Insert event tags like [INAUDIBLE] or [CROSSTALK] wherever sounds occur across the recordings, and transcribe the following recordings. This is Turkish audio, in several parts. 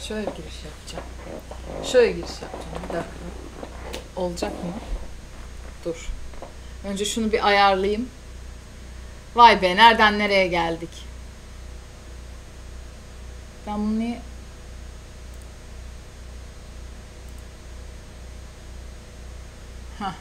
Şöyle giriş yapacağım. Şöyle giriş yapacağım. Bir dakika. Olacak mı? Dur. Önce şunu bir ayarlayayım. Vay be nereden nereye geldik? Ben bunu niye... Hah.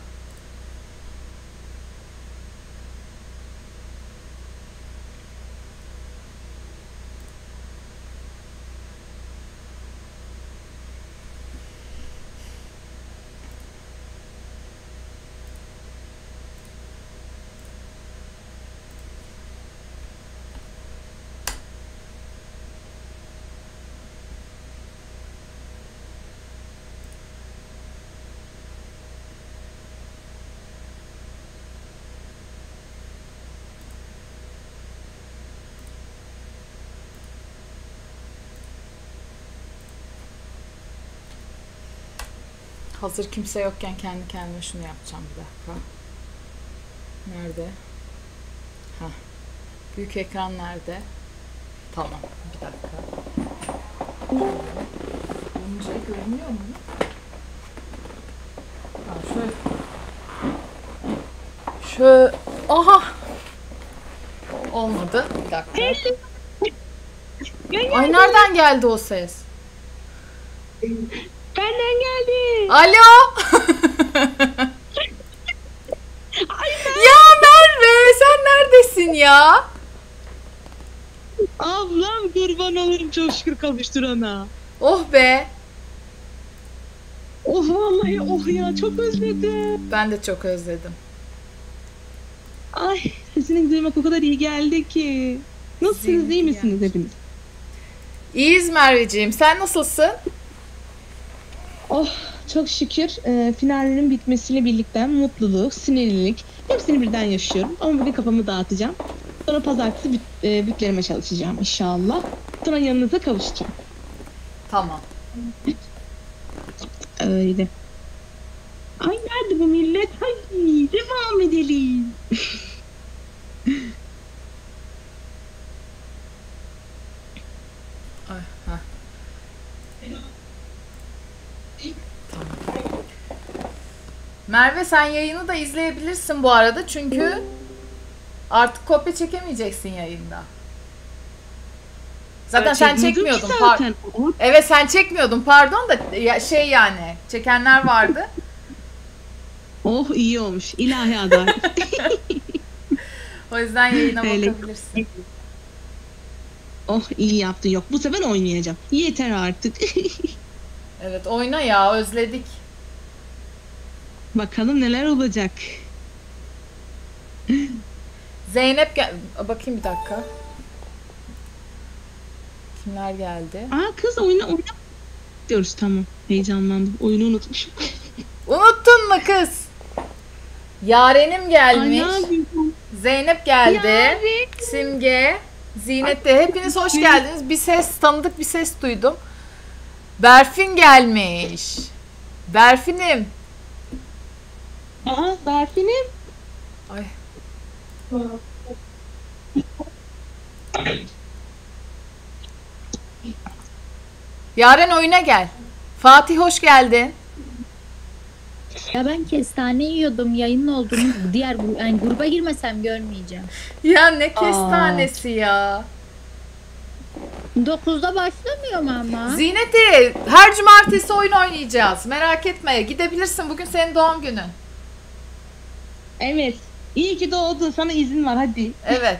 Hazır kimse yokken kendi kendime şunu yapacağım bir dakika. Nerede? Ha. Büyük ekran nerede? Tamam. Bir dakika. Önce görünüyor mu? Ha, şöyle. Şöyle. Aha. Olmadı. Bir dakika. Ay nereden geldi o ses? Benden Alo. ya Merve sen neredesin ya? Ablam kurban olurum çok şükür kavuşturana. Oh be. Oh vallahi oh ya çok özledim. Ben de çok özledim. Ay sesini duymak o kadar iyi geldi ki. Nasılsınız Zevkli iyi misiniz gelmiş. hepiniz? İyiyiz Merveciğim. Sen nasılsın? Çok şükür e, finallerin bitmesiyle birlikte mutluluk, sinirlilik hepsini birden yaşıyorum. Ama bugün kafamı dağıtacağım. Sonra pazartesi büt, e, bütlerime çalışacağım inşallah. Sonra yanınıza kavuşacağım. Tamam. [LAUGHS] Öyle. Ay nerede bu millet? Ay devam edelim. [LAUGHS] Ay, heh. Tamam. Merve sen yayını da izleyebilirsin bu arada çünkü artık kopya çekemeyeceksin yayında. Zaten sen çekmiyordun. par- zaten. O- Evet sen çekmiyordun pardon da ya, şey yani çekenler vardı. Oh iyi olmuş. İlahi adalet. [LAUGHS] O yüzden yayına bakabilirsin. oh iyi yaptın. Yok bu sefer oynayacağım. Yeter artık. [LAUGHS] Evet oyna ya özledik. Bakalım neler olacak. Zeynep gel bakayım bir dakika. Kimler geldi? Aa kız oyna oyna. Diyoruz tamam. Heyecanlandım. Oyunu unutmuşum. [LAUGHS] Unuttun mu kız? Yarenim Ay gelmiş. yapayım? Zeynep geldi. Yaren. Simge, Zinet de hepiniz hoş geldiniz. Bir ses tanıdık bir ses duydum. Berfin gelmiş. Berfinim. Aa Berfin'im. Ay. Yaren oyuna gel. Fatih hoş geldin. Ya ben kestane yiyordum yayının olduğunu diğer gru- yani gruba girmesem görmeyeceğim. Ya ne kestanesi ya. 9'da başlamıyor mu ama? Zineti her cumartesi oyun oynayacağız. Merak etme. Gidebilirsin. Bugün senin doğum günün. Evet. İyi ki doğdun. Sana izin var hadi. Evet.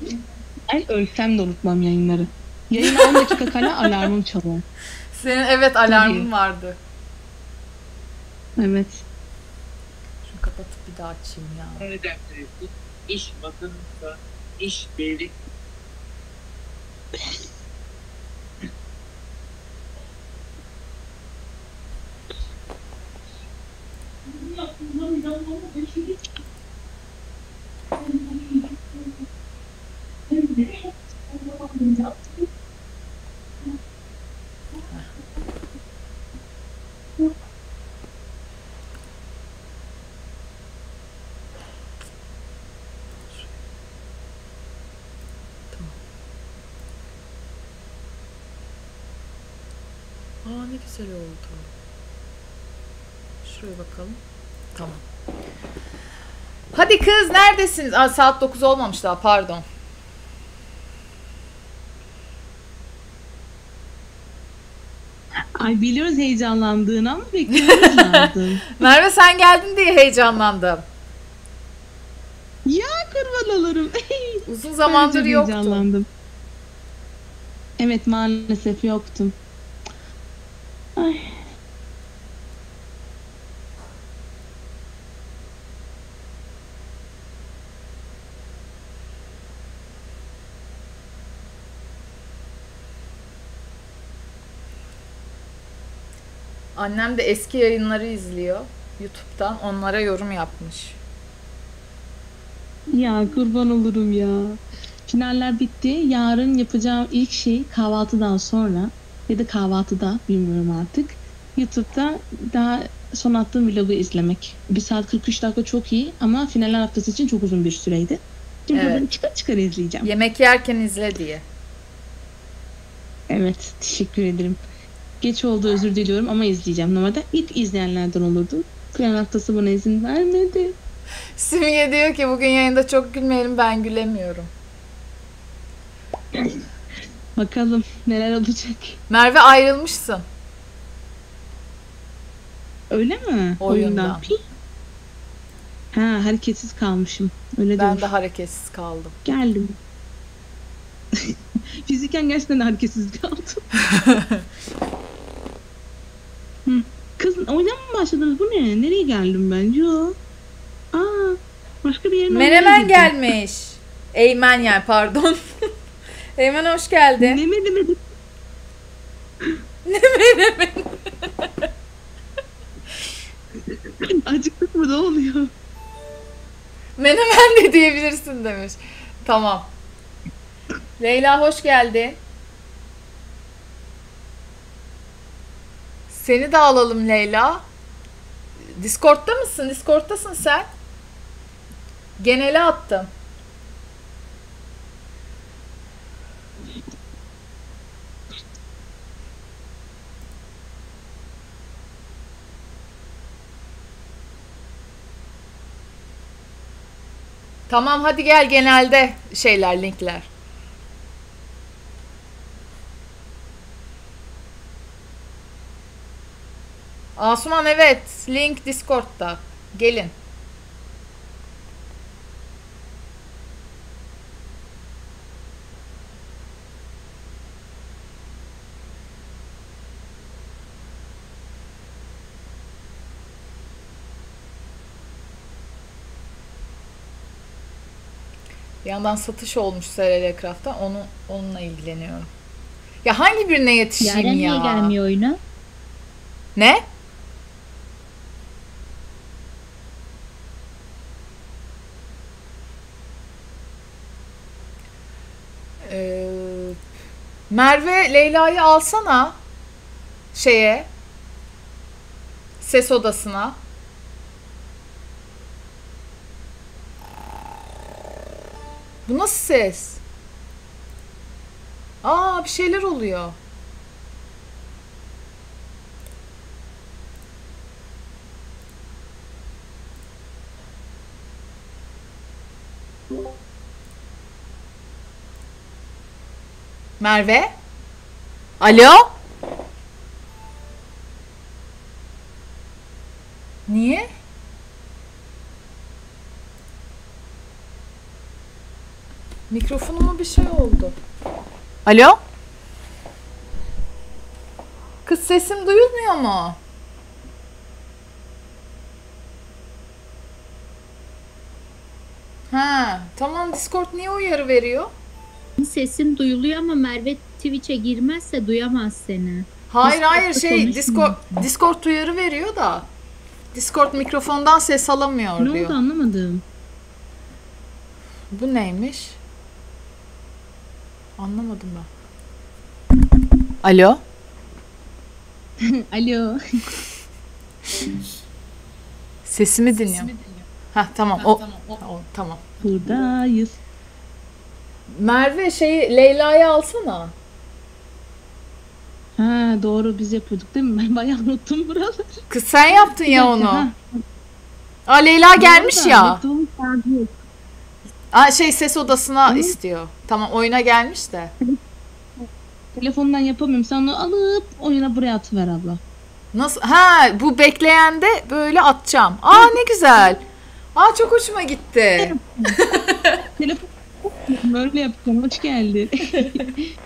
[LAUGHS] Ay ölsem de unutmam yayınları. Yayına 10 dakika kala [LAUGHS] alarmım çalıyor. Senin evet alarmın vardı. Evet. Şunu kapatıp bir daha açayım ya. Ne dersiniz? İş bakımsa, iş birlik [LAUGHS] Aa ne güzel oldu. Şuraya bakalım. Tamam. Hadi kız neredesiniz? Aa, saat 9 olmamış daha pardon. Ay biliyoruz heyecanlandığını ama bekliyoruz. [LAUGHS] Merve sen geldin diye heyecanlandım. ya kurban olurum. [LAUGHS] Uzun zamandır Çok yoktu. heyecanlandım. Evet maalesef yoktum. Ay. Annem de eski yayınları izliyor YouTube'dan. Onlara yorum yapmış. Ya kurban olurum ya. Finaller bitti. Yarın yapacağım ilk şey kahvaltıdan sonra ya da kahvaltıda bilmiyorum artık. YouTube'da daha son attığım vlogu izlemek. 1 saat 43 dakika çok iyi ama finaller haftası için çok uzun bir süreydi. Şimdi Evet. çıkar çıkar izleyeceğim. Yemek yerken izle diye. Evet teşekkür ederim. Geç oldu özür diliyorum ama izleyeceğim. Normalde ilk izleyenlerden olurdum. Final haftası bana izin vermedi. Simge diyor ki bugün yayında çok gülmeyelim ben gülemiyorum. [LAUGHS] Bakalım neler olacak. Merve ayrılmışsın. Öyle mi? Oyundan. Pi. Ha hareketsiz kalmışım. Öyle Ben diyor. de hareketsiz kaldım. Geldim. [LAUGHS] Fiziken gerçekten hareketsiz kaldım. [LAUGHS] Hı. Kız oyuna mı başladınız? Bu ne? Nereye geldim ben? Yo. Aa, başka bir yere Menemen gelmiş. Eymen yani pardon. [LAUGHS] Eymen hoş geldin. Ne menemeni? Ne menemen? [LAUGHS] Acıktık mı? Ne oluyor? Menemen de diyebilirsin demiş. Tamam. Leyla hoş geldin. Seni de alalım Leyla. Discord'da mısın? Discord'tasın sen. Genele attım. Tamam hadi gel genelde şeyler linkler. Asuman evet link Discord'da. Gelin. Bir yandan satış olmuş SRL Craft'ta. Onu onunla ilgileniyorum. Ya hangi birine yetişeyim Yaren ya? niye gelmiyor oyuna? Ne? Ee, Merve Leyla'yı alsana şeye ses odasına. Bu nasıl ses? Aa bir şeyler oluyor. Merve? Alo? Niye? Mikrofonuma bir şey oldu. Alo? Kız sesim duyulmuyor mu? Ha, tamam Discord niye uyarı veriyor? Sesin duyuluyor ama Merve Twitch'e girmezse duyamaz seni. Hayır Discord'da hayır şey. Discord Discord uyarı veriyor da Discord mikrofondan ses alamıyor Ne diyor. oldu anlamadım. Bu neymiş? Anlamadım ben. Alo? [LAUGHS] Alo. Sesimi dinliyor. Ha tamam. O, o tamam. Buradayız. Merve şeyi Leyla'yı alsana. Ha doğru biz yapıyorduk değil mi? Ben bayağı unuttum buraları. Kız sen yaptın ya onu. Ha, Aa Leyla gelmiş doğru ya. Aa şey ses odasına Hı. istiyor. Tamam oyuna gelmiş de. Telefondan yapamıyorum. Sen onu alıp oyuna buraya atıver abla. Nasıl? Ha bu bekleyende böyle atacağım. Aa ne güzel. Aa çok hoşuma gitti. [LAUGHS] Telefon [LAUGHS] böyle yapacağım. Hoş geldin. [LAUGHS]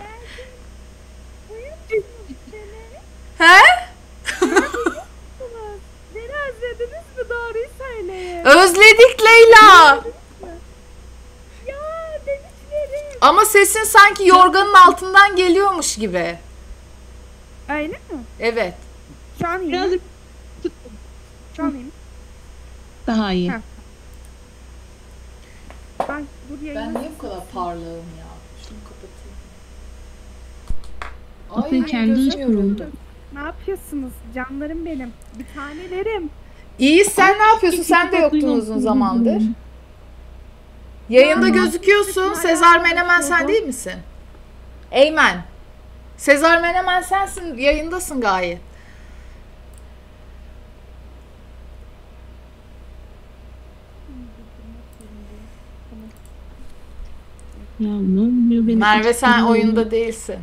He? Beni özlediniz mi? Doğruyu söyleyin. Özledik Leyla. Ya demişlerim. Ama sesin sanki yorganın altından geliyormuş gibi. Öyle mi? Evet. Şu an iyi? Birazcık Şu an iyi mi? daha iyi. Ben yayını... bu kadar parlağım ya? Şunu kapatayım. Bakın kendi ışığım. yoruldu. Ne yapıyorsunuz? Canlarım benim. Bir tanelerim. İyi sen ne yapıyorsun? Sen de yoktun uzun zamandır. Yayında gözüküyorsun. Sezar Menemen sen değil misin? Eymen. Sezar Menemen sensin. Yayındasın gayet. Ya ne oluyor benim? Merve sen oyunda değilsin.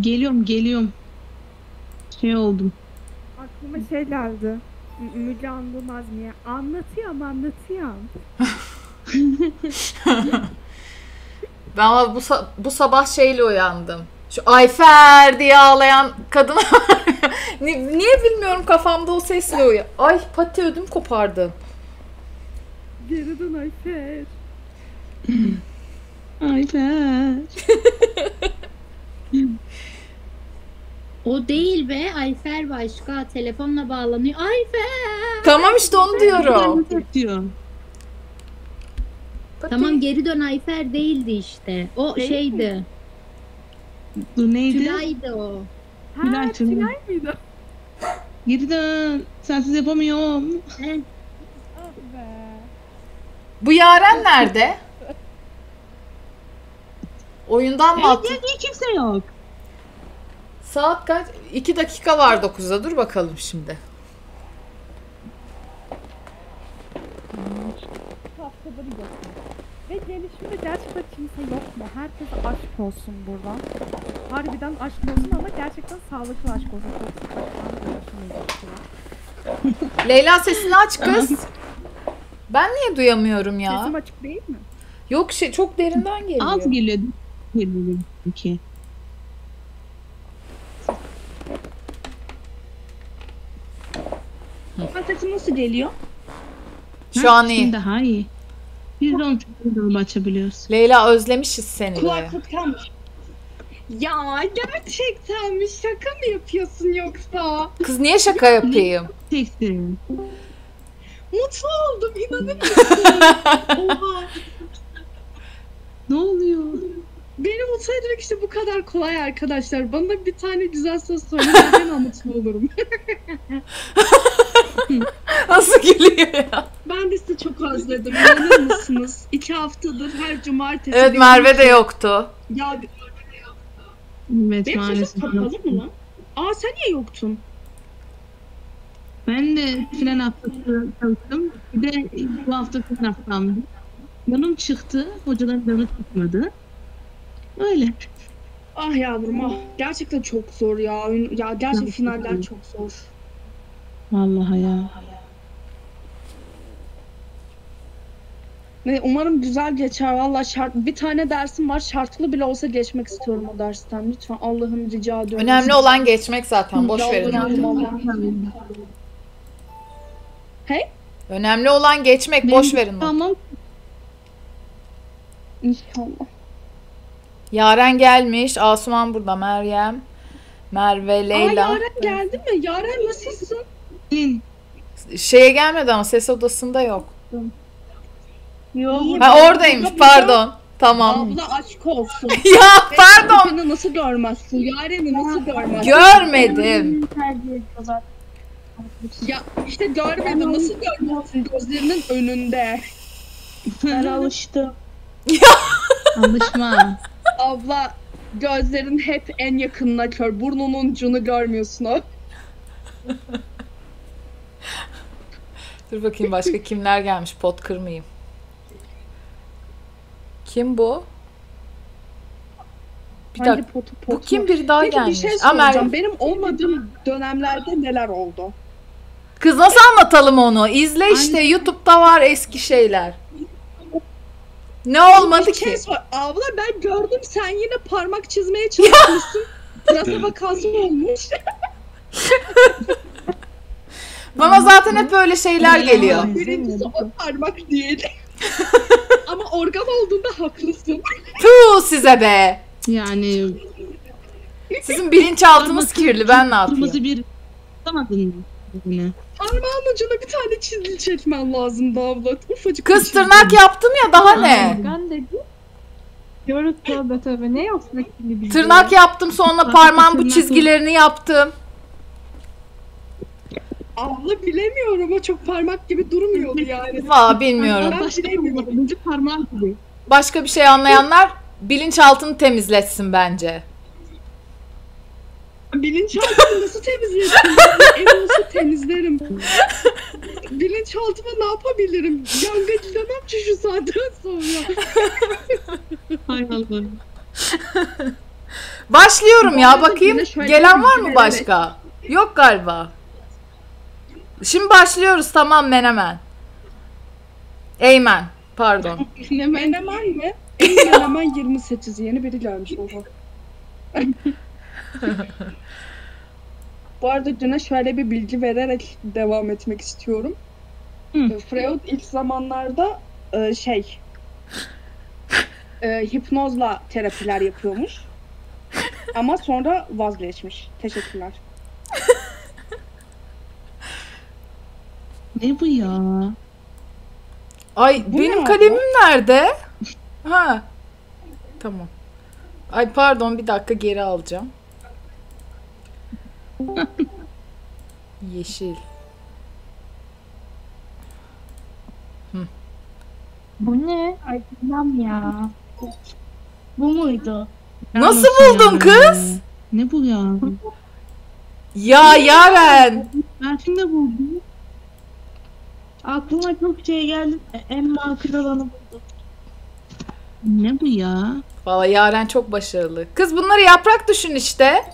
Geliyorum geliyorum. Şey oldum. Aklıma şey geldi. Müge Anlı Nazmiye. Anlatıyorum anlatıyorum. [LAUGHS] Ben ama bu, bu sabah şeyle uyandım. Şu Ayfer diye ağlayan kadın [LAUGHS] var ya. Ni- Niye bilmiyorum kafamda o sesle uyan. Ay pati ödüm kopardı. Geri dön Ayfer. Ayfer. O değil be Ayfer başka telefonla bağlanıyor. Ayfer. Tamam işte onu diyorum. diyor. Tamam geri dön Ayfer değildi işte. O Değil şeydi. Dur neydi? Tülay'dı o. Ha Tülay, Tülay. Tülay mıydı? Geri dön. Sensiz yapamıyorum. Ah. Bu Yaren nerede? Oyundan mı Evet attı? ya niye kimse yok? Saat kaç? 2 dakika var 9'a. Dur bakalım şimdi. haftadır yok. Ve gelişimde gerçekten kimse yok mu? Herkese aşk olsun buradan. Harbiden aşk olsun ama gerçekten sağlıklı aşk olsun. [LAUGHS] Leyla sesini aç kız. [LAUGHS] Ben niye duyamıyorum ya? Sesim açık değil mi? Yok şey çok derinden geliyor. Az geliyor. Peki. Ben sesim nasıl geliyor? Şu an Şimdi iyi. daha iyi. Biz de onu çok iyi açabiliyoruz. Leyla özlemişiz seni. Kulaklık kalmış. Ya gerçekten mi? Şaka mı yapıyorsun yoksa? Kız niye şaka yapayım? Mutlu oldum [LAUGHS] mısın? Oha. Ne oluyor? Beni mutlu etmek işte bu kadar kolay arkadaşlar. Bana bir tane güzel söz söyleyin ben mutlu olurum. [LAUGHS] Nasıl gülüyor ya? Ben de sizi çok özledim. İnanır mısınız? İki haftadır her cumartesi. Evet Merve de yoktu. Ya Evet benim maalesef. kapalı mı lan? Aa sen niye yoktun? Ben de filan haftası çalıştım. Bir de bu hafta filan haftamdı. Yanım çıktı. Hocaların yanı çıkmadı. Öyle. Ah yavrum ah. Gerçekten çok zor ya. Oyun- Ya gerçekten Çok finaller zor. çok zor. Vallahi ya. Ve umarım güzel geçer. Valla şart bir tane dersim var. Şartlı bile olsa geçmek istiyorum o dersten. Lütfen Allah'ım rica ediyorum. Önemli olan geçmek zaten. Boş verin. Allah'ım. Önemli olan geçmek. Boş verin. Tamam. İnşallah. Yaren gelmiş. Asuman burada. Meryem. Merve, Leyla. Aa Yaren geldi mi? Yaren nasılsın? Lin. Şeye gelmedi ama ses odasında yok. Yok. Ha oradaymış. Pardon. Tamam. Abla aşk olsun. [LAUGHS] ya pardon. Seni nasıl görmezsin? Yaren'i nasıl görmezsin? Görmedim. ya işte görmedim. Nasıl görmezsin? Gözlerinin önünde. Ben alıştım. Alışma. Abla Gözlerin hep en yakınına kör. Burnunun ucunu görmüyorsun o. Dur bakayım başka kimler gelmiş pot kırmayayım. Kim bu? Bir Hangi dakika. potu Bu potu? kim biri daha Peki bir gelmiş. şey Ama soracağım. Benim olmadığım dönemlerde neler oldu? kız nasıl anlatalım onu? İzle işte YouTube'da var eski şeyler. Ne olmadı Bir ki? şey sor. Abla ben gördüm sen yine parmak çizmeye çalışmışsın. [LAUGHS] Pırasa vakası olmuş. [LAUGHS] Bana zaten hep böyle şeyler geliyor. Birincisi o parmak değil. [LAUGHS] Ama organ olduğunda haklısın. Tüh size be. Yani Sizin bilinçaltınız kirli ben ne yapayım? kırmızı bir tutamadın mı? Yine. Parmağın ucuna bir tane çizgi çekmen lazımdı abla. Ufacık bir Kız çizgi. tırnak yaptım ya daha ne? Ben dedi. Diyoruz tövbe tövbe. Ne yoksa kimi bilgi. Tırnak yaptım sonra parmağın bu çizgilerini yaptım. Abla bilemiyorum o çok parmak gibi durmuyordu yani. Valla bilmiyorum. Ben bilemiyorum. Birinci parmağın gibi. Başka bir şey anlayanlar bilinçaltını temizletsin bence. Bilinçaltımı nasıl temizlerim? Ev olsa temizlerim. Bilinçaltıma ne yapabilirim? Yanga gidemem ki şu saatten sonra. Hay Allah. Başlıyorum ya bakayım. Gelen var mı başka? Yok galiba. Şimdi başlıyoruz tamam menemen. Eymen. Pardon. Menemen mi? En menemen 28 yeni biri gelmiş oha. Bu arada düne şöyle bir bilgi vererek devam etmek istiyorum. Hı. Freud ilk zamanlarda e, şey e, hipnozla terapiler yapıyormuş. Ama sonra vazgeçmiş. Teşekkürler. Ne bu ya? Ay Bu benim kalemim nerede? Ha. Tamam. Ay pardon bir dakika geri alacağım. [LAUGHS] Yeşil. Bu ne? Ay bilmem ya. Bu muydu? Nasıl buldun kız? Ne bu ya? Ya Yaren. Berfin de buldu. Aklıma çok şey geldi. En makul olanı buldum. Ne bu ya? Valla Yaren çok başarılı. Kız bunları yaprak düşün işte.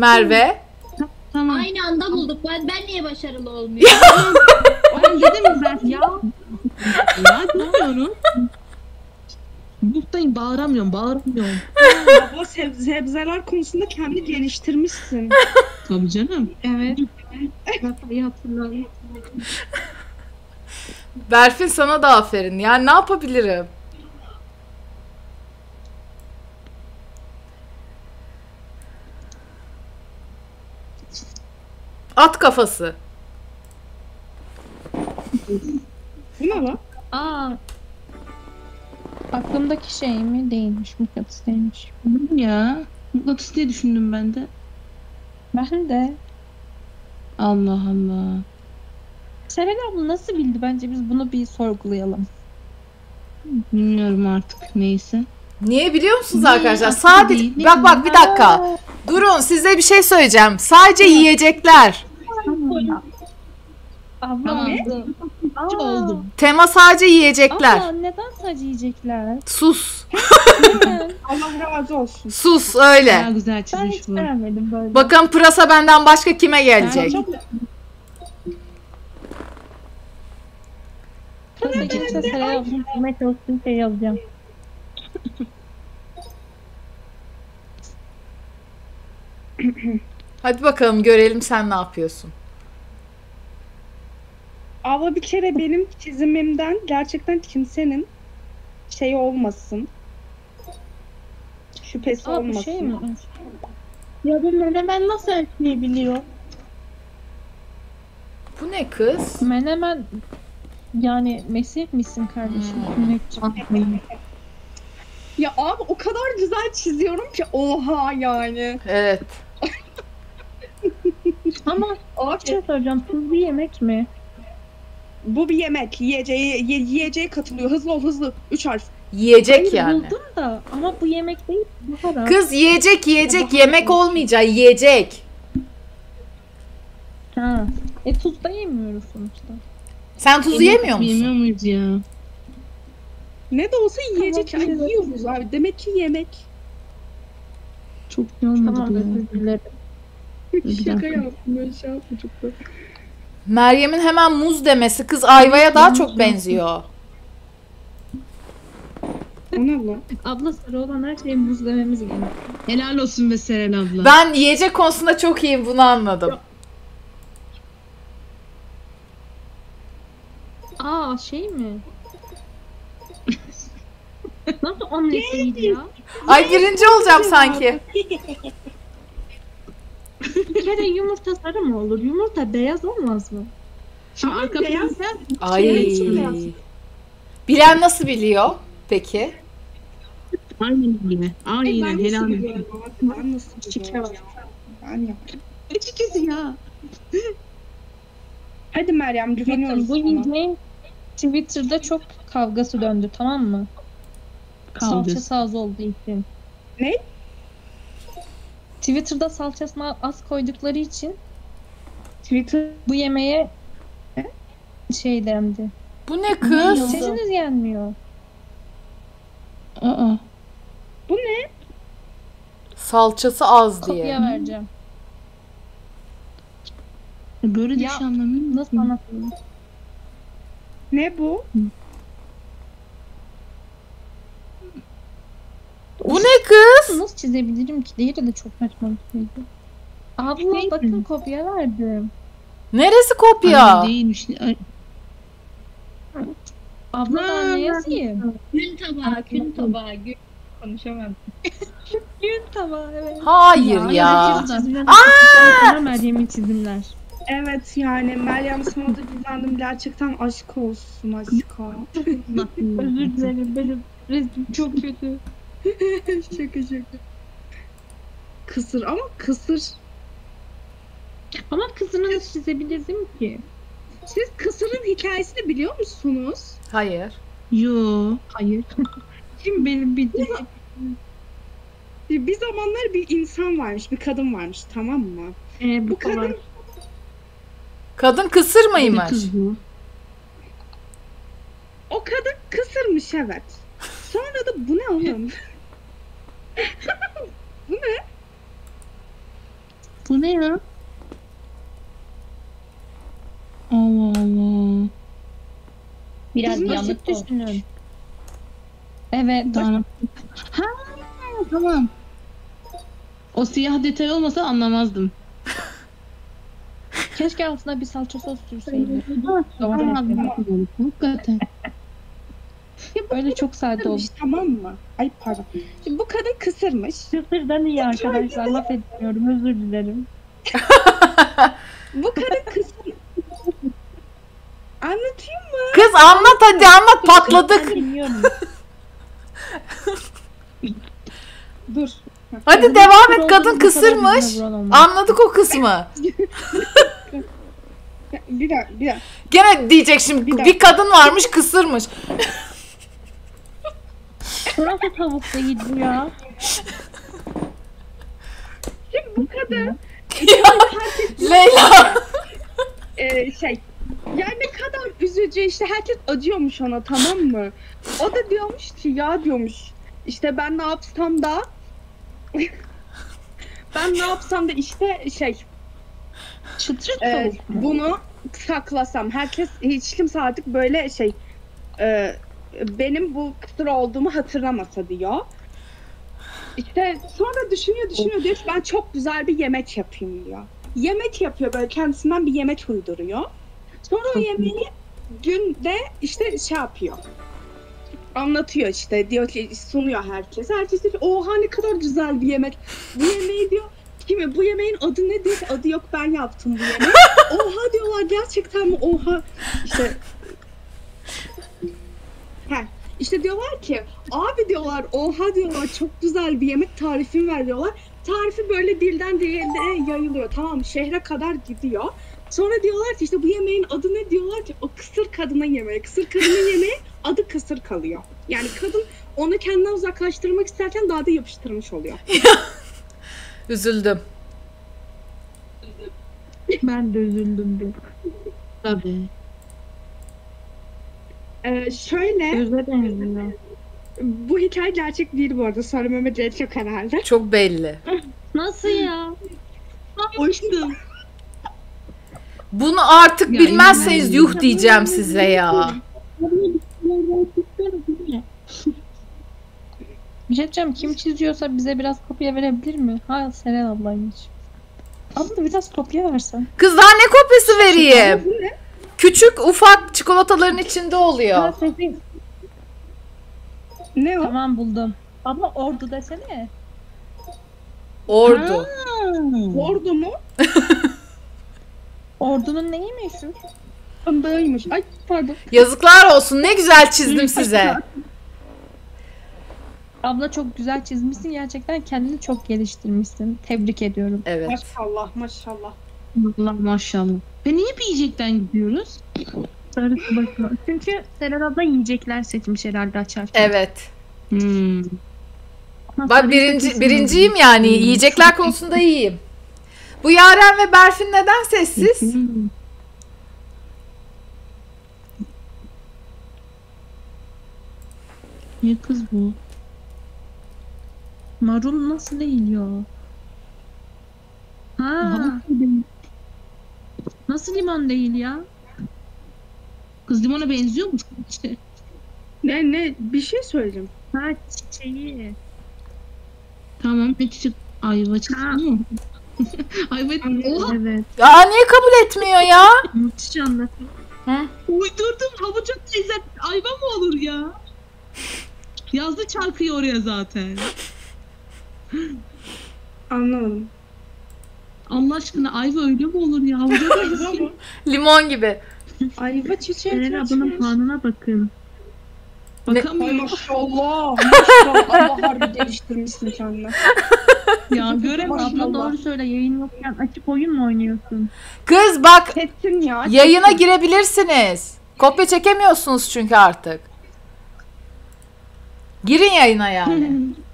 Merve. Tamam. Aynı anda bulduk. Ben, ben niye başarılı olmuyorum? Ben [LAUGHS] yedim ben. Ya. ya bilmiyorum. Buradayım bağıramıyorum bağıramıyorum. Abla seb- sebzeler konusunda kendi geliştirmişsin. Tabii canım. Evet. İyi hatırladım. Berfin sana da aferin. Yani ne yapabilirim? At kafası. Bu ne lan? Aa. Aklımdaki şey mi? Değilmiş. Mıknatıs değilmiş. Ne ya? Mıknatıs diye düşündüm ben de. Ben de. Allah Allah. Seren abla nasıl bildi? Bence biz bunu bir sorgulayalım. Bilmiyorum artık neyse. Niye biliyor musunuz Ne? arkadaşlar? Aslında Sadece değil, bak bak bir dakika. Aa, Durun size bir şey söyleyeceğim. Sadece yiyecekler. Abla Tamam. aldı. Hiç Aa, Tema sadece yiyecekler. Abla neden sadece yiyecekler? Sus. [LAUGHS] Allah razı olsun. Sus öyle. güzel ben hiç bu. beğenmedim böyle. Bakın pırasa benden başka kime gelecek? Çok... Pırasa Seren abla Hikmet olsun şey alacağım. [LAUGHS] Hadi bakalım görelim sen ne yapıyorsun. Abla bir kere benim çizimimden gerçekten kimsenin şey olmasın. Şüphesi Aa bu olmasın. şey mi? Ya bu menemen nasıl ölçmeyebiliyor? Bu ne kız? Menemen yani Mesih misin kardeşim? Sünnetçi. Ya abi o kadar güzel çiziyorum ki oha yani. Evet. Ama bir Abi şey soracağım. Tuzlu yemek mi? Bu bir yemek. Yiyeceği, ye- yiyeceğe katılıyor. Hızlı ol hızlı. Üç harf. Yiyecek Hayır yani. buldum da ama bu yemek değil. Bu kadar. Kız yiyecek yiyecek yemek olmayacak yiyecek. Ha. E tuz da yemiyoruz sonuçta. Sen tuz yemiyor musun? Yemiyor muyuz ya? Ne de olsa yiyecek. Tamam, yiyoruz abi. Demek ki yemek. Çok iyi olmadı Tamam bu ya. [LAUGHS] Şaka yaptım. Böyle şey yapma çok da. Meryem'in hemen muz demesi kız ayvaya daha çok benziyor. O ne lan? Abla sarı olan her şeyi buz dememiz gerekiyor. Helal olsun be Seren abla. Ben yiyecek konusunda çok iyiyim bunu anladım. Aa şey mi? Nasıl omletiydi ya? Ay birinci olacağım sanki. [LAUGHS] Bir kere yumurta sarı mı olur? Yumurta beyaz olmaz mı? Şimdi arka beyaz- plan Ay. için beyaz. Bilen nasıl biliyor peki? Aynen gibi. Aynen ben helal olsun. Ben nasıl Şike var. Ben yapayım. Ne çikizi ya? Hadi Meryem güveniyoruz Bakın bu sana. yiyeceğin Twitter'da çok kavgası döndü tamam mı? Kaldı. Salçası az olduğu için. Ne? Twitter'da salçasını az koydukları için Twitter bu yemeğe şey dendi. Bu ne kız? Sesiniz gelmiyor. Aa. Salçası az Kopya diye. vereceğim. Böyle de Ya, şey anlamıyorum. Nasıl anlatayım? ne bu? Bu ne kız? Nasıl çizebilirim ki? Diğeri de çok saçma bir şeydi. Abla Neydi? bakın kopya verdim. Neresi kopya? Ay, değilmiş. Ay, Abla ben ne yazayım? Gün tabağı, gün tabağı. Gün... Konuşamadım. [LAUGHS] Gün tabağı evet. Hayır ya. Aa! Meryem'in çizimler. Evet yani Meryem sana da güvendim. Gerçekten aşk olsun aşka. Özür dilerim benim resmim çok kötü. [LAUGHS] şaka şaka. Kısır ama kısır. Ama kızını nasıl çizebilirdim ki? Siz kısırın hikayesini biliyor musunuz? Hayır. Yo. Hayır. Kim benim bildiğim? Bir zamanlar bir insan varmış, bir kadın varmış tamam mı? Ee, bu Bu kadın kadar. Kadın kısır mıymış? o kadın kısırmış evet. Sonra da bu ne oğlum? [LAUGHS] [LAUGHS] Bu ne ya? Allah Allah. Biraz basit düşünün. Evet. Daha... Ha tamam. O siyah detay olmasa anlamazdım. [LAUGHS] Keşke altına bir salça sos sürseydi. Anlamadım. Hakikaten. Öyle çok sade oldu. Tamam mı? Ay pardon. Şimdi bu kadın kısırmış. Sıfırdan iyi arkadaşlar. Laf etmiyorum. Özür dilerim. Bu kadın kısır. Anlatayım mı? Kız anlat hadi anlat patladık. [LAUGHS] Dur. Hadi devam et kadın kısırmış. Anladık o kısmı. [LAUGHS] Bir dakika, bir dakika. Gene diyecek şimdi Bir bir kadın varmış kısırmış. [LAUGHS] Nasıl tavuk değil ya? Şimdi bu kadın [LAUGHS] Leyla. e, şey yani ne kadar üzücü işte herkes acıyormuş ona tamam mı? O da diyormuş ki ya diyormuş işte ben ne yapsam da [LAUGHS] ben ne yapsam da işte şey Çıtır e, bunu saklasam herkes hiç kimse artık böyle şey e, benim bu kısır olduğumu hatırlamasa diyor. İşte sonra düşünüyor düşünüyor diyor ki ben çok güzel bir yemek yapayım diyor. Yemek yapıyor böyle kendisinden bir yemek uyduruyor. Sonra o yemeği günde işte şey yapıyor. Anlatıyor işte diyor ki sunuyor herkese. Herkes diyor ki oha ne kadar güzel bir yemek. Bu yemeği diyor kimi bu yemeğin adı ne diyor adı yok ben yaptım bu yemeği. [LAUGHS] Oha diyorlar gerçekten mi oha işte işte diyorlar ki abi diyorlar oha diyorlar çok güzel bir yemek tarifim ver diyorlar. Tarifi böyle dilden dile yayılıyor tamam şehre kadar gidiyor. Sonra diyorlar ki işte bu yemeğin adı ne diyorlar ki o kısır kadının yemeği. Kısır kadının yemeği adı kısır kalıyor. Yani kadın onu kendinden uzaklaştırmak isterken daha da yapıştırmış oluyor. [LAUGHS] Üzüldüm. Ben de üzüldüm bir. Tabii. Ee, şöyle Göze benziyor. bu hikaye gerçek değil bu arada. Söylememe gerek yok herhalde. [LAUGHS] Çok belli. Nasıl ya? Uçtum. Bunu artık Ya bilmezseniz inanmıyorum. yuh diyeceğim size ya. Bir şey diyeceğim. Kim çiziyorsa bize biraz kopya verebilir mi? Ha Seren ablaymış. Abla biraz kopya versen. Kız daha ne kopyası vereyim? Küçük ufak çikolataların içinde Ha oluyor. Ne o? Tamam buldum. Abla ordu desene. Ordu. Bordo mu? [LAUGHS] Ordunun neyi meşhur? Fındığıymış. Ay pardon. Yazıklar olsun ne güzel çizdim size. Abla çok güzel çizmişsin. Gerçekten kendini çok geliştirmişsin. Tebrik ediyorum. Evet. Maşallah maşallah. Allah maşallah. Ve niye bir yiyecekten gidiyoruz? Sarısı bakma. Çünkü Seren abla yiyecekler seçmiş herhalde açarken. Evet. Hmm. Bak birinci, birinciyim yani. Yiyecekler konusunda iyiyim. Bu Yaren ve Berfin neden sessiz? Hmm. Niye kız bu? Marul nasıl değil ya? Ha. Aha, Nasıl limon değil ya? Kız limona benziyor mu? [LAUGHS] Ne ne bir şey söyleyeceğim. Ha çiçeği. Tamam ne çiçek? Ayva çıktı Ha. mı? [LAUGHS] Ayva Oha Evet. Aa niye kabul etmiyor ya? Müthiş anlatım. uydurdum havuca lezzet ayva mı olur ya? [LAUGHS] Yazdı çarkıyı oraya zaten. Anlamadım. Allah aşkına ayva öyle mi olur ya? Benziyor. [LAUGHS] Limon gibi. Ayva çiçeği. Seren ablanın puanına bakın. Bakamıyorum. maşallah. Maşallah. Allah harbi geliştirmişsin kendini. [LAUGHS] ya göremem. Abla Maşallah. doğru söyle yayın yokken açık oyun mu oynuyorsun? Kız bak Kesin ya. yayına girebilirsiniz. Kopya çekemiyorsunuz çünkü artık. Girin yayına yani. [LAUGHS]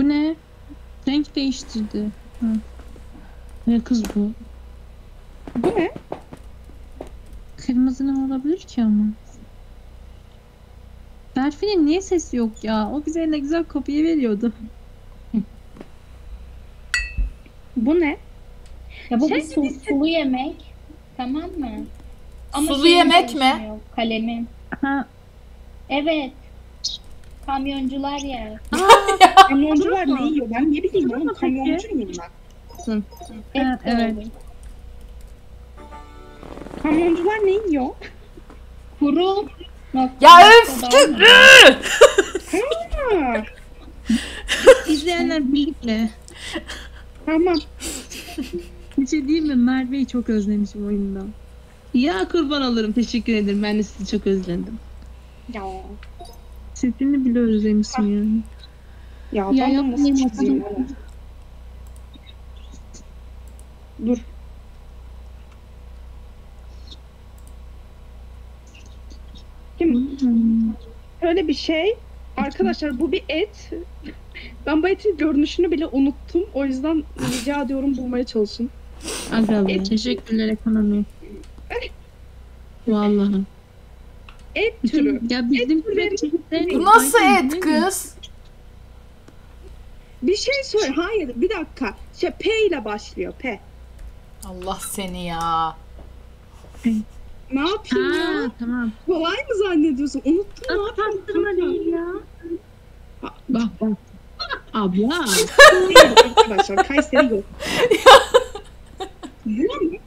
Bu ne? Renk değiştirdi. Ne kız bu? Bu ne? Kırmızı ne olabilir ki ama? Berfin'in niye sesi yok ya? O bize ne güzel kopya veriyordu. Bu ne? Ya bu Şey bir su- sulu yemek. Tamam mı? Sulu şeyin yemek mi? Kalemim. Ha, Evet. Kamyoncular ya. [LAUGHS] Kamyoncular ne yiyor? Ben ne bileyim oğlum kamyoncu muyum ben? Evet. olur. Kamyoncular ne yiyor? Kuru. Nokta, Ya nokta öf! da olmuyor. Ha, [LAUGHS] izleyenler birlikte. tamam. Bir şey diyeyim mi? Merve'yi çok özlemişim oyunda. Ya kurban olurum. Teşekkür ederim. Ben de sizi çok özledim. Ya. Sesini bile özlemişim yani. Ya, Ya ben bunu yapmayayım, nasıl oğlum? Dur. Şimdi Hmm. şöyle bir şey. Arkadaşlar bu bir et. Ben bu etin görünüşünü bile unuttum. O yüzden rica ediyorum bulmaya çalışın. Aga be. Teşekkürler ekonomi. [LAUGHS] Vallahi. Et türü. Ya bizim Et türleri- Bu nasıl Aynen, et kız? Bir şey söyle. Hayır bir dakika. Şey P ile başlıyor. P. Allah seni ya. Ne yapayım ya? Ha, tamam. Kolay mı zannediyorsun? Unuttum ne yapayım? Pastırma değil ya. Bak bak. Abla. [LAUGHS] Arkadaşlar Kayseri yok. [LAUGHS]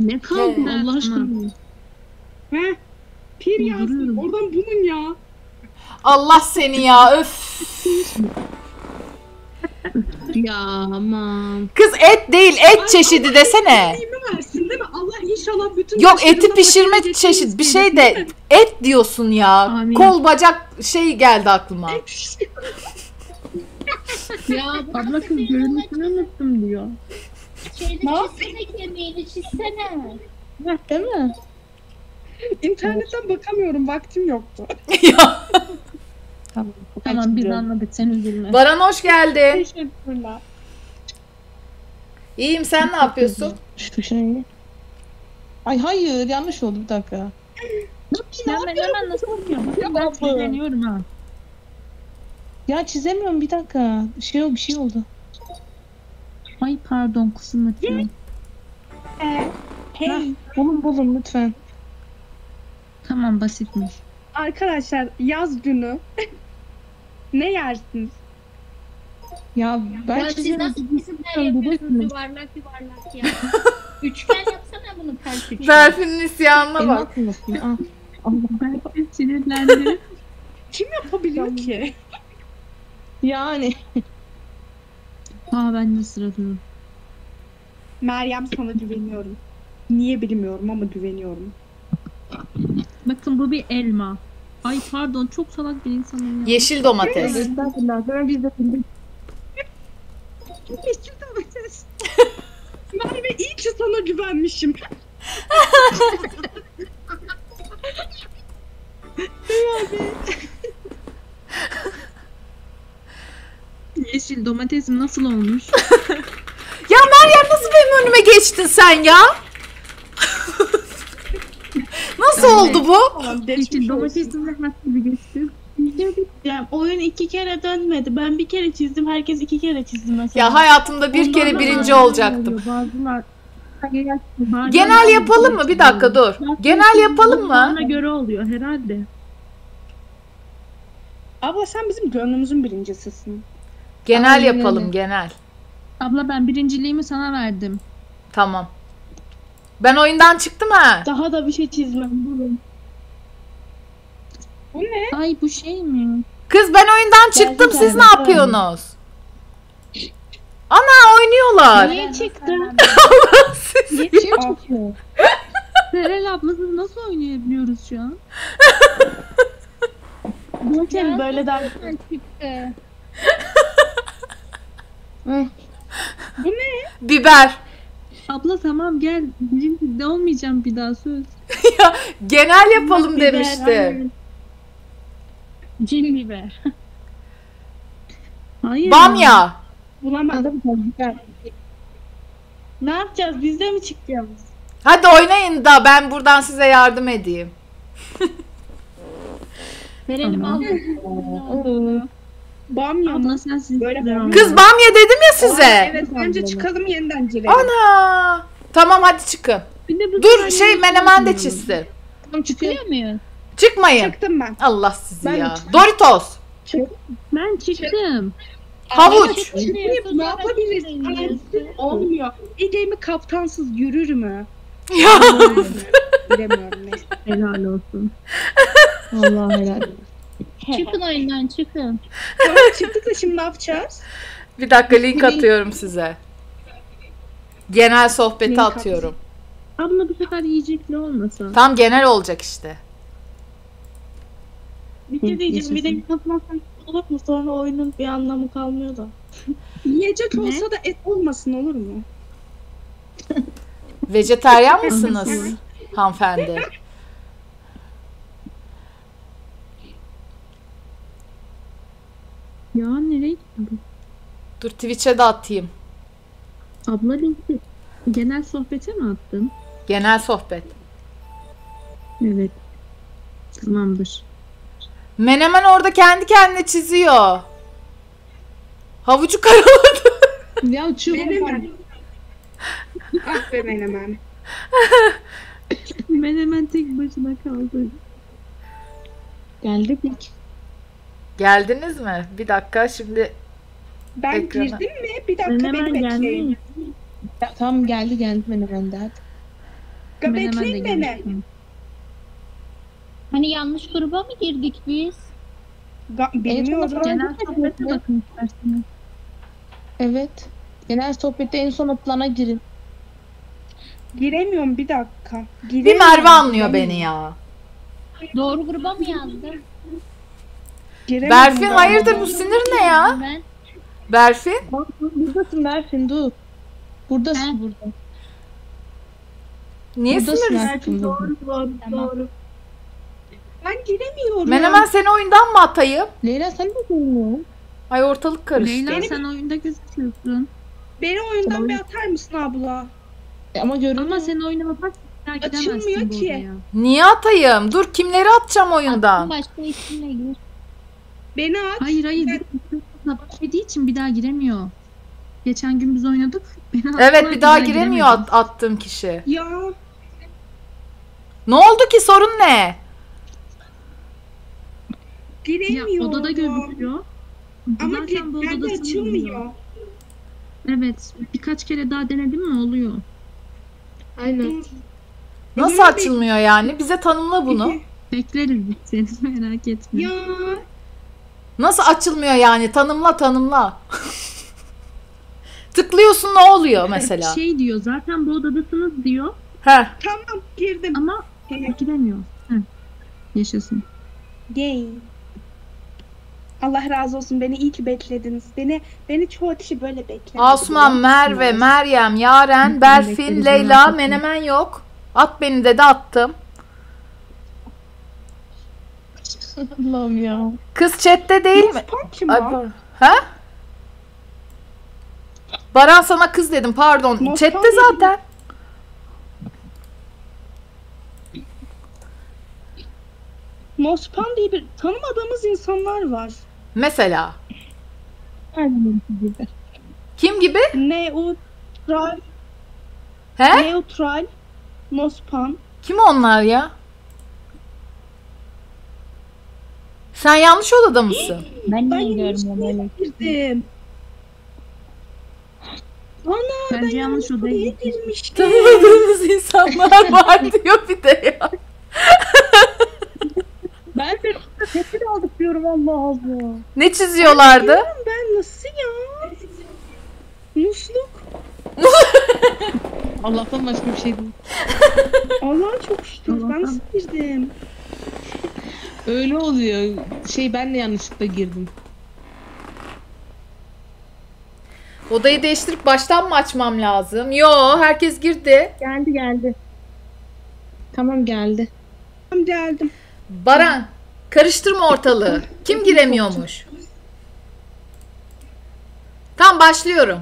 Ne kaldı Allah aşkına? He? Pir yazdım. Oradan bunun ya. Allah seni ya öf. Ya aman. Kız et değil et çeşidi desene. Ne versin değil mi? Allah inşallah bütün Yok eti pişirme çeşit bir şey de et diyorsun ya. Amin. Kol bacak şey geldi aklıma. Et. Ya Abla kız görünüşünü unuttum diyor. şeyde Ne çizsene kemiğini çizsene. Değil mi? [LAUGHS] İnternetten bakamıyorum. Vaktim yoktu. [LAUGHS] ya. Tamam. Tamam biz anladık sen üzülme. Baran hoş geldin. Teşekkürler. İyiyim sen ne yapıyorsun? Şu şey. Ay hayır yanlış oldu bir dakika. Ya ben hemen nasıl bakıyorum? Ben abla. sinirleniyorum ha. Ya çizemiyorum bir dakika. Şey oldu bir şey oldu. Ay pardon kusum atıyor. Ee, hey Bulun bulun lütfen. Tamam basitmiş. arkadaşlar yaz günü [LAUGHS] ne yersiniz? Ya ben Ya siz çiziyorum. nasıl yapıyorsunuz yuvarlak yuvarlak ya. [LAUGHS] Üçgen yapsana bunu ters üçgen. İsyanına Benim bak. bakayım. Ah. Allah ben sinirlendim. Kim yapabiliyor ki? Yani. [LAUGHS] Aa ben de sıralıyorum. Meryem sana güveniyorum. Niye bilmiyorum ama güveniyorum. Bakın bu bir elma. Ay pardon çok salak bir insanım ya. Yeşil domates. Estağfurullah. Biz de bildik. [LAUGHS] Yeşil domates. [LAUGHS] Merve iyi ki sana güvenmişim. [LAUGHS] Yeşil domatesim nasıl olmuş? Ya Meryem nasıl benim önüme geçtin sen ya? Nasıl oldu bu? Olsun. domatesim bir geçti? Yani oyun iki kere dönmedi. Ben bir kere çizdim. Herkes iki kere çizdi mesela. Ya hayatımda bir kere Ondan da birinci bazılar olacaktım. Bazılar- Genel yapalım mı? Bir dakika dur. Genel yapalım mı? Bana göre oluyor herhalde. Abla sen bizim gönlümüzün birincisisin. Genel Aynen yapalım öyle. genel. Abla ben birinciliğimi sana verdim. Tamam. Ben oyundan çıktım ha. Daha da bir şey çizmem. Durun. Ay bu şey mi? Kız ben oyundan çıktım. bir Siz ne yapıyorsunuz? Ana oynuyorlar. Niye çıktı? [LAUGHS] Kim Serel abla siz nasıl oynayabiliyoruz şu an? [LAUGHS] Zaten böyle daha çıktı. Biber. Abla tamam gel. Birincide olmayacağım bir daha söz. [LAUGHS] Genel yapalım Biber, demişti. aynen. Cin biber. [LAUGHS] Hayır. Bamya. Bulamadım. Ne yapacağız? Biz de mi çıkacağız? Hadi oynayın da ben buradan size yardım edeyim. Verelim al. Bamya. Abla sen siz Böyle bamya. Kız bamya dedim ya size. Evet bence çıkalım yeniden girelim. Ana. Tamam hadi çıkın. Bir de bu Dur şey menemen de çizsin. Tamam çıkıyor. Muyuz? Çıkmayın. Çıktım ben. Allah sizi Ben- ya. Doritos. Ben çıktım. Havuç. Ne yapabiliriz? Olmuyor. Ege'mi kaptansız yürür mü? Ya. Bilemiyorum. Helal olsun. [LAUGHS] Allah helal. Çıkın [LAUGHS] oyundan çıkın. Tamam çıktık da şimdi ne yapacağız? Bir dakika link atıyorum size. Genel sohbeti Link at. atıyorum. Abla bu sefer yiyecekli olmasa. Tam genel olacak işte. Bir şey diyeceğim. Bir de kapatmasan olur mu? Sonra oyunun bir anlamı kalmıyor da. [LAUGHS] Yiyecek olsa da et olmasın olur mu? Vejeteryan mısınız hanımefendi? [LAUGHS] Ya nereye gitti bu? Dur Twitch'e de atayım. Abla linki genel sohbete mi attın? Genel sohbet. Evet. Tamamdır. Menemen orada kendi kendine çiziyor. Havucu karaladı. Ya. Menemen. ah be menemen. Ben hemen tek başına kaldı. Geldik mi? Geldiniz mi? Bir dakika şimdi Ben Ekrana. girdim mi? Bir dakika Ben beni bekleyin. Ya, tamam geldi geldi benim ben de hadi. Bekleyin beni. Hani yanlış gruba mı girdik biz? Ga- bilmiyorum. Genel sohbete bakın isterseniz. Evet. Genel sohbette en son o plana girin. Giremiyorum bir dakika. bir Giremiyorum. Merve anlıyor beni ya. Doğru gruba mı yazdın? Giremiyorum Berfin hayırdır bu sinir ne ya? Ben Berfin? Bak, Buradasın Berfin dur. Buradasın He? burada. Niye Buradasın sinirlisin? Berfin. Doğru doğru Tamam. doğru. Ben giremiyorum. Menemen seni oyundan mı atayım? Leyla sen de görmüyorsun. Ay ortalık karıştı. Leyla Benim- sen oyunda gözüküyorsun. Beni oyundan Tamam. bir atar mısın abla? E, ama görünüyor. Ama sen oyuna daha Açılmıyor ki. Niye atayım? Dur kimleri atacağım oyundan? Başka isimle gir. Beni at. Hayır hayır. Ben... Başladığı için bir daha giremiyor. Geçen gün biz oynadık. [LAUGHS] Beni Evet bir daha giremiyor at- attığım kişi. Ya Ne oldu ki sorun ne? Ya giremiyorum. odada gözüküyor. Ama Zaten bu odada açılmıyor. Evet. Birkaç kere daha denedim mi oluyor. Aynen. Nasıl açılmıyor yani? Bize tanımla bunu. [LAUGHS] Bekleriz biz seni merak etme. Ya Nasıl açılmıyor yani? Tanımla tanımla. [LAUGHS] Tıklıyorsun ne oluyor mesela? Şey diyor zaten bu odadasınız diyor Heh. tamam girdim. ama giremiyor. Heh. Yaşasın. Yay. Allah razı olsun beni iyi ki beklediniz. Beni beni çoğu kişi böyle beklemedi. Asuman, Merve, Meryem, Yaren, Berfin, Leyla. Menemen yok. At beni dedi attım. Allah'ım ya. Kız chatte değil mi? Kim Ay. Ha? Baran sana kız dedim pardon. Nostalji Chatte zaten. Nospan diye bir tanımadığımız insanlar var. Mesela. Gibi. Kim gibi? Neutral, He? neutral, Nospan. Kim onlar ya? Sen yanlış odada mısın? Ben Ben niye yanlış görmüyorum öyle? girdim. Ana Bence yanlış odaya girmiştim. Tanımadığımız insanlar var diyor bir de ya. [LAUGHS] Ben de tepki aldık diyorum Allah Allah. Ne çiziyorlardı? Ben nasıl ya? Musluk. Allah'tan başka bir şey değil. Allah'a çok şükür. Ben nasıl girdim? Öyle oluyor. Şey ben de yanlışlıkla girdim. Odayı değiştirip baştan mı açmam lazım? Yo herkes girdi. Geldi geldi. Tamam geldi. Tamam geldim. Baran karıştırma ortalığı. Kim giremiyormuş? Tamam başlıyorum.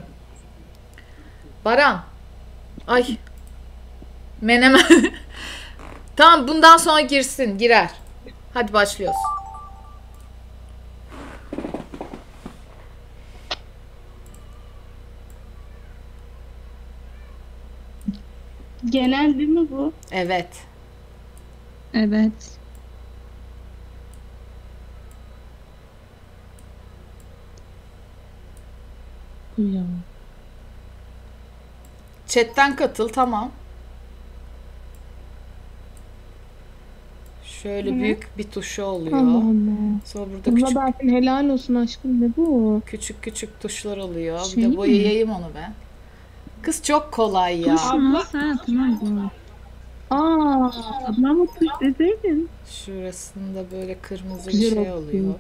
Baran. Ay. Menemen. [LAUGHS] tamam bundan sonra girsin girer. Hadi başlıyoruz. Genel değil mi bu? Evet. Evet. Bu ya. Chatten katıl tamam. Şöyle büyük bir tuşu oluyor. Allah Allah. Sonra burada küçük Berfin helal olsun aşkım ne bu? küçük küçük tuşlar oluyor. Bir Şey de mi? boyayayım onu ben. Kız çok kolay ya. Tuş mu? Ha tamam tamam. Aa, Ablamı tuş deseydin. Şurasında böyle kırmızı bir Güzel şey oldu. oluyor.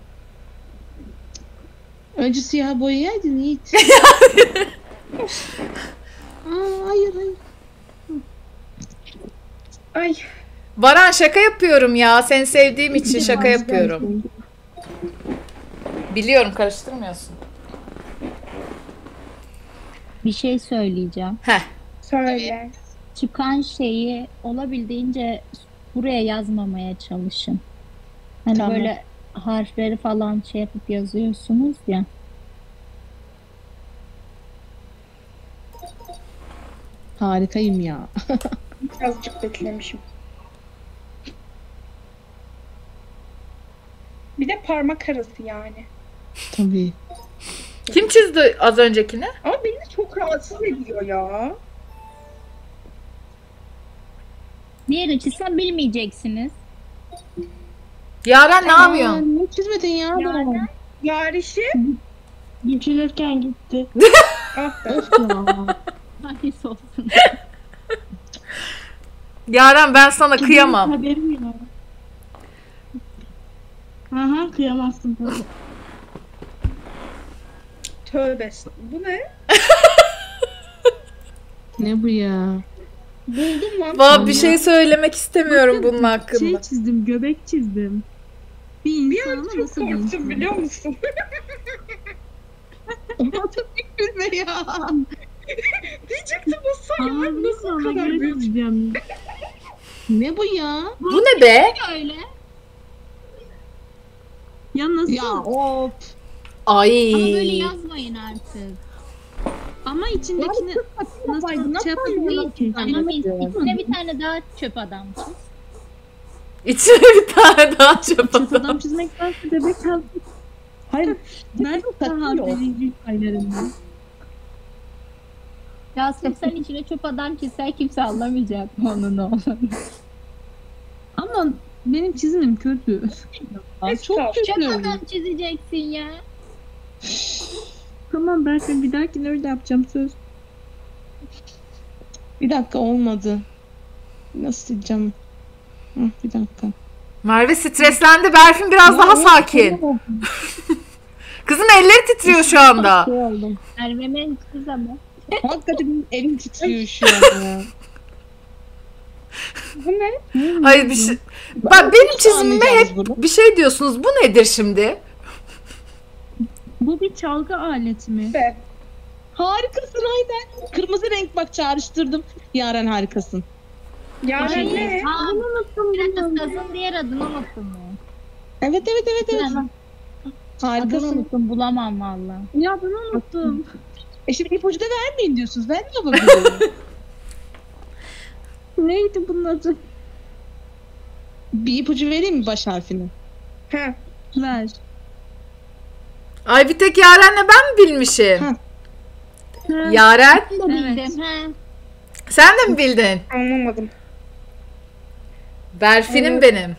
önce siyah boyayaydın Yiğit. [LAUGHS] Aa, hayır hayır. Ay Baran şaka yapıyorum ya. Seni sevdiğim için şaka yapıyorum. Biliyorum karıştırmıyorsun. Bir şey söyleyeceğim. Heh. söyle. Çıkan şeyi olabildiğince buraya yazmamaya çalışın. Hani Tamam. böyle harfleri falan şey yapıp yazıyorsunuz ya. Harikayım ya. [LAUGHS] Azıcık beklemişim. Bir de parmak arası yani. Tabii. Kim çizdi az öncekini? Ama beni çok rahatsız ediyor ya. Diğer açısından bilmeyeceksiniz. Yaren ne Aa, yapıyorsun? niye çizmedin ya? Yani- Yarışı. Geçilirken gitti. [LAUGHS] Ah be. Hangisi olsun? Yaren ben sana kıyamam. Haberim yok. Aha kıyamazsın. Tövbe. Bu ne? [LAUGHS] Ne bu ya? Buldum lan. Va bir şey söylemek istemiyorum bunun hakkında. Şey çizdim, göbek çizdim. Bir Bir insan an ama çok nasıl bir korktum insan? biliyor musun? [LAUGHS] Gülme ya. Diyecektim ya? Aa, Nasıl o ona kadar göre büyük? çizeceğim. Ne bu ya? Bu ne be? Öyle. Ya nasıl? Ya of. Ay. Ama böyle yazmayın artık. Ama içindekini nasıl şey Değil. yapabilirim ki? Ama içine bir tane daha çöp adam çiz. İçine bir tane daha çöp Çöp adam. adam çizmektense bebek kaldı. Hayır. Nerede harfleri aylarında? Ya sırf sen içine çöp adam çizsen kimse anlamayacak onun olduğunu. Ama benim çizimim kötü. Ya, çok kötü. Çöp adam çizeceksin ya. Tamam Berkay bir dahakine öyle yapacağım söz. Bir dakika olmadı. Nasıl sileceğim? Hı, bir dakika. Merve streslendi. Berfin biraz daha sakin. [LAUGHS] Kızın elleri titriyor şu anda. Şey. Merve'me hiçbir zaman. Hakikaten elim titriyor şu an ya. [LAUGHS] Bu ne? Hayır bir şey. Bak benim çizimime hep bunu. bir şey diyorsunuz. Bu nedir şimdi? Bu bir çalgı aleti mi? Harikasın Ayden. Kırmızı renk bak çağrıştırdım. Yaren harikasın. Yani ne? Aa, biraz kazın diğer adını unuttum ya. Evet evet evet evet. Adını Harikasın. unuttum bulamam valla. Ya ben unuttum. [LAUGHS] E şimdi ipucu da vermeyin diyorsunuz. Ben ne yapabilirim? Neydi bunun adı? bir ipucu vereyim mi baş harfini? He. Ver. Ay bir tek Yaren'le ben mi bilmişim? Ha. Yaren Ben de Evet. bildim. He. sen de mi bildin? Anlamadım. Berfin'im benim.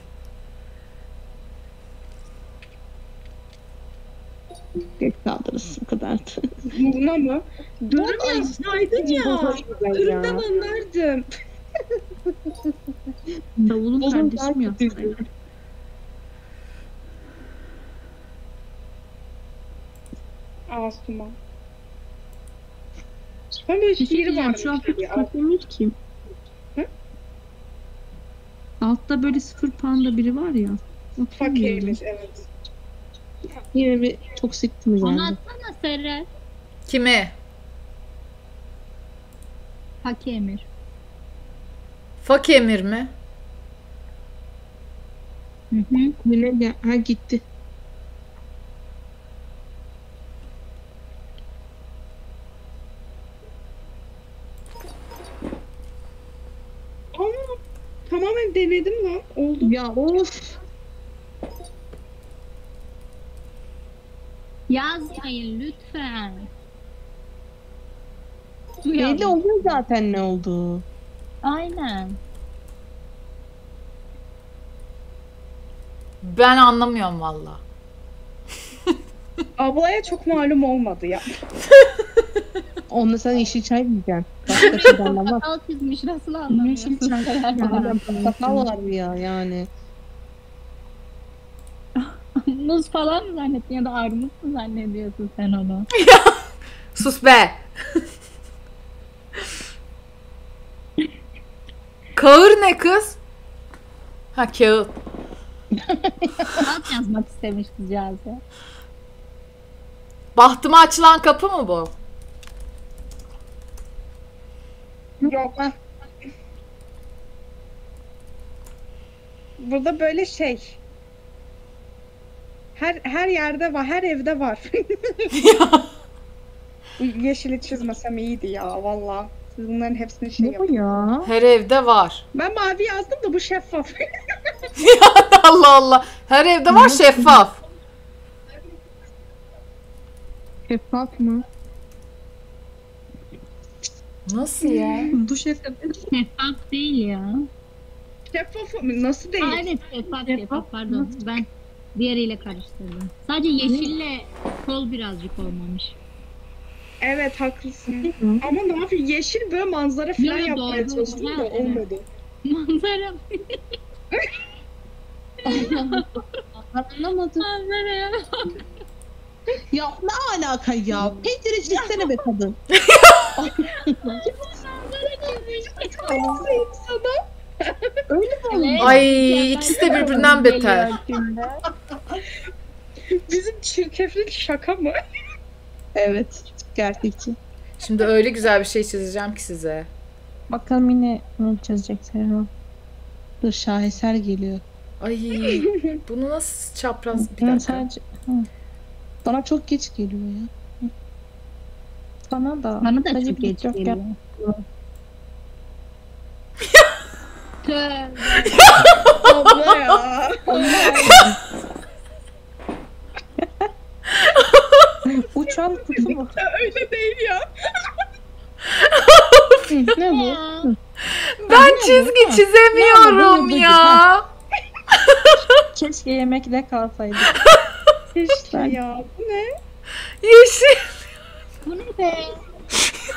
Geç kaldırırız o kadar. Buna mı? Durun Ay, yazsaydın ya. Durumdan anlardım. Davulun kardeşim kardeşi. yapsaydı. Asuman. Ben böyle Bir şey şiir diyeceğim varmış şu an gibi. hiç kapamıyor ki. Hı? Altta böyle sıfır panda biri var ya. Fakirmiş evet. Yine bir toksiktiniz Onu yani. atsana Serra. Kimi? Haki Emir. Fakir Emir mi? Hı hı. Yine gel- ha gitti. Aa, tamamen denedim lan. Oldu. Ya of. Yazmayın lütfen. Belli oluyor zaten ne olduğu. Aynen. Ben anlamıyorum valla. [LAUGHS] Ablaya çok malum olmadı ya. [LAUGHS] Onunla sen yeşil çay diyeceksin. [LAUGHS] Başka şey anlamaz. Sakal çizmiş nasıl anlamıyorsun? Yeşil çay. Adam sakal var ya yani. Muz falan mı zannettin ya da armut mu zannediyorsun sen onu? Sus be. Kağır ne kız? Ha kağıt. [LAUGHS] Kağıt yazmak istemiş kızcağız ya. Bahtıma açılan kapı mı bu? Yok. Burada böyle şey. Her her yerde var, her evde var. [LAUGHS] Yeşili çizmesem iyiydi ya valla. Siz bunların hepsini şey yapın. bu ya? Her evde var. Ben mavi yazdım da bu şeffaf. [LAUGHS] [LAUGHS] Allah Allah. Her evde var şeffaf. Şeffaf mı? Nasıl ya? Duş ettim. Şeffaf değil ya. şeffaf mı? Nasıl değil? Evet şeffaf şeffaf pardon. Ben diğeriyle karıştırdım. Sadece yeşille kol birazcık olmamış. Evet haklısın. Ama ne yapayım? Yeşil böyle manzara falan Yo, yapmaya doğru. çalıştım Ha, da evet. olmadı. Manzara. Anlamadım. Manzara ya. Ya ne alaka ya? Pencere çizsene be kadın. [LAUGHS] Ay ikisi de birbirinden beter. Bizim çirkeflik şaka mı? Evet. Gerçekçi. Şimdi öyle güzel bir şey çizeceğim ki size. Bakalım yine ne çizecek Serhan. Dur şaheser geliyor. Ay [LAUGHS] bunu nasıl çapraz bir Ben dakika. sadece Bana çok geç geliyor ya. bana da. Bana da çok geç geliyor. ya. Tövbe. [LAUGHS] Abla ya. [LAUGHS] Uçan kutu mu? Öyle değil ya. ne bu? Ben çizgi çizemiyorum ya. Keşke yemekte kalsaydık. [LAUGHS] İşte ya. Bu ne? Yeşil. Bu ne be?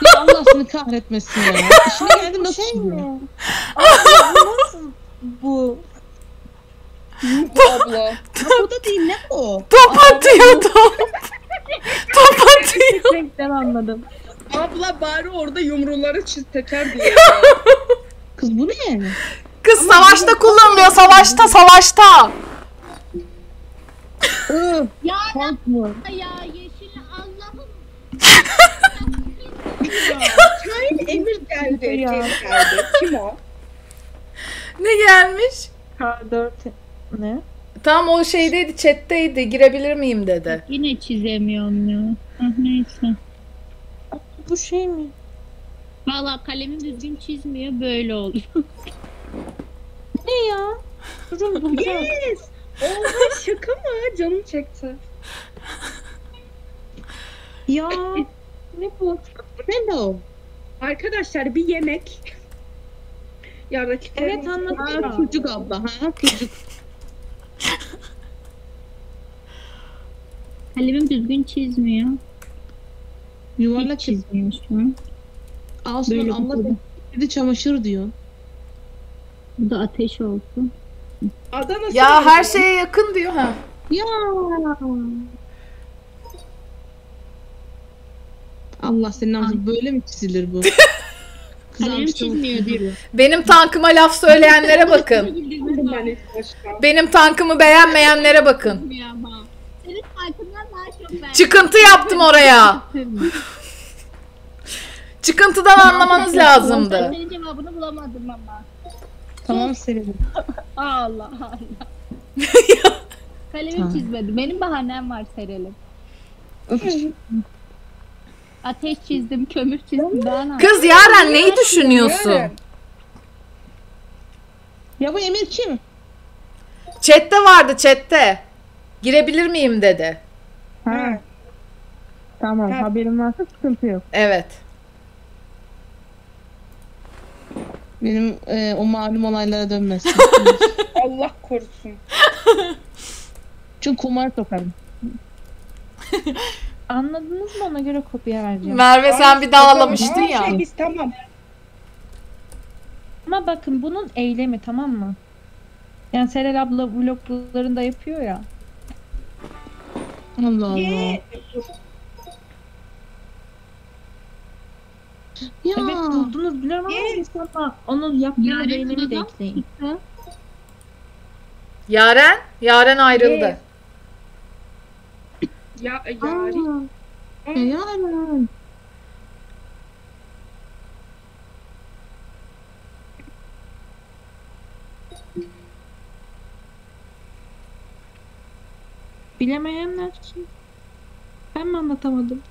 Ya Allah seni kahretmesin ya. İşine geldim nasıl Şey mi? Bu nasıl bu? Abla. Bu da değil ne o? Top atıyor top. Top atıyor. Renkten anladım. Abla bari orada yumruları çiz teker diye. [LAUGHS] Kız bu ne? Kız savaşta kullanılıyor savaşta savaşta. Ya Tank mı? ya yeşil Allah'ım. [LAUGHS] Şahin Emir geldi. Geldi. Kim o? Ne gelmiş? K4 ne? Tam o şeydeydi chatteydi girebilir miyim dedi. Yine çizemiyorum ya. Ah neyse. Bu şey mi? Valla kalemim düzgün çizmiyor böyle oluyor. [LAUGHS] Ne ya? Durun bulacağım. Yes. Oha şaka mı? Canım çekti. ya ne bu? Ne o? Arkadaşlar bir yemek. Ya rakiplerim. Evet anladım. Çocuk abla. Ha çocuk. Kalemim düzgün çizmiyor. Hiç Yuvarlak çiz. çizmiyor şu an. Alsın Böyle abla dedi çamaşır diyor. Bu da ateş olsun. Adana Ya her şeye yakın diyor ha. Ya. Allah senin ağzın böyle mi çizilir bu? [LAUGHS] Kalem çizmiyor diyor. Benim tankıma laf söyleyenlere bakın. [LAUGHS] Benim tankımı beğenmeyenlere bakın. Senin farkından daha çok ben. Çıkıntı yaptım oraya. Çıkıntıdan anlamanız lazımdı. Senin cevabını bulamadım ama. Tamam Selim. [LAUGHS] Allah Allah. [LAUGHS] Kalemim Tamam. çizmedi. Benim bahanem var serelim. [LAUGHS] Ateş çizdim, kömür çizdim. Daha ne? Kız Yaren neyi düşünüyorsun? Ya bu Emir kim? Chatte vardı chatte. Girebilir miyim dedi. Ha. Tamam Ha. haberim varsa sıkıntı yok. Evet. Benim e, o malum olaylara dönmesin. [LAUGHS] Allah korusun. Çünkü kumar sokarım. [LAUGHS] Anladınız mı ona göre kopya vereceğim. Merve sen bir dağlamıştın Aa, ya. Şey, biz tamam. Ama bakın bunun eylemi tamam mı? Yani Serel abla vloglarında yapıyor ya. Allah Allah. Ye. Ya. Evet buldunuz biliyorum ama Yes. inşallah onun yaptığını Yaren beğenimi de ekleyin. Yaren, Yaren ayrıldı. Yes. Ya yari. Aa, Yani. Bilemeyenler kim? Ben mi anlatamadım?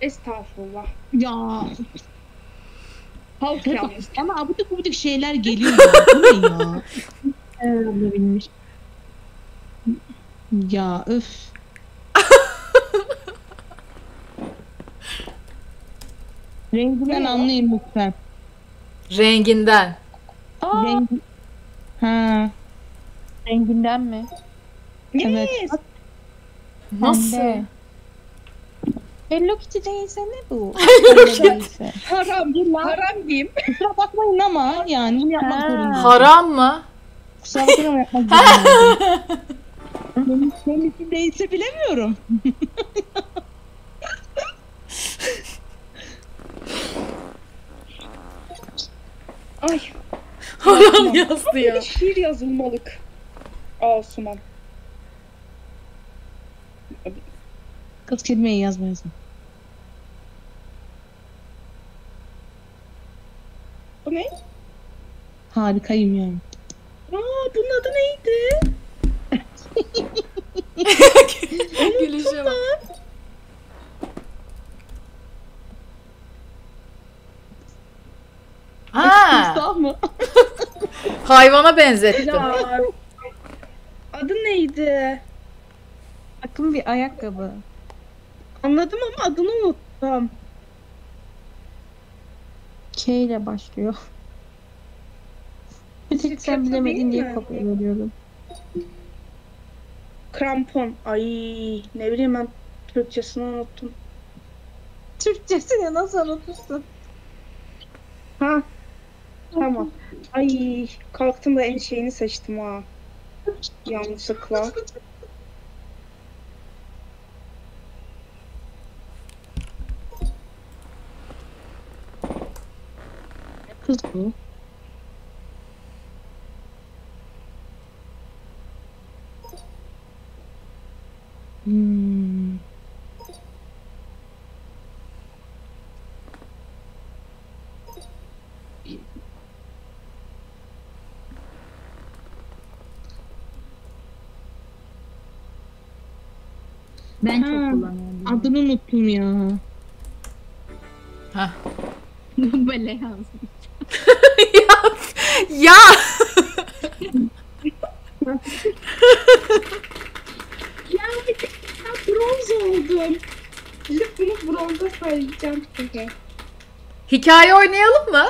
Estağfurullah. Ya. Halk Hep yanlış. ama abidik gubidik şeyler geliyor ya. Bu ne ya? [LAUGHS] Abla bilmiş. Ya öf. [LAUGHS] Renginden anlayın lütfen. Renginden. Aa, Rengi... Ha, renginden mi? Evet. Yes. Nasıl? Pembe. Hello Kitty değilse ne bu? [LAUGHS] Hello Kitty. Haram. Haram diyeyim. Kusura bakmayın ama yani bunu yapmak zorundayım. Haram mı? Kusura bakmayın ama yapmak zorundayım. Benim için değilse bilemiyorum. Ay. Haran yazdı ya. Bir şiir yazılmalık. Asuman. Kız kelimeyi yazma yazma. Bu ne? Harikayım yani. Aa bunun adı neydi? [LAUGHS] Gülüşe bak. Ha, mı? hayvana benzettim. Ya. Adı neydi? Takım bir ayakkabı. Anladım ama adını unuttum. K ile başlıyor. Bir tek sen bilemedin değil diye mi? kopya veriyorum. Krampon. Ay ne bileyim ben Türkçesini unuttum. Türkçesini nasıl unutursun? Ha. Tamam. Ay kalktım da en şeyini seçtim ha. Yanlışlıkla. [LAUGHS] Kız bu. Hmm. Ben Ha, çok kullanıyorum. bunu. Adını unuttum ya. Hah. [LAUGHS] Böyle yazdım. [LAUGHS] ya Ben bronz oldum. Sırf bunu bronza sayacağım size. hikaye oynayalım mı?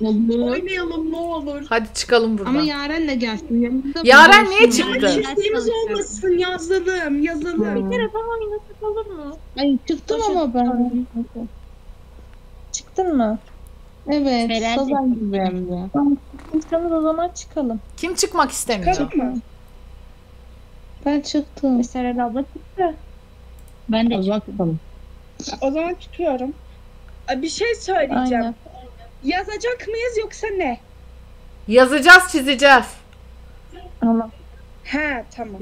Olur. Oynayalım ne olur. Hadi çıkalım buradan. Ama Yaren de gelsin. yanımızda Yaren niye çıktı? Çiftliğimiz olmasın yazalım yazalım. Bir kere daha oynasak olur mu? Ay çıktım ama ben. Çıktın mı? Evet. Merak Sazan gibi hem de. İnsanız o zaman çıkalım. Kim çıkmak istemiyor? Çıkalım mı? Ben çıktım. Seren abla çıktı. Ben de O zaman çıkalım. O zaman çıkıyorum. Ay, Bir şey söyleyeceğim. Aynen. Yazacak mıyız yoksa ne? Yazacağız, çizeceğiz. He tamam.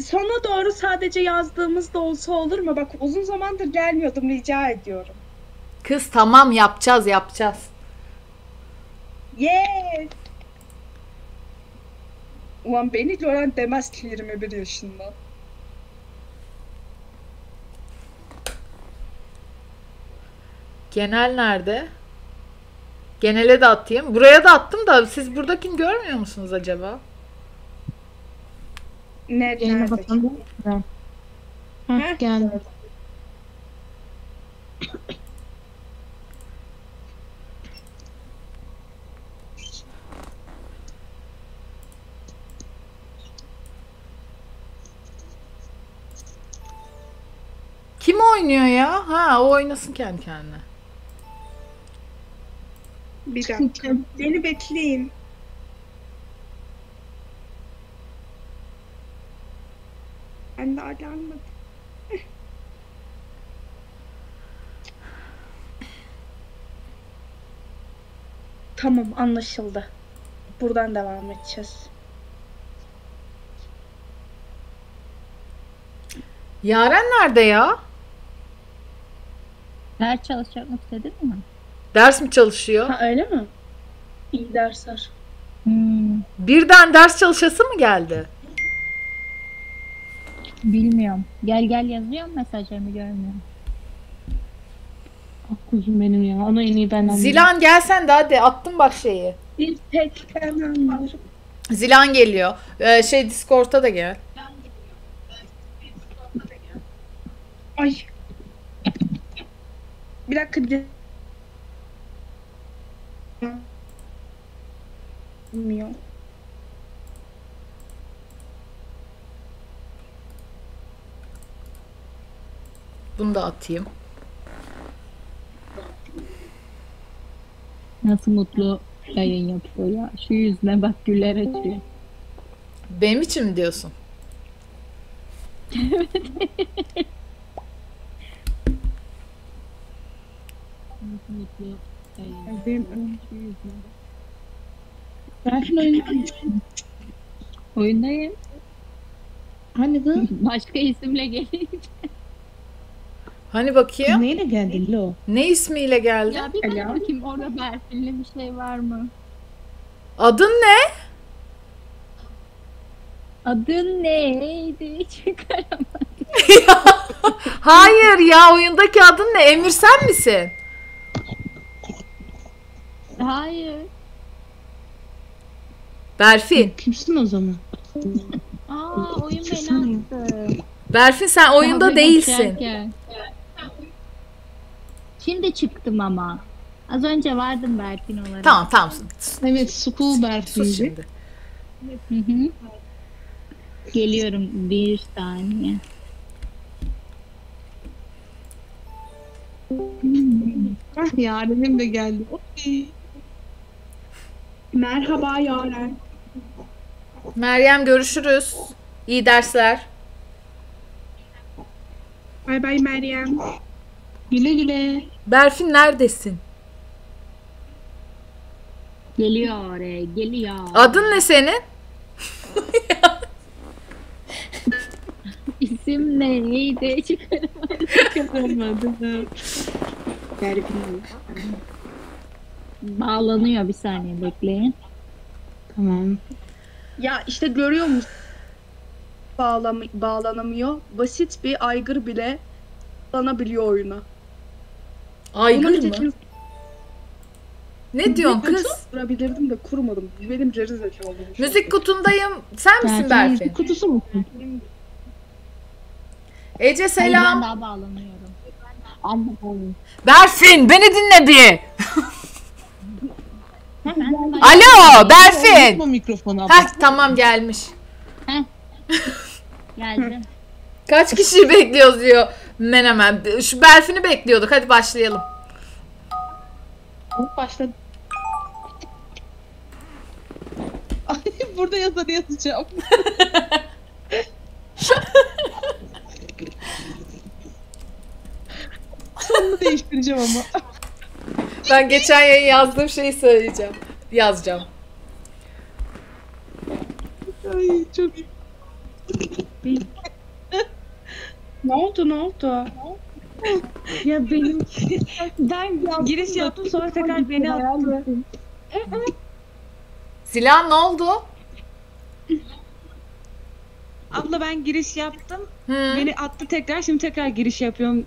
Sona doğru sadece yazdığımız da olsa olur mu? Bak uzun zamandır gelmiyordum rica ediyorum. Kız tamam yapacağız, yapacağız. Yes! Ulan beni gören demez ki 21 yaşında. Genel nerede? Genele de atayım. Buraya da attım da siz buradakini görmüyor musunuz acaba? Ne, Yayına nerede? bakalım. Ben. Heh. Heh, geldi. Kim oynuyor ya? Ha o oynasın kendi kendine. Bir dakika. Beni bekleyin. Ben de alarmadım. Tamam anlaşıldı. Buradan devam edeceğiz. Yaren nerede ya? ders çalışacakmak istedin mi? Ders mi çalışıyor? Ha öyle mi? İyi dersler. Hmm, Birden ders çalışası mı geldi? Bilmiyorum. Gel gel yazıyor mu mesajlarımı görmüyorum. Ah kuzum benim ya. Onu en iyi ben anlarım. Zilan gelsen de hadi attım bak şeyi. Bir tek anlarım. Zilan geliyor. Ee, şey Discord'a da gel. Ay. Bir dakika bir Bilmiyor. Bunu da atayım. Nasıl mutlu yayın yapıyor ya. Şu yüzüne bak güller açıyor. Benim için mi diyorsun? Nasıl mutlu yayın Benim şu yüzüne bak. Berfin oyunda mısın? Oyundayım. Hani kız? Başka isimle gelince. Hani bakayım? Neyle geldin lo? Ne ismiyle geldi? Ya bir bak bakayım orada Berfin'li bir şey var mı? Adın ne? Adın neydi? [LAUGHS] Çıkaramadım. [LAUGHS] Hayır ya oyundaki adın ne? Emir sen misin? Hayır. Berfin. Kimsin o zaman? Aa oyun beni attı. Berfin sen oyunda Abi değilsin. geçerken. Şimdi çıktım ama. Az önce vardım Berfin olarak. Tamam tamam. Evet School Sus Berfin'di. şimdi. Hı hı. Geliyorum bir saniye. Ah yarenim de geldi. Merhaba Yaren. Meryem görüşürüz. İyi dersler. Bay bay Meryem. Güle güle. Berfin neredesin? Geliyor oraya geliyor. Adın ne senin? [LAUGHS] İsim neydi? Çıkaramadım. Berfin. Bağlanıyor bir saniye bekleyin. Tamam. Ya işte görüyor musun? Bağlam bağlanamıyor. Basit bir aygır bile bağlanabiliyor oyuna. Aygır mı? Ne diyorsun kız? kurabilirdim de kurmadım. Benim ceri zekalı. Müzik kutundayım. Sen misin Berfin Berfin? kutusu musun? Ece Hayır, selam. Ben daha bağlanıyorum. Anladım. Berfin beni dinle [LAUGHS] bir. Alo Berfin. Heh tamam gelmiş. [LAUGHS] geldi. Kaç kişiyi bekliyoruz diyor Menemen. Şu Berfin'i bekliyorduk. Hadi başlayalım. Başladı. Ay burada yazar yazacağım. Sonunu değiştireceğim ama. Ben geçen yayın yazdığım şeyi söyleyeceğim. Yazacağım. Ay çok iyi. Ne oldu ne oldu? Ya benim ben giriş yaptım sonra tekrar beni attı. Zilan ne oldu? Abla ben giriş yaptım. Hı. Beni attı tekrar şimdi tekrar giriş yapıyorum.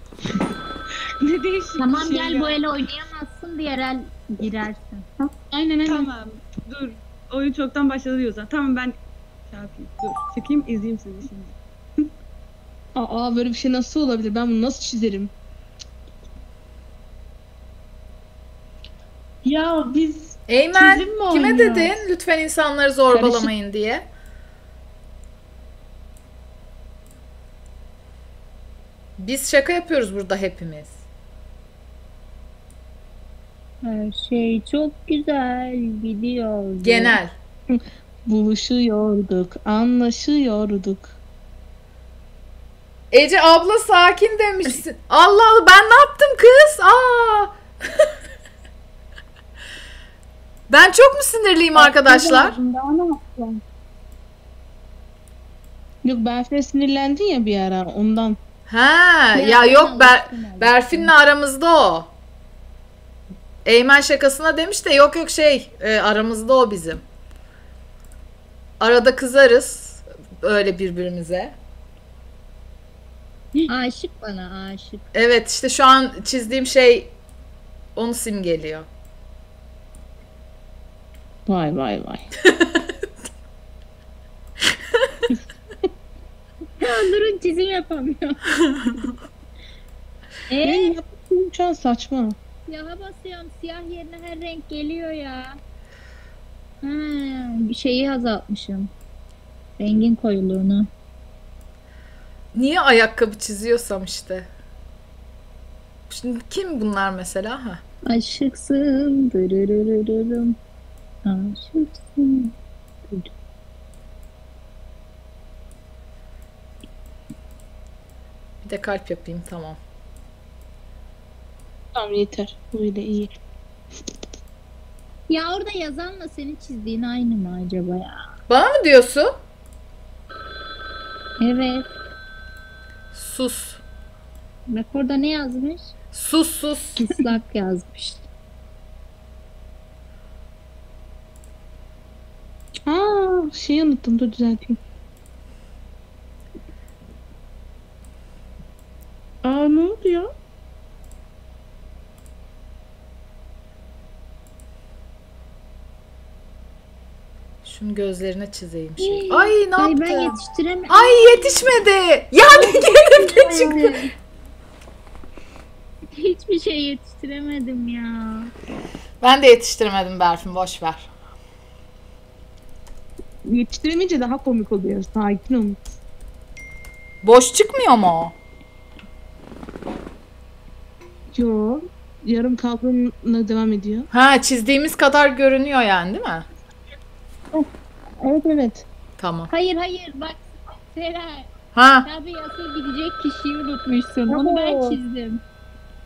[LAUGHS] ne değişik Tamam şey gel ya. bu ele oynayamazsın diğer el girersin. Aynen aynen. Tamam dur. Oyun çoktan başladı diyorsan. Tamam ben şey yapayım. Dur çekeyim izleyeyim sizi şimdi. Aa böyle bir şey nasıl olabilir? Ben bunu nasıl çizerim? Ya biz Eymen Çizim mi kime oynuyor? dedin? Lütfen insanları zorbalamayın diye. Biz şaka yapıyoruz burada hepimiz. Her şey çok güzel gidiyor. Genel. Buluşuyorduk, anlaşıyorduk. Ece abla sakin demişsin. Allah Allah ben ne yaptım kız? Aa. [LAUGHS] ben çok mu sinirliyim arkadaşlar? Daha ne yapacağım? Yok Berfin'e sinirlendin ya bir ara ondan. Ha ya yok Ber Berfin'le aramızda o. Eymen şakasına demiş de yok yok şey e, aramızda o bizim. Arada kızarız öyle birbirimize. Aşık bana aşık. Evet işte şu an çizdiğim şey onu simgeliyor. Vay vay vay. [LAUGHS] Durun çizim yapamıyor. [LAUGHS] Benim Eee yaptığım şu an saçma. siyaha basıyorum. Siyah yerine her renk geliyor ya. Ha, şeyi azaltmışım. Rengin koyuluğunu. Niye ayakkabı çiziyorsam işte. Şimdi kim bunlar mesela? Ha. Aşıksın. Dırırırırırım. Aşıksın. Bir de kalp yapayım tamam. Tamam yeter. Bu ile iyi. Ya orada yazanla senin çizdiğin aynı mı acaba ya? Bana mı diyorsun? Evet. Sus. Bak orada ne yazmış? Sus sus. Islak yazmış. Aa şeyi unuttum. Dur düzelteyim. Aa ne oldu ya? Şunun gözlerine çizeyim şey. Ay ne Ay yaptım? ben yetiştiremedim. Ay yetişmedi. Ya bir kere çıktı. Hiçbir şey yetiştiremedim ya. Ben de yetiştiremedim Berfin boş ver. Yetiştiremeyince daha komik oluyor. Sakin olun. Boş çıkmıyor mu o? Yo. Yarım kablonla devam ediyor. Ha çizdiğimiz kadar görünüyor yani değil mi? Evet evet. Tamam. Hayır hayır bak Seray. Ha Tabii yasa gidecek kişiyi unutmuşsun. Onu ben çizdim.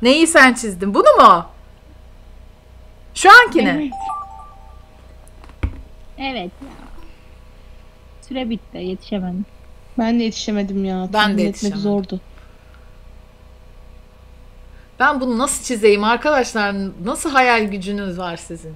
neyi sen çizdin? Bunu mu? Şu ankini. Evet. Evet ya. Süre bitti yetişemedim. Ben de yetişemedim ya. Ben de Tahmin yetişemedim. zordu. Ben bunu nasıl çizeyim arkadaşlar? Nasıl hayal gücünüz var sizin?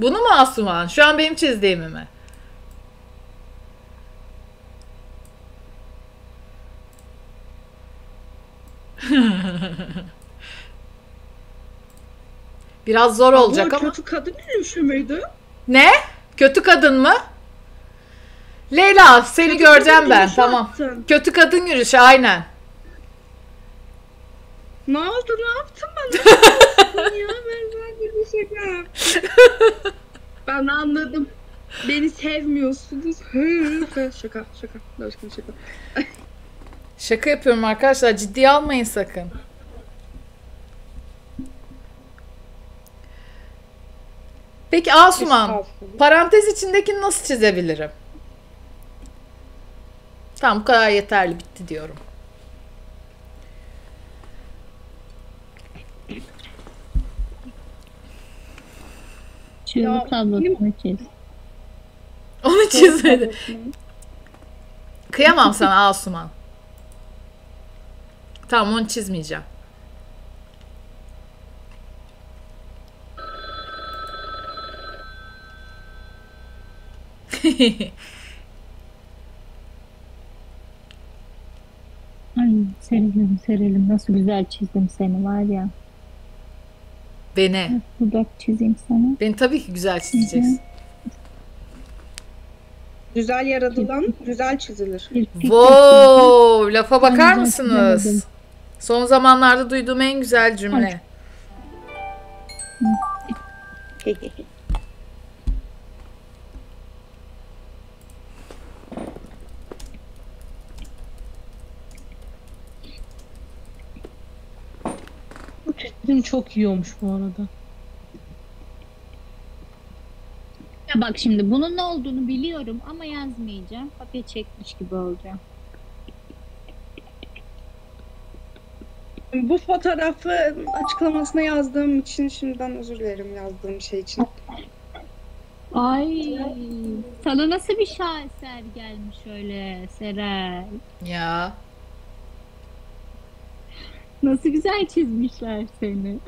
Bunu mu Asuman? Şu an benim çizdiğimi mi? [LAUGHS] Biraz zor olacak ama. kötü kadın yürüyüşü müydü? Ne? Kötü kadın mı? Leyla seni göreceğim ben. Tamam. Yaptın. Kötü kadın yürüyüşü aynen. Ne oldu ne? Ne yaptım [LAUGHS] ya ben bir [LAUGHS] şaka. ben anladım. Beni sevmiyorsunuz. Şaka şaka. Başka bir şaka. [LAUGHS] Şaka yapıyorum arkadaşlar. Ciddiye almayın sakın. Peki Asuman, parantez içindekini nasıl çizebilirim? Tamam bu kadar yeterli bitti diyorum. Çığlık tablosunu çiz. Onu çizmedi. Kıyamam sana Asuman. Tamam onu çizmeyeceğim. Ay serelim serelim. Nasıl güzel çizdim seni var ya. Beni. Dudak çizeyim sana. Beni tabii ki güzel çizeceksin. Güzel yaratılan güzel çizilir. Wow, lafa bakar mısınız? Son zamanlarda duyduğum en güzel cümle. [LAUGHS] Çizim çok iyi olmuş bu arada. Ya bak şimdi bunun ne olduğunu biliyorum ama yazmayacağım. Kopya çekmiş gibi olacağım. Bu fotoğrafı açıklamasına yazdığım için şimdiden özür dilerim yazdığım şey için. Ay sana nasıl bir şaheser gelmiş öyle Seray. Ya. Nasıl güzel çizmişler seni.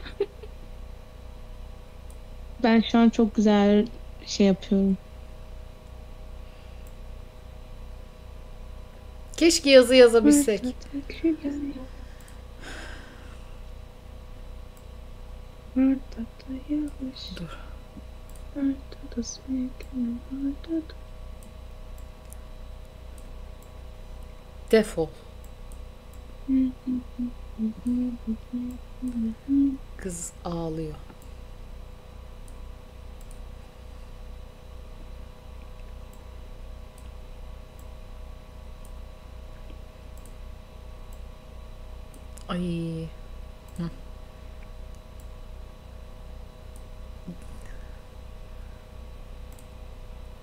Ben şu an çok güzel şey yapıyorum. Keşke yazı yazabilsek. Ortada yavaş. Dur. Ortada sevgilim, ortada. Defol. Kız ağlıyor. Ay.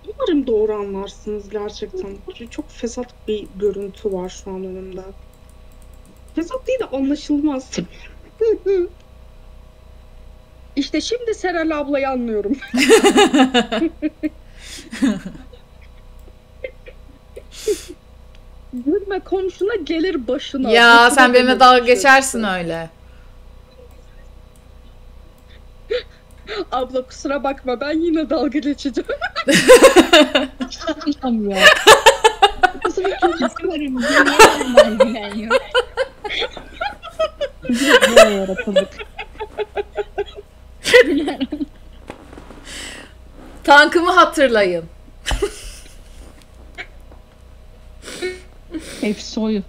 Umarım doğru anlarsınız gerçekten. Çok fesat bir görüntü var şu an önümde. Fesat değil de anlaşılmaz. [LAUGHS] işte şimdi Serel ablayı anlıyorum. [LAUGHS] Gülme komşuna gelir başına. Ya Başına sen benimle dalga başına. geçersin öyle. Abla kusura bakma ben yine dalga geçeceğim. [LAUGHS] Nasıl bir çocuk varım? Böyle [LAUGHS] yaratıldık. Tankımı hatırlayın. Hepsi oyu.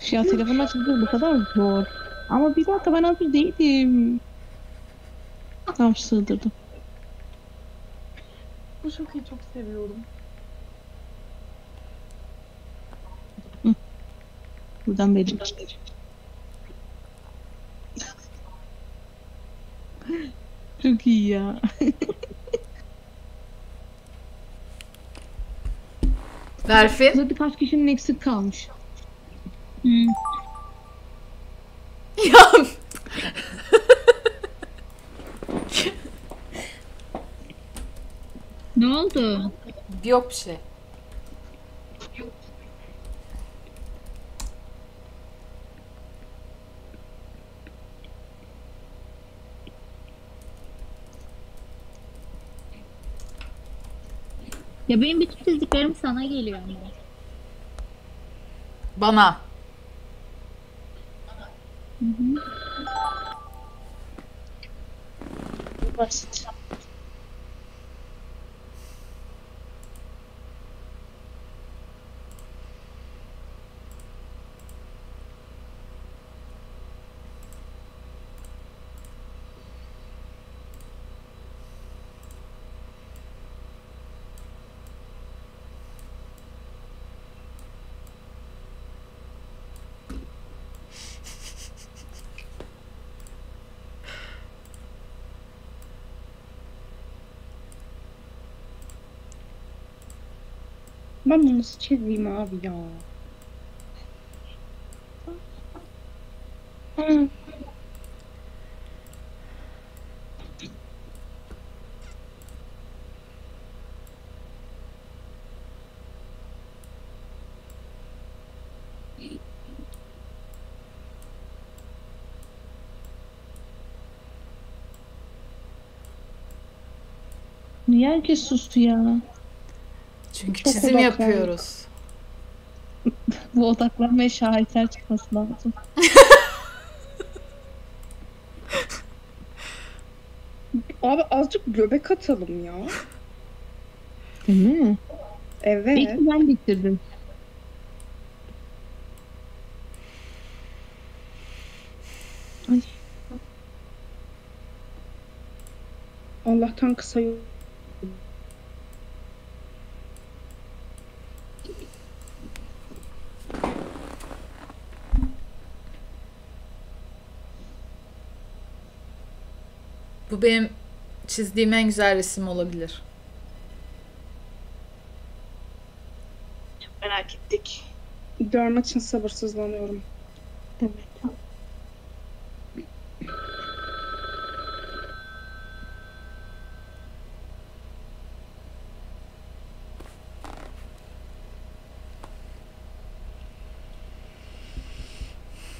Şu ya telefonu açınca bu kadar zor. Ama bir dakika ben hazır değilim. Tamam sığdırdım. Bu şakayı çok seviyorum. Buradan benim. [LAUGHS] Çok iyi ya. [LAUGHS] Berfin. Burada birkaç kişinin eksik kalmış. Hmm. Ya [LAUGHS] Ne oldu? yok bir şey. Ya benim bütün çizdiklerim sana geliyor ama. Bana. Basit. Ben bunu nasıl çizeyim abi ya? Niye herkes sustu ya? Çünkü Çok çizim odaklandık. yapıyoruz. [LAUGHS] Bu odaklanmaya şahitler çıkması lazım. [LAUGHS] Abi azıcık göbek atalım ya. Değil mi? Evet. Ki ben bitirdim. Ay. Allah'tan kısa yol. Benim çizdiğim en güzel resim olabilir. Merak ettik. Görmek için sabırsızlanıyorum. Evet.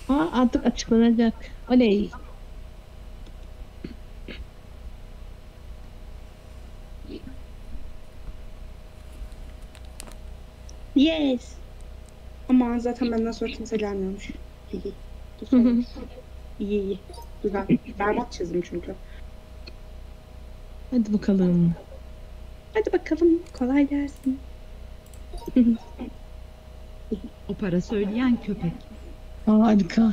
Aa, artık açıklanacak. Oley. Yes. Ama zaten benden sonra kimse gelmiyormuş. İyi iyi. Güzel. Berbat çizdim çünkü. Hadi bakalım. Hadi bakalım. Kolay gelsin. Opera söyleyen köpek. Harika.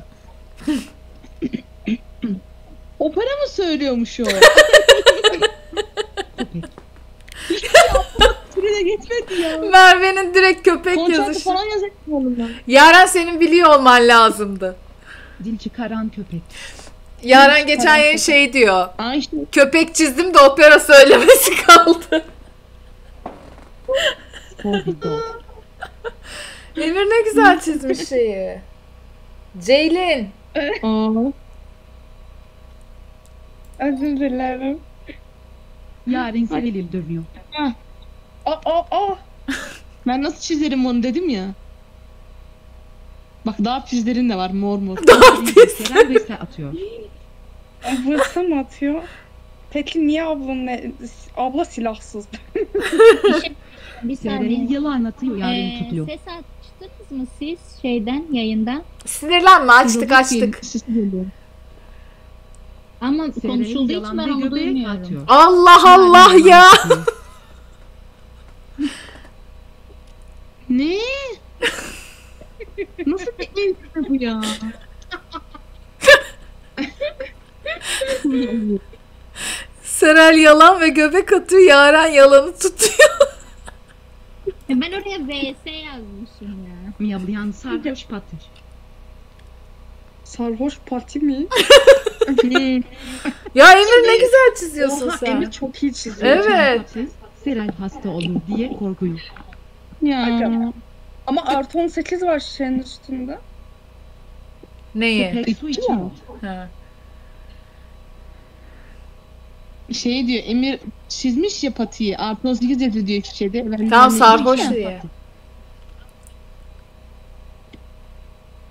Opera mı söylüyormuş o? Köpek. [LAUGHS] Sürede geçmedi ya. Merve'nin direkt köpek Konçerto yazışı. falan onunla. Yaren senin biliyor olman lazımdı. Dil çıkaran köpek. Yaren geçen yayın şey diyor. Aa işte Köpek çizdim de opera söylemesi kaldı. Emir ne güzel çizmiş şeyi. Ceylin. Aa. Özür dilerim. Yarın Sevil'i dövüyor. Aa, aa, aa. Ben nasıl çizerim onu dedim ya. Bak daha pizlerin de var mor mor. [LAUGHS] Seren Vese atıyor. Ablası mı atıyor? Peki niye ablanın ne- abla silahsız? Bir Seren saniye. yalan atıyor. Yarın Ee, tutuyor. ses açtınız mı siz şeyden yayından? Sinirlenme açtık açtık. Ama konuşulduğu için ben onu duymuyorum. atıyor. Allah Allah ya. [LAUGHS] Ne? Nasıl bir el bu ya? Serel yalan ve göbek atıyor. Yaren yalanı tutuyor. E, Ben oraya VS yazmışım ya. Miyavlayan sarhoş patır. Sarhoş pati mi? Ya Emir ne güzel çiziyorsun Oha sen. Emir çok iyi çiziyor. Evet. Seren hasta olur diye korkuyor. ya. Aga. Ama artı 18 var şişenin üstünde. Neyi? Su içiyor. Ha. Şey diyor Emir çizmiş ya patiyi. Artı 18 yazıyor diyor şişede. Ben Tamam sarhoş diye.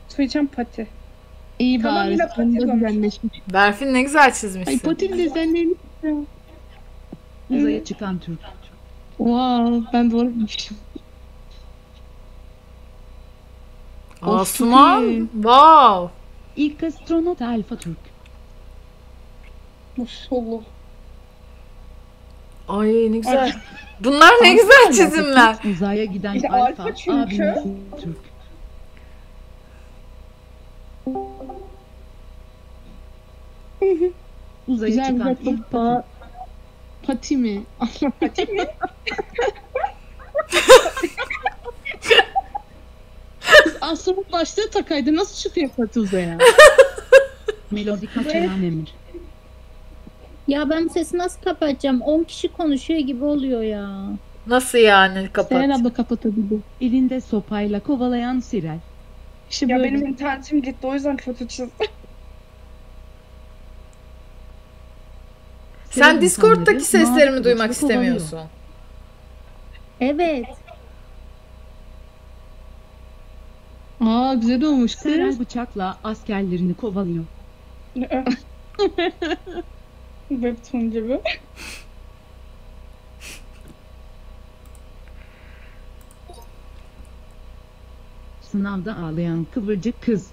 Su içen pati. İyi Tamam, bari. Sonunda pati görmüş. düzenleşmiş. Berfin ne güzel Ay çizmişsin. patin desenlerini. Uzaya çıkan Türk. Wow, ben doğru bilmişim. İyi. Wow. İlk astronot Alfa Türk. Maşallah. Ay ne güzel. Bunlar ne güzel çizimler. Uzaya giden de Alfa, Alfa çünkü. abimiz Türk. Uzaya Güzel çıkan ilk. Pati mi? Pati mi? [LAUGHS] Astronot başlığı takaydı. Nasıl çıkıyor pati uzaya? [LAUGHS] melodika çalan emir. Ya ben sesi nasıl kapatacağım? 10 kişi konuşuyor gibi oluyor ya. Nasıl yani kapat? Seren abla kapatabilir. Elinde sopayla kovalayan Sirel. İşte Ya böyle. benim internetim gitti o yüzden kötü çizdim. Sen Discord'daki seslerimi duymak istemiyorsun. Evet. Aa güzel olmuş kız. Seren bıçakla askerlerini kovalıyor. [LAUGHS] Webtoon gibi. Sınavda ağlayan kıvırcık kız.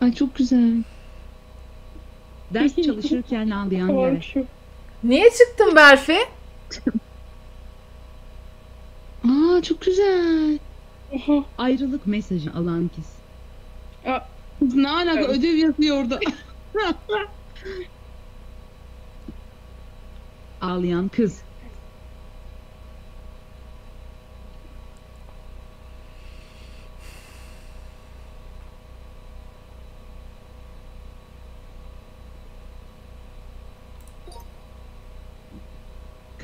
Ay çok güzel. Ders çalışırken ağlayan yere. Niye çıktın Berfi? [LAUGHS] Aa çok güzel. Oha. Ayrılık mesajı alan kız. Ne alaka Evet. ödev yapıyor orada. [LAUGHS] [LAUGHS] Ağlayan kız.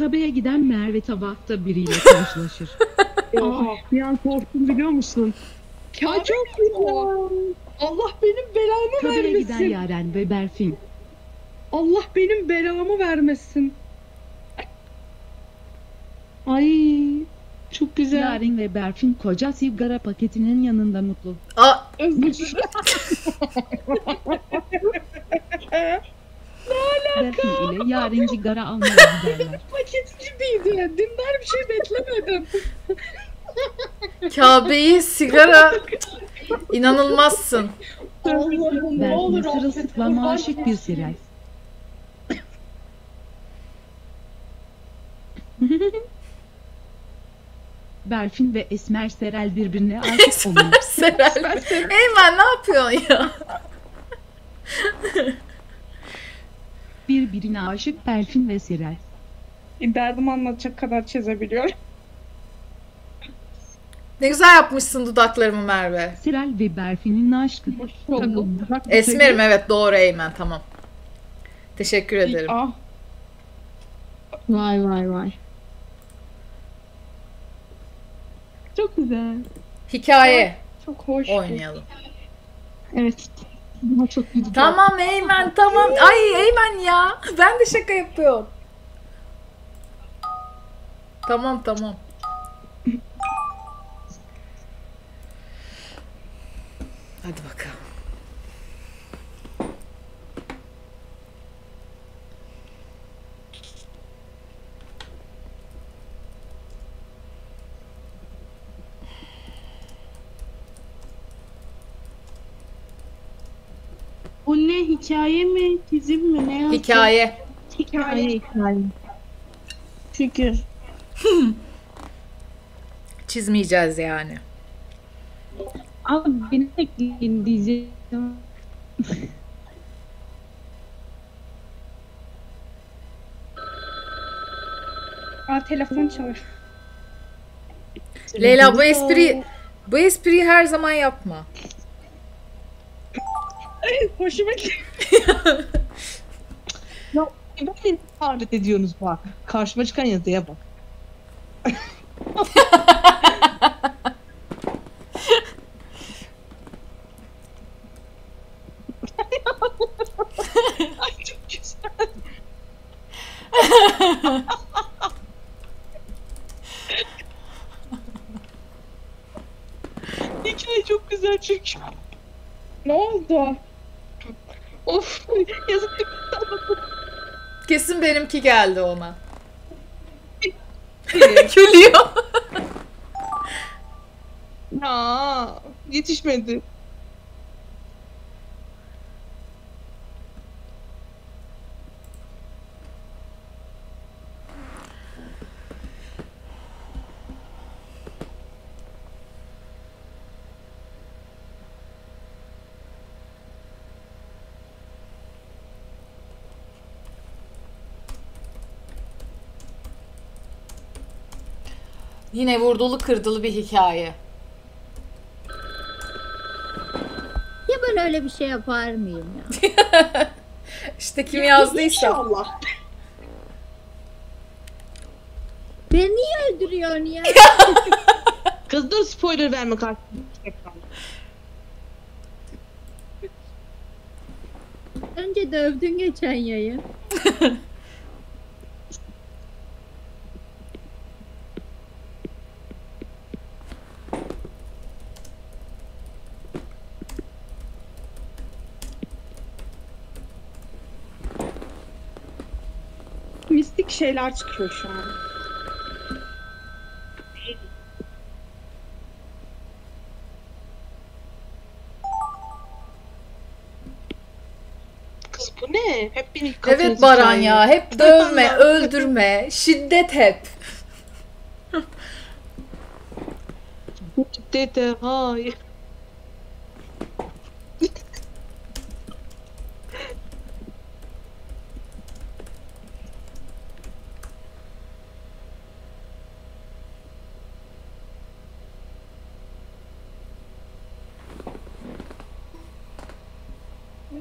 Kabe'ye giden Merve tabakta biriyle karşılaşır. [LAUGHS] Oha. Bir an korktum biliyor musun? Ay çok güzel. Allah benim belamı Kabe'ye giden vermesin. Yaren ve Berfin. Allah benim belamı vermesin. Ay çok güzel. Yaren ve Berfin koca sigara paketinin yanında mutlu. Aa, Özür [LAUGHS] dilerim. [LAUGHS] Berfin ile Yaren sigara almaya [LAUGHS] giderler. Paket gibiydi. Dindar bir şey beklemedim. [LAUGHS] Kabe'yi sigara inanılmazsın. Allah'ım ne olur Berfin sırılsıklama aşık bir serial. [LAUGHS] Berfin ve Esmer Serel birbirine aşık oluyor. Serel. Eymen ne yapıyorsun ya? Birbirine aşık Berfin ve Serel. Derdimi anlatacak kadar çizebiliyorum. Ne güzel yapmışsın dudaklarımı Merve. Serel ve Berfin'in aşkı. Esmerim evet doğru Eymen tamam. Teşekkür ederim. Ah, Vay vay vay. Çok güzel. Hikaye çok hoş. oynayalım. Evet. Daha çok güzel. Tamam Eymen tamam. Ay Eymen ya. [LAUGHS] Ben de şaka yapıyorum. Tamam tamam. Hadi bakalım. Bu ne hikaye mi çizim mi ne yazdı? Hikaye. Hikaye. hikaye. Şükür. [LAUGHS] Çizmeyeceğiz yani. Abi beni ekleyin diyeceğim. [LAUGHS] Aa telefon çalıyor. Leyla bu espri bu espriyi her zaman yapma. [LAUGHS] Hoşuma gitti. Beni hakaret ediyorsunuz bak. Karşıma çıkan yazıya bak. Ay çok güzel. Hikaye çok güzel çünkü. Ne oldu? Of yazık. Kesin benimki geldi ona. [LAUGHS] Gülüyor. Ya yetişmedi. Yine vurdulu kırdılı bir hikaye. Ya ben öyle bir şey yapar mıyım ya? [LAUGHS] İşte kim yazdıysa. İnşallah. Beni niye öldürüyorsun ya? [LAUGHS] Kız dur spoiler verme karşı. Önce dövdün geçen yayın. [LAUGHS] şeyler çıkıyor şu an. Kız bu ne? Hep beni Evet Baran ya hep dövme, [LAUGHS] öldürme, şiddet hep. [LAUGHS] Dede hayır.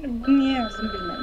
Yazdım bilmiyorum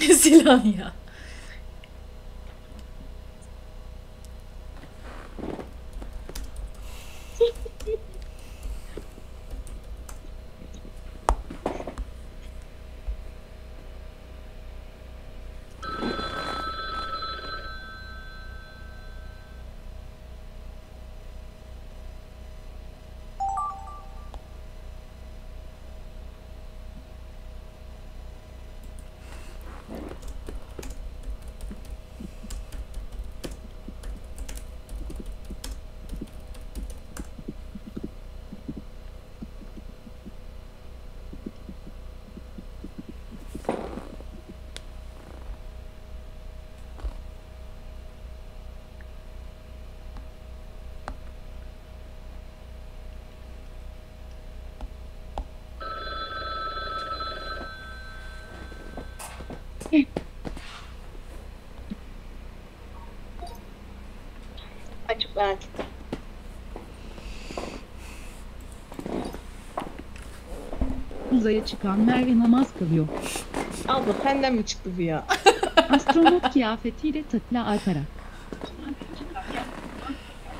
ama. Silah ya. Merak ettim. Uzaya çıkan Merve namaz kılıyor. Abla senden mi çıktı bu ya? [LAUGHS] Astronot kıyafetiyle takla Alparak.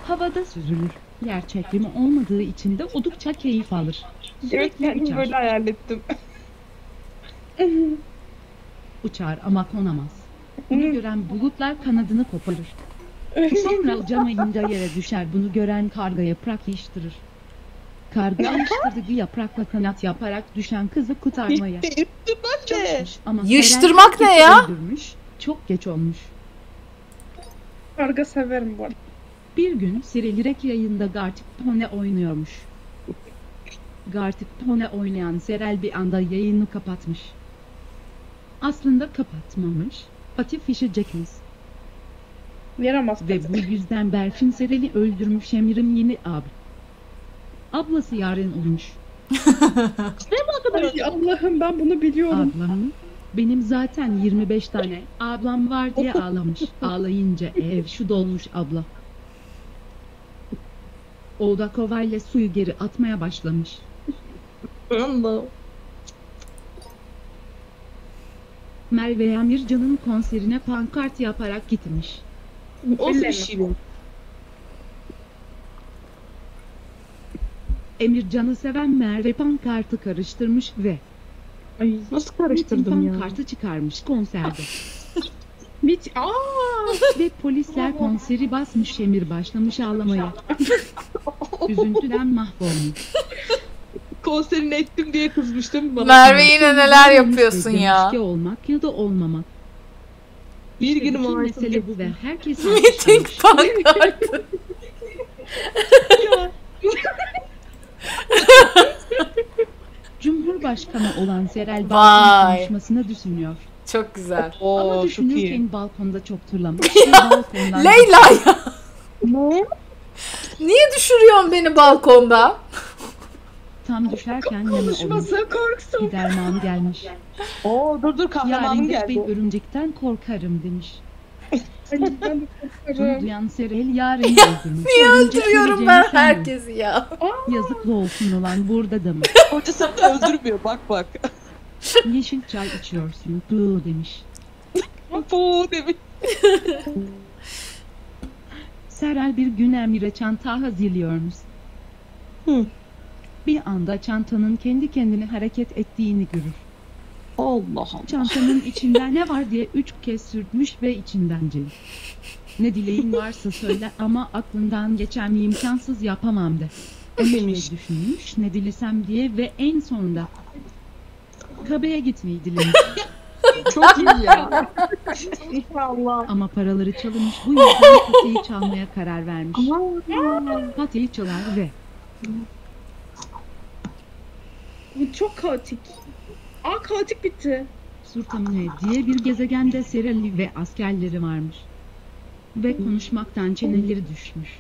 Havada süzülür. Yer çekimi olmadığı için de oldukça keyif alır. Evet Sürekli kendimi uçar. böyle hayal ettim. Uçar ama konamaz. Bunu gören bulutlar kanadını koparır. Sonra uçamayınca yere düşer. Bunu gören karga yaprak yığıştırır. Karga yığıştırdığı yaprakla kanat yaparak düşen kızı kurtarmaya çalışmış. Ama Yığıştırmak Seren ne ya? öldürmüş. Çok geç olmuş. Karga severim bu arada. Bir gün Serilirek yayında Gartic Pone oynuyormuş. Gartic Pone oynayan Serel bir anda yayını kapatmış. Aslında kapatmamış. Fatih fişecekmiş. Yaramaz Ve bu yüzden Berfin Serel'i öldürmüş Emir'in yeni abi. Ablası yarın olmuş. [LAUGHS] Ay Allah'ım ben bunu biliyorum. Ablam benim zaten 25 tane ablam var diye ağlamış. Ağlayınca ev şu dolmuş abla. O da kovayla suyu geri atmaya başlamış. Allah. Merve Emircan'ın konserine pankart yaparak gitmiş. O bir şey bu. Emircan'ı seven Merve pankartı karıştırmış ve Ay nasıl karıştırdım ya? pankartı çıkarmış konserde. [LAUGHS] Hiç aa ve polisler konseri basmış Emir başlamış ağlamaya. [LAUGHS] Üzüntüden mahvolmuş. Konserini ettim diye kızmıştım bana. Merve yine neler yapıyorsun ya. olmak ya da olmamak. Bir İşte ağrısı mesele bu ve herkes [LAUGHS] alkışlamış. pankartı. [LAUGHS] [LAUGHS] Cumhurbaşkanı olan Serel Vay. balkon konuşmasını düşünüyor. Çok güzel. Ama Oo çok iyi. düşünürken balkonda çok turlamış. ve balkondan Leyla ya. Ne? Niye düşürüyorsun beni balkonda? Tam düşerken olmuş. konuşması korksun. Bir derman gelmiş. Oo dur dur kahramanım Yarın geldi. örümcekten korkarım demiş. Ben de Bunu korkarım. duyan Serel yarın öldürmüş. Niye Örümcek öldürüyorum ben herkesi ya? [LAUGHS] Yazıklı olsun olan burada da mı? [LAUGHS] Kocası da öldürmüyor bak bak. [LAUGHS] Yeşil çay içiyorsun. Duğ demiş. Bu demiş. Serel bir gün Emir'e çanta hazırlıyormuş. Hı. Bir anda çantanın kendi kendine hareket ettiğini görür. Allah Allah. Çantanın içinde ne var diye üç kez sürtmüş ve içinden cin. Ne dileğin varsa söyle ama aklından geçen imkansız yapamam de. Demiş. düşünmüş ne dilesem diye ve en sonunda Kabe'ye gitmeyi dilemiş. [LAUGHS] Çok iyi ya. İnşallah. Ama paraları çalınmış bu yüzden Fatih'i çalmaya karar vermiş. Fatih'i çalar ve Bu çok kaotik. Aa kaotik bitti. Surtamine diye bir gezegende Serali ve askerleri varmış. Ve konuşmaktan çeneleri düşmüş.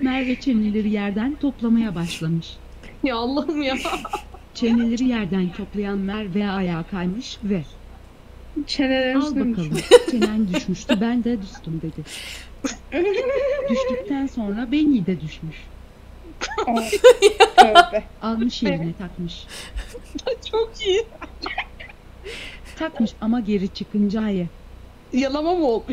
Merve çeneleri yerden toplamaya başlamış. Ya Allah'ım ya. Çeneleri yerden toplayan Merve ayağa kaymış ve Çenelerimiz al bakalım çenen düşmüştü ben de düştüm dedi. [LAUGHS] Düştükten sonra beni de düşmüş. [LAUGHS] Almış yerine takmış. [LAUGHS] Çok iyi. Takmış ama geri çıkınca ye. Yalama mı oldu? [LAUGHS]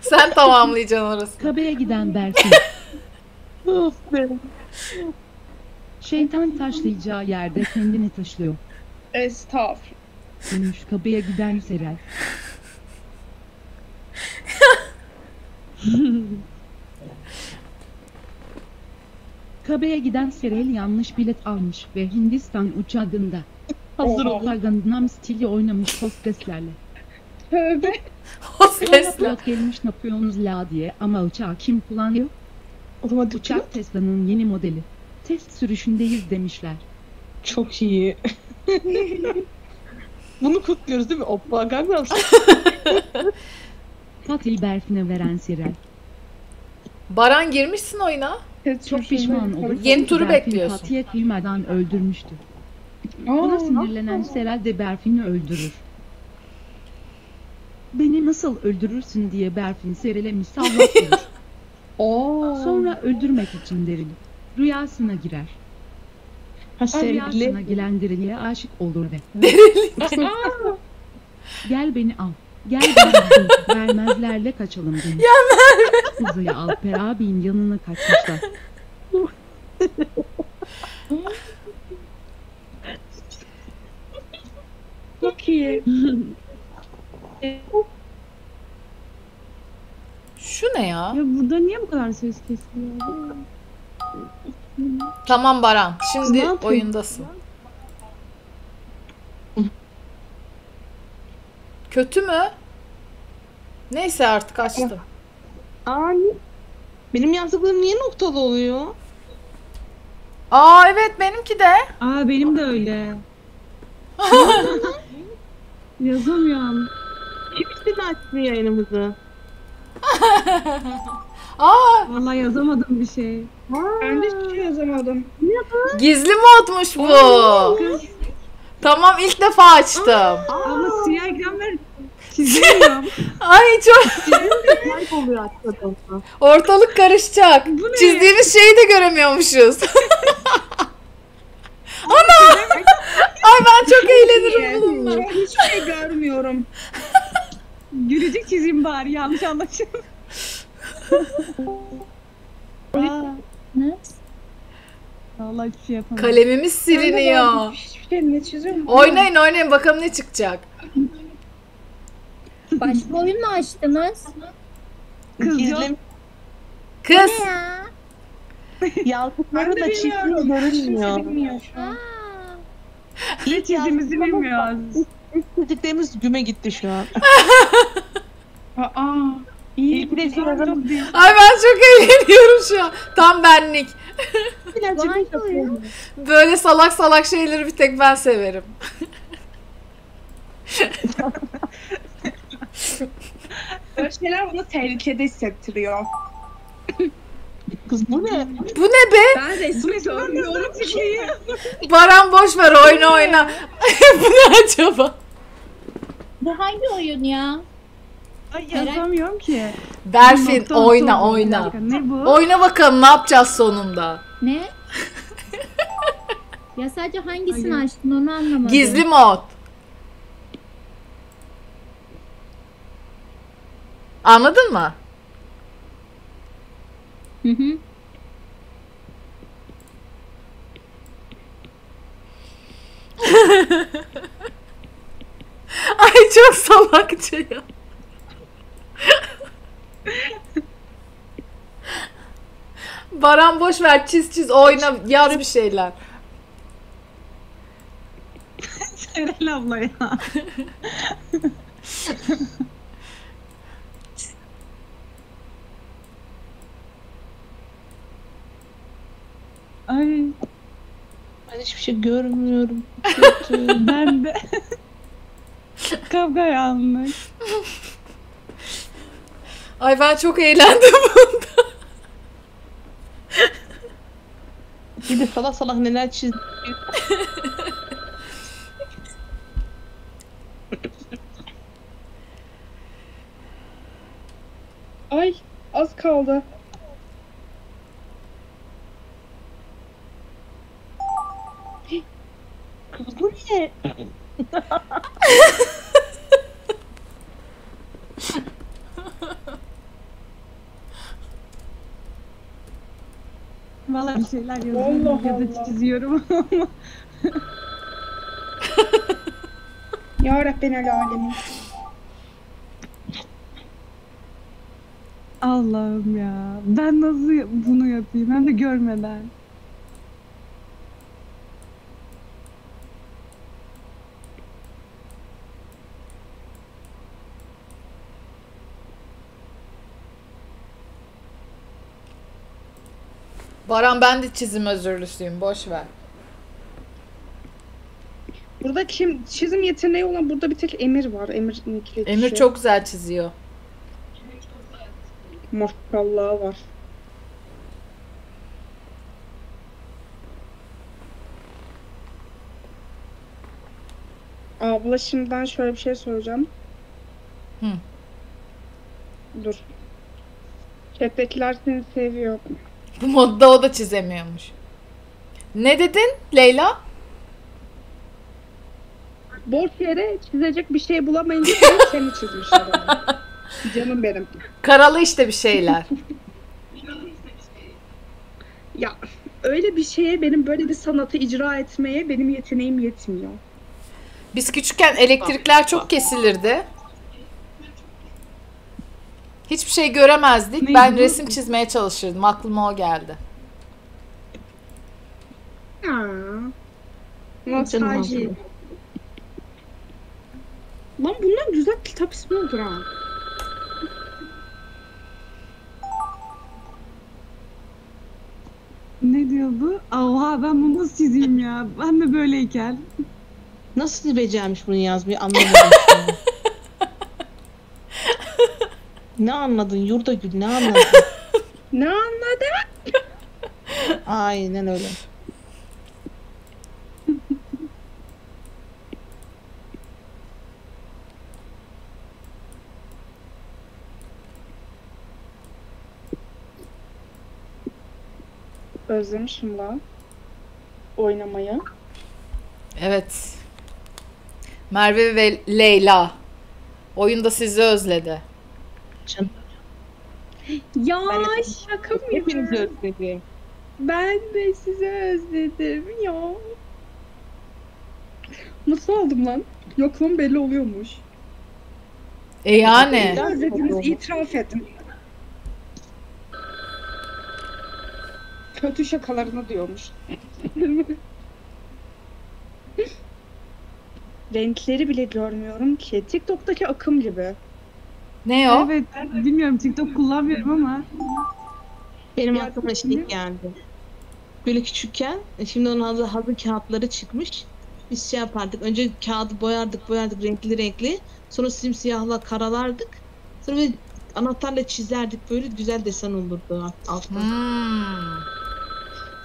Sen tamamlayacaksın orası. Kabeye giden Berfin. of be. Şeytan taşlayacağı yerde kendini taşlıyor. Estağfurullah. Dönüş kabeye giden Serel. Kabeye giden Serel yanlış bilet almış ve Hindistan uçağında Hazır ol. Gangnam stili oynamış hosteslerle. Tövbe. Pilot gelmiş ne yapıyorsunuz la diye ama uçağı kim kullanıyor? Otomatik uçak. Tesla'nın yeni modeli. Test sürüşündeyiz demişler. Çok iyi. [LAUGHS] Bunu kutluyoruz değil mi? Oppa Gangnam Fatih Berfin'e veren Serel. Baran girmişsin oyuna. Çok pişman olur. Yeni turu Berfin bekliyorsun. Fatih'e kıymadan öldürmüştü. Aa, Buna sinirlenen Serel de Berfin'i öldürür. Beni nasıl öldürürsün diye Berfin Serel'e misallat [LAUGHS] verir. Oo. Sonra öldürmek için Deril rüyasına girer. ha Rüyasına gelen Deril'e aşık olur ve Deril. [LAUGHS] gel beni al. Gel. Vermezlerle kaçalım demiş. Ya Merve. Kızıya Alper abinin yanına kaçmışlar. Çok iyi. Şu ne ya? Ya burada niye bu kadar ses kesiliyor? Tamam Baran. Şimdi Ne yapayım? oyundasın. Kötü mü? Neyse artık açtım. Aa, ni- Benim yazdıklarım niye noktalı oluyor? Aa evet benimki de. Aa benim de öyle. [LAUGHS] Yazamıyorum. Kim istedi açsın yayınımızı? [LAUGHS] Aa Vallahi yazamadım bir şey. Ben de hiç şey yazamadım. gizli modmuş bu. Tamam ilk defa açtım. Ama siyah ekran ver. Çizemiyorum. [LAUGHS] Ay çok oluyor açmadan. ortalık karışacak. Çizdiğimiz şeyi de göremiyormuşuz. [LAUGHS] Ana! Ay ben çok eğlenirim bununla. Ben hiçbir şey görmüyorum. Gülücük çizeyim bari yanlış anlaşılma. Ne? Vallahi hiçbir şey yapamadım. Kalemimiz siliniyor. Şey ne çiziyorum? Oynayın oynayın bakalım ne çıkacak. Başka oyun mu açtınız? Kız yok. Kız. Ne ya? [LAUGHS] de da çiftli bilmiyorum. görünmüyor. Ne çizdiğimizi bilmiyoruz. Çizdiklerimiz güme gitti şu an. [LAUGHS] Aa. İyi. İyi ki de. Ay ben çok eğleniyorum şu an. Tam benlik. [LAUGHS] hangi oyun? Böyle salak salak şeyleri bir tek ben severim. Böyle şeyler bana tehlikede hissettiriyor. Kız bu ne? Bu ne be? Ben resmi görmüyorum bir şeyi. Baran boş ver oyna oyna. [LAUGHS] Bu ne acaba? Bu hangi oyun ya? Ay yazamıyorum ki. Berfin oyna oyna. Ne bu? Oyna bakalım ne yapacağız sonunda. Ne? [LAUGHS] ya sadece hangisini Hayır. açtın onu anlamadım. Gizli mod. Anladın mı? Hı hı. [LAUGHS] Ay çok salakça ya. [LAUGHS] Baran boş ver çiz çiz oyna yaz bir şeyler. Serel abla ya. Ay Ben hiçbir şey görmüyorum. Kötü. ben de. Kavga yanlış. Ay ben çok eğlendim [LAUGHS] bunda. Bir de salak salak neler çizdi. Ay az kaldı. Kız bu ne? [LAUGHS] Valla bir şeyler Allah yazıyorum ya da Allah. çiziyorum. [LAUGHS] Ya Rabbena alemin. Allah'ım ya. Ben nasıl bunu yapayım hem de görmeden. Baran ben de çizim özürlüsüyüm. Boş ver. Burada kim çizim yeteneği olan burada bir tek Emir var. Emir nikli Emir kişi. çok güzel çiziyor. maşallah var. Abla şimdiden şöyle bir şey söyleyeceğim. Hı. Dur. Chat'tekiler seni seviyor. Bu modda o da çizemiyormuş. Ne dedin Leyla? Boş yere çizecek bir şey bulamayınca [LAUGHS] seni çizmişler. ama. Canım benim. Karalı işte bir şeyler. Ya öyle bir şeye benim böyle bir sanatı icra etmeye benim yeteneğim yetmiyor. Biz küçükken elektrikler çok kesilirdi. Hiçbir şey göremezdik. Neydi ben bu? resim çizmeye çalışırdım. Aklıma o geldi. Ha. Nostalji. Lan bundan güzel kitap ismi olur ha. Ne diyor bu? Oha ben bunu nasıl çizeyim ya? Ben de böyleyken. Nasıl becermiş bunu yazmayı anlamadım. [LAUGHS] ne anladın Yurdagül ne anladın? [LAUGHS] Ne anladın? Aynen öyle. Özlemişim lan. Oynamayı. Evet. Merve ve Leyla. Oyunda sizi özledi. Canım. Ya Ben- şaka mı? Hepinizi özledim. Ben de sizi özledim ya. Nasıl oldum lan? Yokluğum belli oluyormuş. E yani. Özlediniz itiraf edin. Kötü şakalarını diyormuş. [LAUGHS] Renkleri bile görmüyorum ki. TikTok'taki akım gibi. Ne o? Evet bilmiyorum TikTok kullanmıyorum ama. Benim Ya, aklıma şey geldi. Böyle küçükken e, şimdi onun hazır, hazır kağıtları çıkmış. Biz şey yapardık. Önce kağıdı boyardık boyardık renkli renkli. Sonra simsiyahla karalardık. Sonra böyle anahtarla çizerdik. Böyle güzel desen olurdu alt- alttan. Hmm.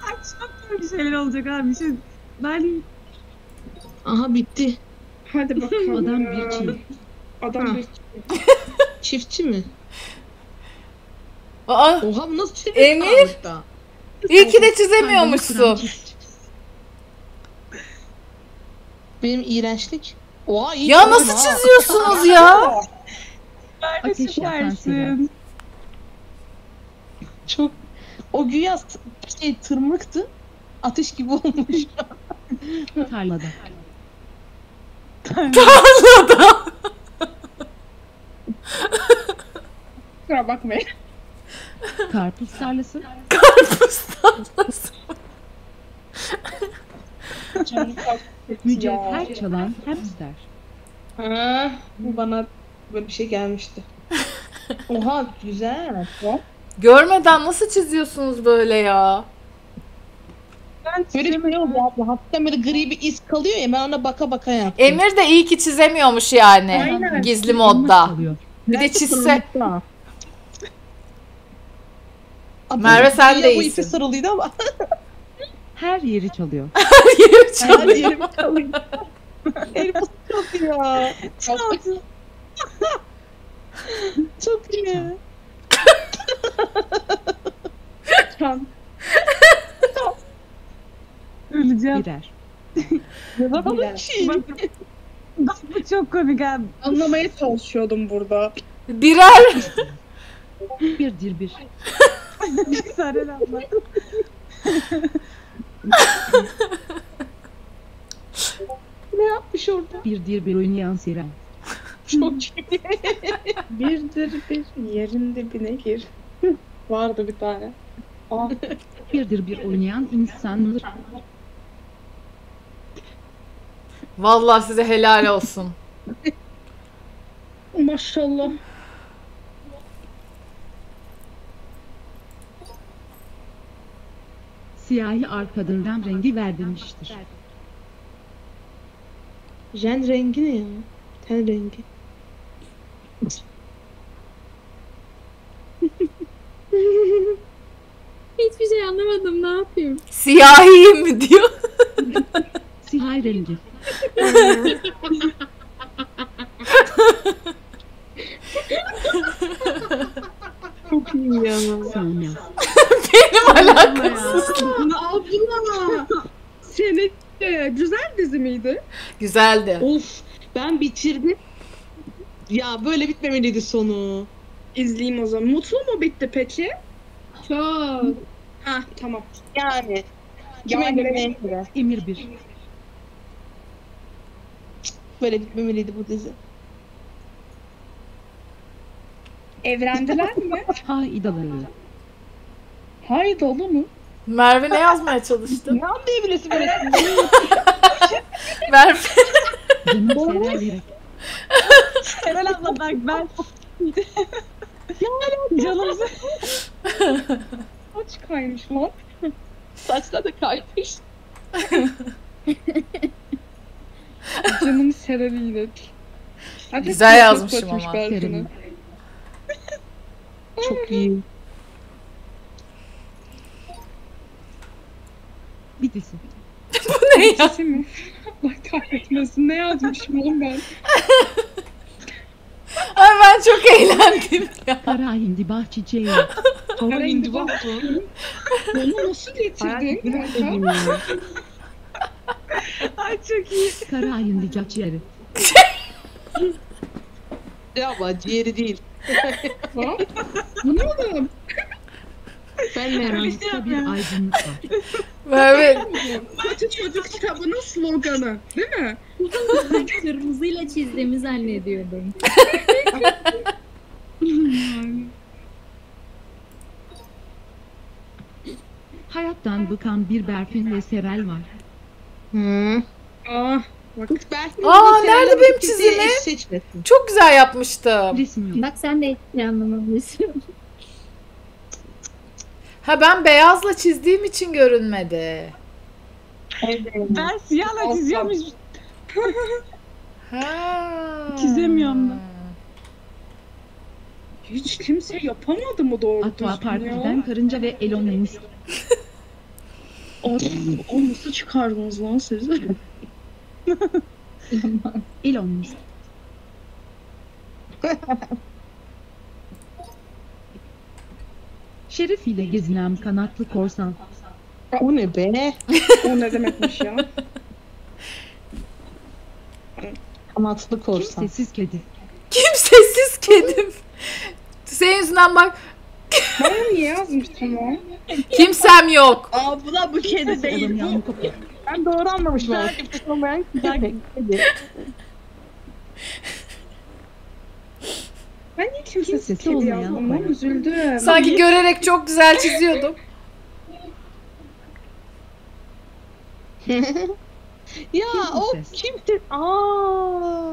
Ay çok böyle şeyler olacak abi. Şey, ben Aha bitti. Hadi bakalım. Adam bir çift. Adam Ha. bir [LAUGHS] Çiftçi mi? Aa, Oha bu nasıl çift? Emir? iyi ki de çizemiyormuşsun. Benim iğrençlik. Oha iyi Ya nasıl ha. çiziyorsunuz ya? Ateş yakan sever. süpersin. Çok o güya şey tırmıktı. Ateş gibi olmuş. Tarlada. Kusura bakmayın. Karpuz tarlası. Canım Mücevher çalan hamster. Ha, bu bana böyle bir şey gelmişti. Oha güzel. Görmeden nasıl çiziyorsunuz böyle ya? Böyle bir şey oldu abla. Hafiften böyle gri bir iz kalıyor ya ben ona baka baka yaptım. Emir de iyi ki çizemiyormuş yani. Aynen. Gizli modda. Bir de çizse. Merve sen de Bu iyisin. sarılıydı ama. [LAUGHS] Her yeri çalıyor. [LAUGHS] Yeri Her çalıyor. yerim çalıyor. [LAUGHS] Elim çalıyor. Çaldı. Çok iyi. Çan. Öleceğim. Birer. Ama şey. Bak bu çok komik abi. Anlamaya çalışıyordum burada. Birer. Birdir bir. Saren abla. Ne yapmış orada? Birdir bir oynayan Seren. Çok iyi. Birdir bir yerin dibine gir. Vardı bir tane. Aa, Birdir bir oynayan insandır. Vallahi size helal olsun. [LAUGHS] maşallah. Siyahi arkadan rengi ver demiştir. Jen rengi ne ya? Ten rengi. [LAUGHS] Hiçbir şey anlamadım. Ne yapayım? Siyahiyim mi diyor. [LAUGHS] Siyahi rengi. Çok iyi ya. Sönmez. Benim alakasız. Abla. Senin e, güzel dizi miydi? Güzeldi. Of ben bitirdim. Ya böyle bitmemeliydi sonu. İzleyeyim o zaman. Mutlu mu bitti peki? Çok. Ha tamam. Yani. Kime Yani- göre. Emir bir. Böyle bitmemeliydi bu dizi. Evlendiler mi? [LAUGHS] Ha idaları. Hayır dolu mu? Merve ne yazmaya çalıştı? Ne anlayabilirsin böyle? [LAUGHS] Merve. Seren abla bak ben. Canım Kaç kaymış lan? Saçlar da kaymış. [LAUGHS] [LAUGHS] Canım Serali'yle. Güzel yazmışım ama. Serin. Çok iyi. Bir dizi. [LAUGHS] ne ya? Sesi mi? Allah kahretmesin. Ne yazmışım oğlum ben? [LAUGHS] Ay ben çok eğlendim ya. Kara hindi bahçeciği. Hava Kara indi indi bak. Onu nasıl getirdin? kanka? Ay çok iyi. Kara hindi caciğeri. Ya ama ciğeri değil. Ha? Bu ne oğlum? Ben ne Karanlıkta bir aydınlık var. Merve Kötü çocuk kitabının sloganı. Değil mi? Kırmızıyla çizdiğimi zannediyordum. Hayattan bıkan bir Berfin ve Serel var. Hı. Ah. Bak. Belki Aa, nerede benim çizimi? Seçmesin. çok güzel yapmıştım. Resim yok. Bak sen de şey anlamamışsın. [LAUGHS] Ha ben beyazla çizdiğim için görünmedi. Ben siyahla çiziyormuş. [LAUGHS] Ha. Çizemiyorum ben. Hiç kimse yapamadı mı doğru Aqua düzgün ya? karınca ve Elon Musk. [LAUGHS] O, o nasıl çıkardınız lan siz? [LAUGHS] Elon Musk. [LAUGHS] Şerif ile gezinen kanatlı korsan. O ne be? [LAUGHS] o ne demekmiş ya? Kanatlı korsan. Sessiz kedi. Kimsesiz kedim. Senin yüzünden bak Ben niye yazmıştım o? Kimsem yok. Abla bu kedi değil bu. Ben doğru anlamışım kimse olmayan. Kedi. Ben niye kimsesiz kedi olmayan yazdım. Üzüldüm. Sanki görerek çok güzel çiziyordum. [LAUGHS] ya o kimse? Aa.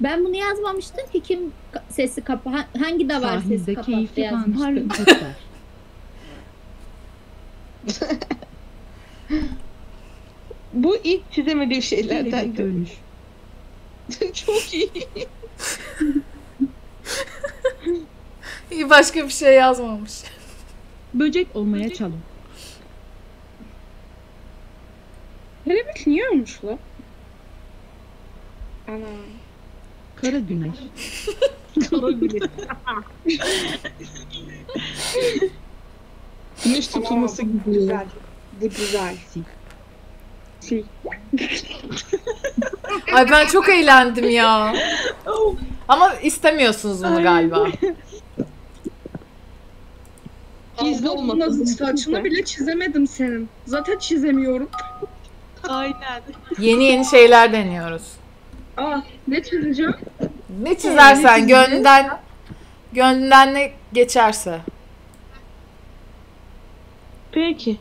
Ben bunu yazmamıştım ki kim sesi kapa ha- hangi davar sesi Sahilde kapattı yazmıştım. [LAUGHS] Bu ilk çizemediğim şeylerden. Ölmüş. [LAUGHS] Çok iyi. İyi başka bir şey yazmamış. böcek olmaya çalın. Kelebek niye ölmüş lan? Ana. Kara güneş. [LAUGHS] Güneş [LAUGHS] tutulması Aa, bu gibi. Güzel. Bu güzel. Sil. Ay ben çok eğlendim ya. Ama istemiyorsunuz bunu galiba. Gizli olmasın. nasıl Saçını bile çizemedim senin. Zaten çizemiyorum. Aynen. Yeni yeni şeyler deniyoruz. Aa ne çizeceğim? Ne çizersen gönlünden gönlünden ne geçerse. Peki.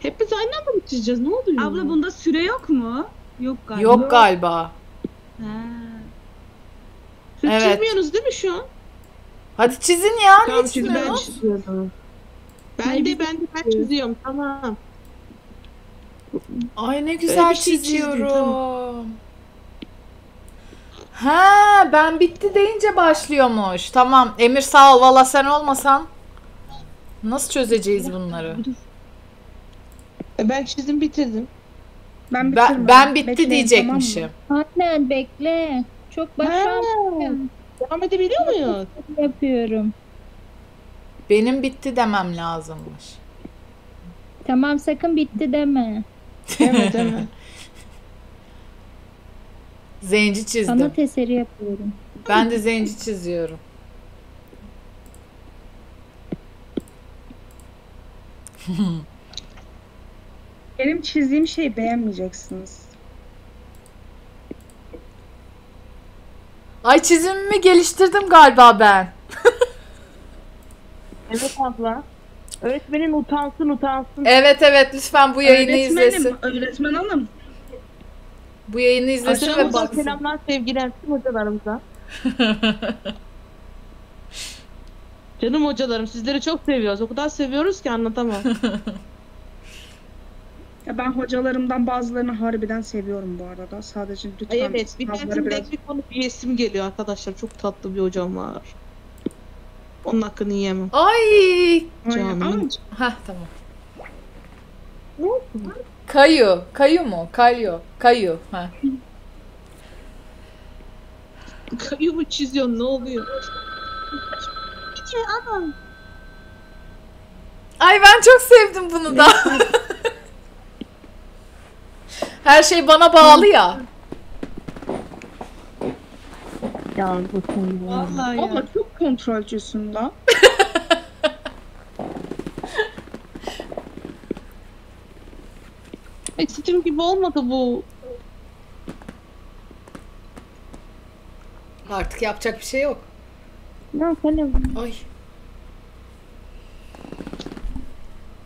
Hepimiz aynı anda mı çizeceğiz? Ne oluyor? Abla bunda süre yok mu? Yok galiba. Yok galiba. Ha. Siz Evet. çizmiyorsunuz değil mi şu an? Hadi çizin ya. Tamam ne çiz ben çizmiyorsunuz? çiziyorum. Ben de ben de ben çiziyorum tamam. Ay ne güzel bir şey çizdin, çiziyorum. Ha ben bitti deyince başlıyormuş. Tamam Emir sağ ol. Valla sen olmasan nasıl çözeceğiz bunları? E, Ben çizdim bitirdim. Ben bitirmedim. Ben, ben bitti Bekleyin, diyecekmişim. Aynen bekle. Çok başardım Devam edebiliyor muyuz? yapıyorum. Benim bitti demem lazımmış. Tamam sakın bitti deme. Evet evet. [LAUGHS] Zenci çizdim. Sanat eseri yapıyorum. Ben de zenci çiziyorum. Benim çizdiğim şeyi beğenmeyeceksiniz. Ay çizimimi geliştirdim galiba ben. [LAUGHS] Evet abla. Öğretmenin utansın utansın. Evet evet lütfen bu yayını Öğretmenim, izlesin. öğretmen hanım. Bu yayını izlesin ve Aşağımızdan baksın. selamlar sevgiler tüm hocalarımıza. [LAUGHS] Canım hocalarım sizleri çok seviyoruz. O kadar seviyoruz ki anlatamam. [LAUGHS] Ya ben hocalarımdan bazılarını harbiden seviyorum bu arada. Sadece lütfen Ay evet bir tanesinin biraz... renkli konu bir isim geliyor arkadaşlar. Çok tatlı bir hocam var. Onun hakkını yiyemem. Ay. Canım. Ama Hah tamam. Kayu. Kayu mu? Kayu. Kayu. Ha. Kayı mı çiziyorsun ne oluyor? Ay ben çok sevdim bunu da. [LAUGHS] Her şey bana bağlı ya. Vallahi ya. Abla çok kontrolcüsün da. Ekstrem [LAUGHS] gibi olmadı bu. Artık yapacak bir şey yok. Ne kalem. Ay.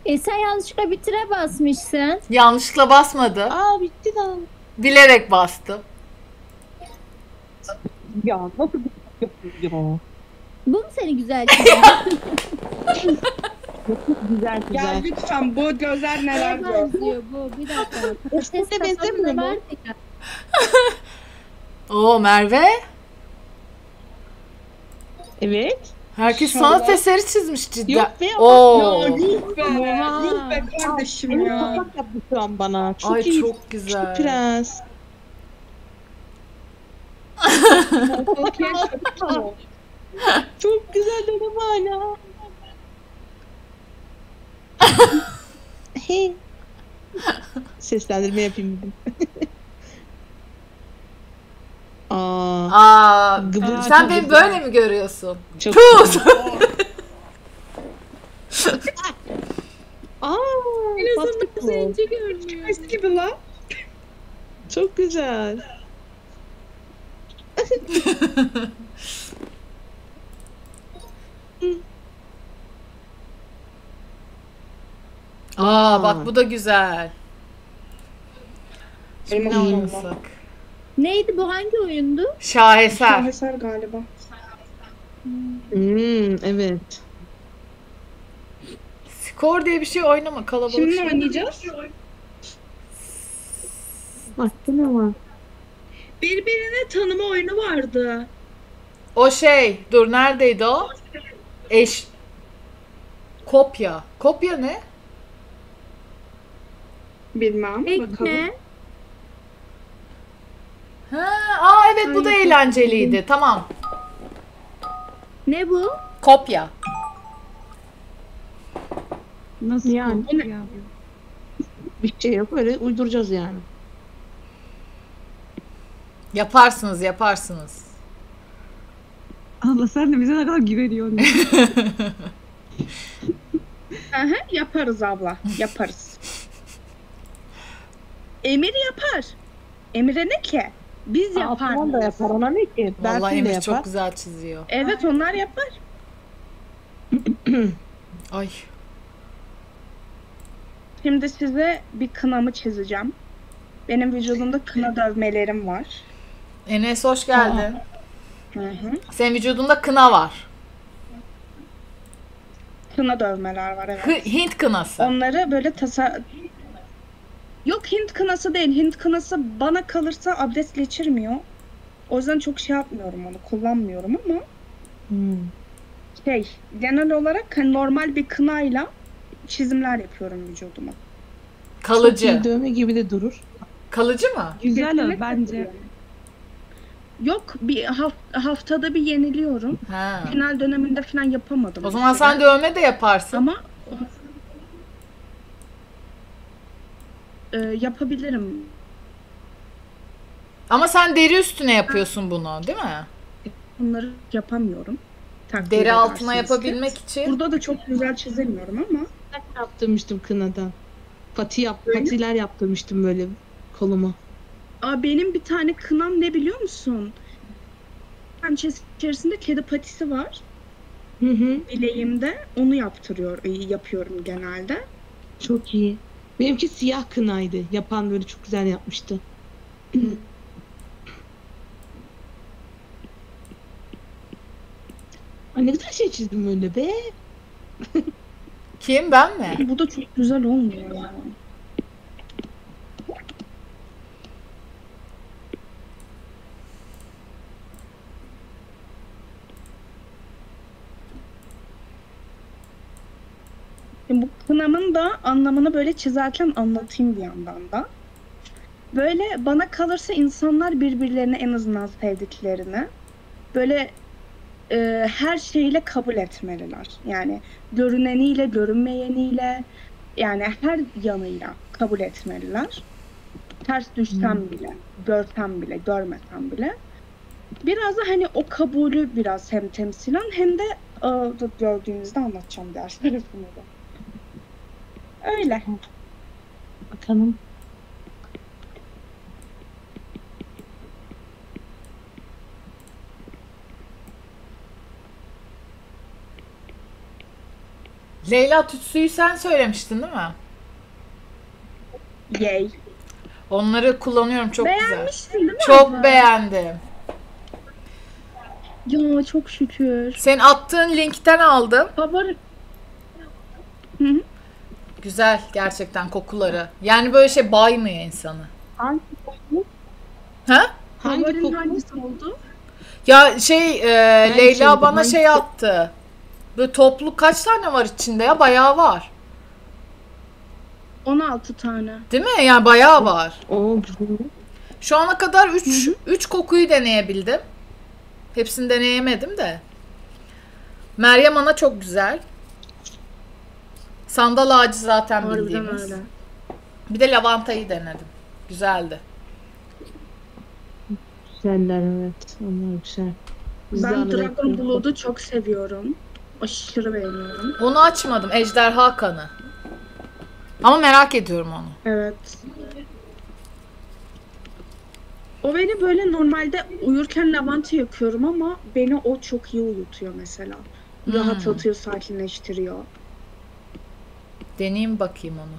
E sen yanlışlıkla bitire basmışsın. Yanlışlıkla basmadı. Aa bitti lan. Bilerek bastım. Ya nasıl yapıyor? Bu mu seni güzel [LAUGHS] çizen? Güzel Ya güzel. lütfen bu gözler neler benziyor bu? Bir dakika. [LAUGHS] Patates vardı ya. [LAUGHS] Oo Merve. Evet. Herkes İnşallah. sanat eseri çizmiş cidden. Yok be, Oo. Ya yuh be. Yuh be kardeşim Benim ya. kapak yaptı şu an bana. Çok Ay iyi. çok güzel. Prens. Okey, [LAUGHS] çok güzel dedim hala. [LAUGHS] Hey. Seslendirme yapayım dedim. [LAUGHS] Aa, Aa, Gıbır sen beni böyle mi görüyorsun? çok Tuz. [LAUGHS] Aa, tatlı bu. Zenci görünüyor. Eski gibi lan. Çok güzel. Aa bak bu da güzel. Benim Ne aklıma. Neydi bu hangi oyundu? Şaheser. Şaheser galiba. Hmm, evet. Skor diye bir şey oynama kalabalık. Şimdi şey. ne oynayacağız? Başka ne var? Birbirini tanıma oyunu vardı. O şey dur neredeydi o? Eş Kopya. Kopya ne? Bilmem. Peki Bakalım. Ha, aa evet bu da Ay, çok eğlenceliydi. Tamam. Ne bu? Kopya. Nasıl Yani. yani? ya? Bir şey yok öyle uyduracağız yani. Yaparsınız, yaparsınız. Allah sen de bize ne kadar güveniyorsun. [LAUGHS] Aha, yaparız abla. Yaparız. [LAUGHS] Emir yapar. Emir'e ne ki? Biz yapar Yapar da yapar ona ne ki? Vallahi Berfin de Emir yapar. çok güzel çiziyor. Evet onlar yapar. [CLEARS THROAT] Ay. Şimdi size bir kınamı çizeceğim. Benim vücudumda kına dövmelerim var. Enes hoş geldin. Hı hı. Senin vücudunda kına var. Kına dövmeler var evet. Hı- Hint kınası. Onları böyle tasa... Yok Hint kınası değil. Hint kınası bana kalırsa abdest geçirmiyor. O yüzden çok şey yapmıyorum onu. Kullanmıyorum ama Hmm. şey genel olarak hani normal bir kınayla çizimler yapıyorum vücuduma. Kalıcı. Bir dövme gibi de durur. Kalıcı mı? Güzel o Kesinlikle bence. Yok bir haf- haftada bir yeniliyorum. Ha. Final döneminde falan yapamadım. O zaman sen dövme de yaparsın. Ama Ee, yapabilirim. Ama sen deri üstüne yapıyorsun bunu, değil mi? Bunları yapamıyorum. Takdir Deri altına edersiniz ki. yapabilmek için. Burada da çok güzel çizemiyorum ama Yaptırmıştım kınadan. Pati yap, Öyle patiler yaptırmıştım böyle koluma. Aa, benim bir tane kınam ne biliyor musun? Pençesi içerisinde kedi patisi var Hı hı. bileğimde. Onu yaptırıyor, e, yapıyorum genelde. Çok iyi. Benimki siyah kınaydı. Yapan böyle çok güzel yapmıştı. [CLEARS THROAT] Ay ne güzel şey çizdim öyle be. Kim ben mi? Bu da çok güzel olmuyor ya. Şimdi bu kınamın da anlamını böyle çizerken anlatayım bir yandan da. Böyle bana kalırsa insanlar birbirlerini en azından sevdiklerini böyle e, her şeyle kabul etmeliler. Yani görüneniyle, görünmeyeniyle yani her yanıyla kabul etmeliler. Ters düşsem bile, görsem bile, görmesem bile. Biraz da hani o kabulü biraz hem temsilen hem de dur, gördüğünüzde anlatacağım dersler bunu da. Öyle. Bakalım. Leyla Tütsü'yü sen söylemiştin değil mi? Yay. Onları kullanıyorum çok güzel. Beğenmişsin değil mi? Çok abla? beğendim. Ya çok şükür. Senin attığın linkten aldım. Favori. Güzel gerçekten kokuları. Yani böyle şey baymıyor insanı. Hangi Ha? Hangi Favorin koku? hangisi oldu? Ya şey e, Leyla şeydi, bana hangi şey attı. Böyle toplu kaç tane var içinde ya? Bayağı var. 16 tane. Değil mi? Yani bayağı var. Oo güzel. Şu ana kadar 3 3 kokuyu deneyebildim. Hepsini deneyemedim de. Meryem Ana çok güzel. Sandal ağacı zaten Harbiden bildiğimiz. öyle. Bir de lavantayı denedim. Güzeldi. Güzeller evet. Onlar güzel. Biz de Ben Dragon. Blood'u çok seviyorum. Aşırı beğeniyorum. Onu açmadım. Ejderha kanı. Ama merak ediyorum onu. Evet. O beni böyle normalde uyurken lavanta yakıyorum ama beni o çok iyi uyutuyor mesela. Hmm. Rahatlatıyor, sakinleştiriyor. Deneyeyim bakayım onu.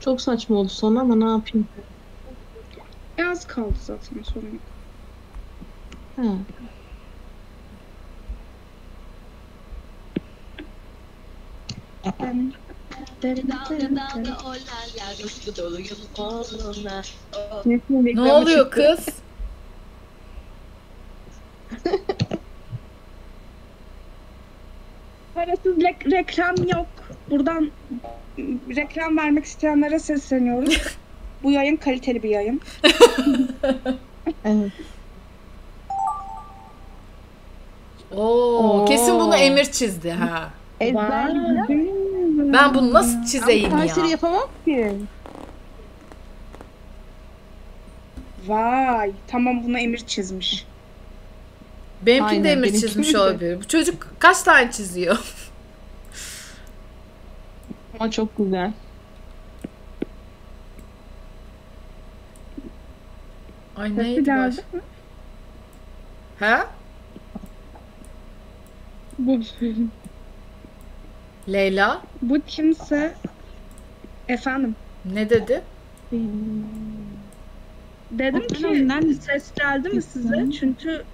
Çok saçma oldu sonra ama ne yapayım? E az kaldı zaten sorun yok. Ha. Ne oluyor kız? [LAUGHS] Parasız rek- reklam yok. Buradan reklam vermek isteyenlere sesleniyoruz. Bu yayın kaliteli bir yayın. [LAUGHS] Evet. Oo, kesin bunu Emir çizdi ha. Ezberleyeceğim. Ben bunu nasıl çizeyim ya? Kayseri yapamam ki. Vay, tamam bunu Emir çizmiş. Benimki de Aynen, Emir benimki çizmiş de. olabilir. Bu çocuk kaç tane çiziyor? [LAUGHS] Ama çok güzel. Ay Sesi neydi baş? He? Bu, Leyla bu kimse efendim ne dedi? dedim ki Ondan ses geldi mi size? Çünkü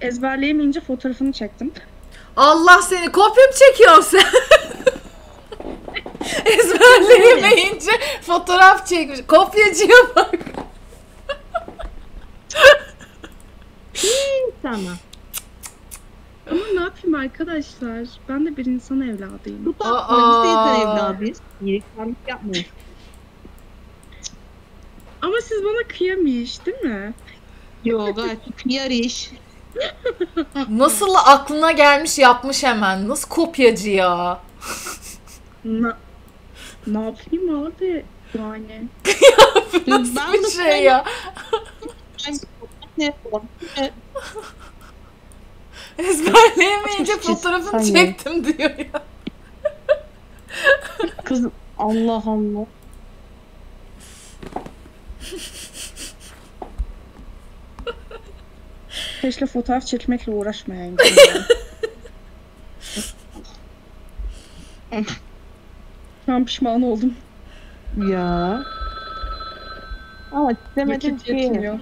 ezberleyemeyince fotoğrafını çektim. Allah seni kopya mı çekiyorsun sen? [LAUGHS] Ezberleyemeyince fotoğraf çekmiş. Kopyacıya bak. sana. Ama ne yapayım arkadaşlar? Ben de bir insan evladıyım. Bu da Aa. biz de insan evladıyız. İyiliklerlik yapmayın. Ama siz bana kıyamış değil mi? Yo gayet kıyar iş. [LAUGHS] Nasıl aklına gelmiş yapmış hemen. Nasıl kopyacı ya? Ne, ne yapayım abi? Yani. [LAUGHS] Nasıl Ben bir de şey ya? [LAUGHS] Ezberleyemeyince fotoğrafını çektim diyor ya. Kız Allah Allah. Keşke fotoğraf çekmekle uğraşmayayım. [LAUGHS] Şu an pişman oldum. Ya. Ama demedim Vakit ki. yetmiyor.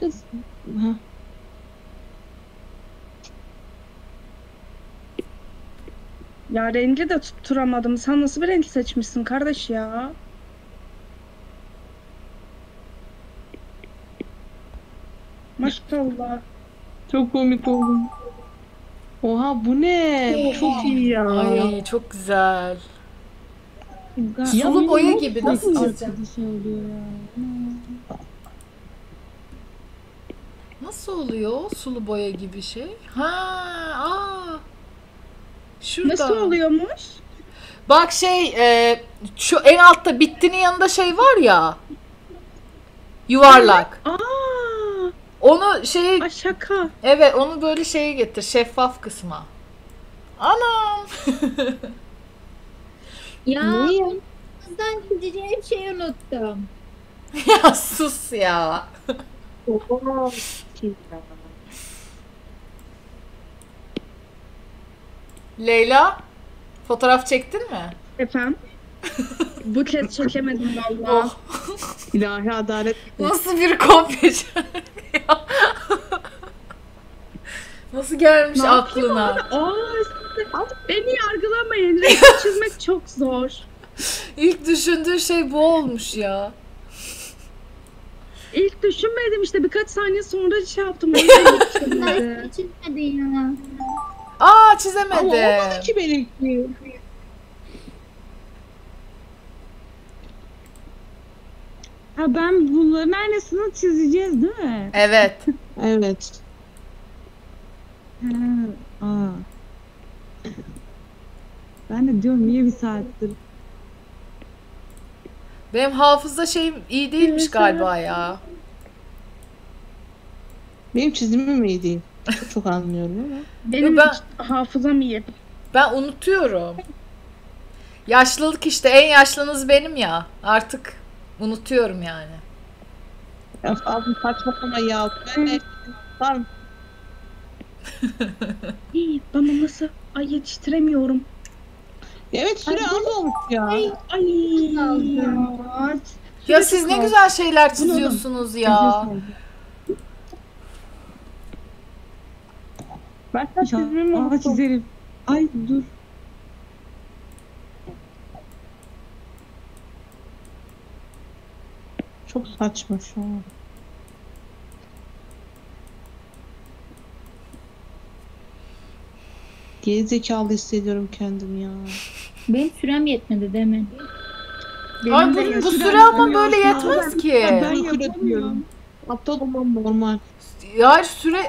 Kız. Ha. Ya rengi de tutturamadım. Sen nasıl bir renk seçmişsin kardeş ya? Maşallah. Çok komik oldum. Oha bu ne? Bu çok iyi ya. Ay çok güzel. Ya Sulu benim boya gibi nasıl çizeceğim? Nasıl oluyor sulu boya gibi şey? Ha, aa. Şurada. Nasıl oluyormuş? Bak şey, e, şu en altta bittinin yanında şey var ya. Yuvarlak. Aa, Onu şey, şaka. evet onu böyle şeye getir, şeffaf kısma. Anam. [LAUGHS] Ya Ne ya? hızdan çizeceğim şeyi unuttum. [LAUGHS] ya sus ya. Oha. Leyla, fotoğraf çektin mi? Efendim? [LAUGHS] Bu kez çekemedim valla. Oh, İlahi adalet. nasıl bir kopyacı ya. Nasıl gelmiş Ne aklına? Aa, beni yargılamayın. Resim [LAUGHS] çizmek çok zor. İlk düşündüğü şey bu olmuş ya. İlk düşünmedim işte birkaç saniye sonra şey yaptım. [LAUGHS] Yüzden hiç çizmedin ya? Aa Ama olmadı çizemedim. ki benimki. Ha ben bunların aynısını çizeceğiz değil mi? Evet. [LAUGHS] Evet. Ha, aa. Ben de diyorum niye bir saattir? Benim hafıza şeyim iyi değilmiş galiba ya. Benim çizimim iyi değil. Çok, [LAUGHS] çok anlıyorum ama. Benim Ben- hafızam iyi. Ben unutuyorum. Yaşlılık işte en yaşlınız benim ya. Artık unutuyorum yani. Ya abi saçmalama ya. Ben de Tamam. Hii, Ben nasıl? Ay yetiştiremiyorum. Evet süre az olmuş ya. Ay. Ya siz ne güzel şeyler çiziyorsunuz ya. Ben taş ya, resmimi aa, çizerim. Ay dur. Çok saçma şu an. Gerizekalı hissediyorum kendim ya. Benim sürem yetmedi demin. Ay bu, bu süre ama böyle yetmez ya. ki. Ben, ben yapamıyorum. Aptal olmam normal. Ya süre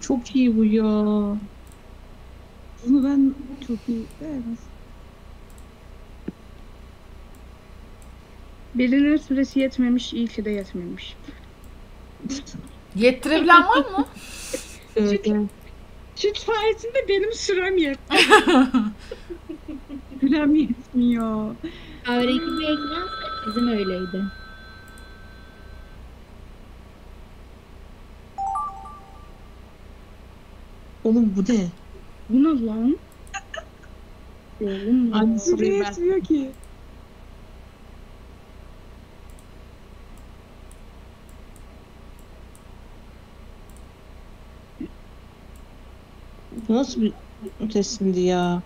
Çok iyi bu ya. Bunu ben çok iyi. Evet. Birinin süresi yetmemiş, iyi ki de yetmemiş. yettirebilen var mı? [LAUGHS] Evet, evet. Süt sayesinde benim sürem yetti. [LAUGHS] sürem yetmiyor. Ekran bizim öyleydi. Oğlum bu ne? Bu ne lan? Oğlum Ay, ya. süre yetmiyor ki. Bu nasıl bir resimdi ya?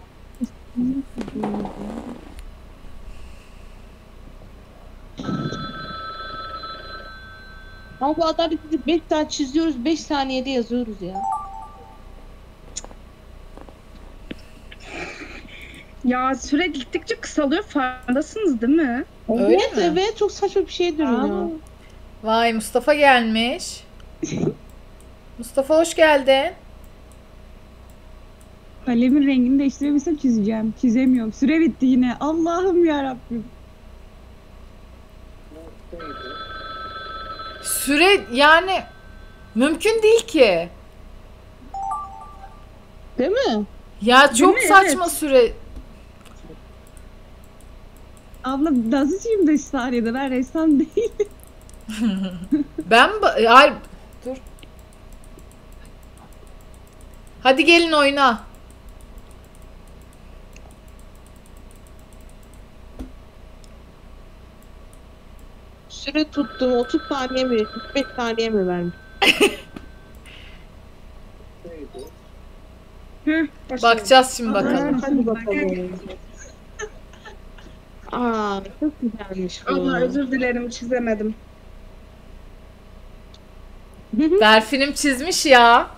Ama bu adamı 5 tane çiziyoruz 5 saniyede yazıyoruz ya. Ya süre gittikçe kısalıyor farkındasınız değil mi? Öyle evet mi? evet çok saçma bir şey dönüyor. Vay Mustafa gelmiş. [LAUGHS] Mustafa hoş geldin. Kalemin rengini değiştirebilsem çizeceğim. Çizemiyorum. Süre bitti yine. Allah'ım ya Rabbim. Süre yani mümkün değil ki. Değil mi? Ya çok mi? saçma süre. Abla nasıl çizeyim 5 saniyede? Ben ressam değilim. [LAUGHS] Ben ba- hayır dur. Hadi gelin oyna. Süre tuttum 30 saniye mi 45 saniye mi vermiş? [LAUGHS] Bakacağız şimdi bakalım. Hadi bakalım. Aa çok güzelmiş bu. Abla özür dilerim çizemedim. Berfin'im çizmiş ya.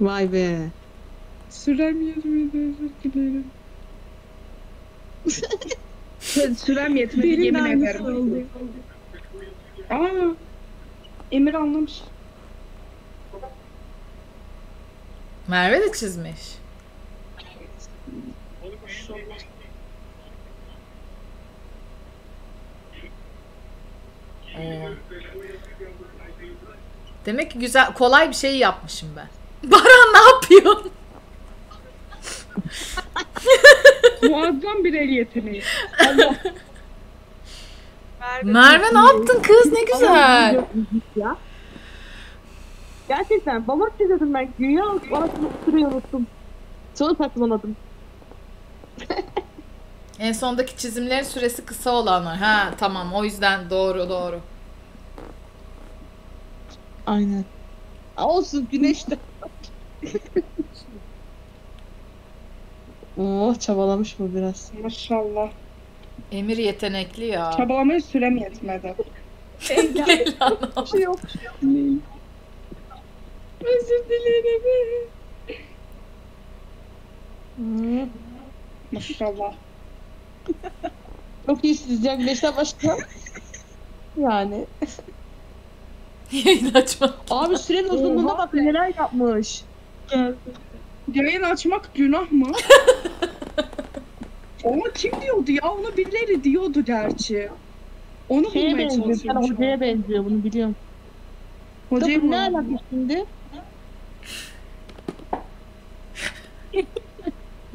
Vay be. [LAUGHS] Sürem yetmedi özür dilerim. Sürem yetmedi yemin ederim. Aa, Emir anlamış. Merve de çizmiş. Oo. Demek ki güzel, kolay bir şey yapmışım ben. [LAUGHS] Baran ne yapıyorsun? [LAUGHS] Muazzam bir el yeteneği. Merve ne yaptın kız? Ne güzel. Ya. Gerçekten balık çiziyordum ben. Güya bana süreyi unuttum. Sonra saklamadım. [LAUGHS] En sondaki çizimlerin süresi kısa olanlar. Ha tamam o yüzden doğru doğru. Aynen. Olsun güneş de. [LAUGHS] oh çabalamış bu biraz. Maşallah. Emir yetenekli ya. Çabalamaya sürem yetmedi. yok. Özür dilerim. Maşallah. Çok iyi çizeceğim. Güneşten başka. Yani. Yayın açma. Abi sürenin uzunluğuna bak neler yapmış. Yayın açmak günah mı? [LAUGHS] Ama kim diyordu ya? Onu birileri diyordu gerçi. Onu Şeye bulmaya benziyor. Bir tane çalışıyorum. şu an. hocaya benziyor bunu biliyorum. Hocayı Tabii ne mı? alaka şimdi? [LAUGHS]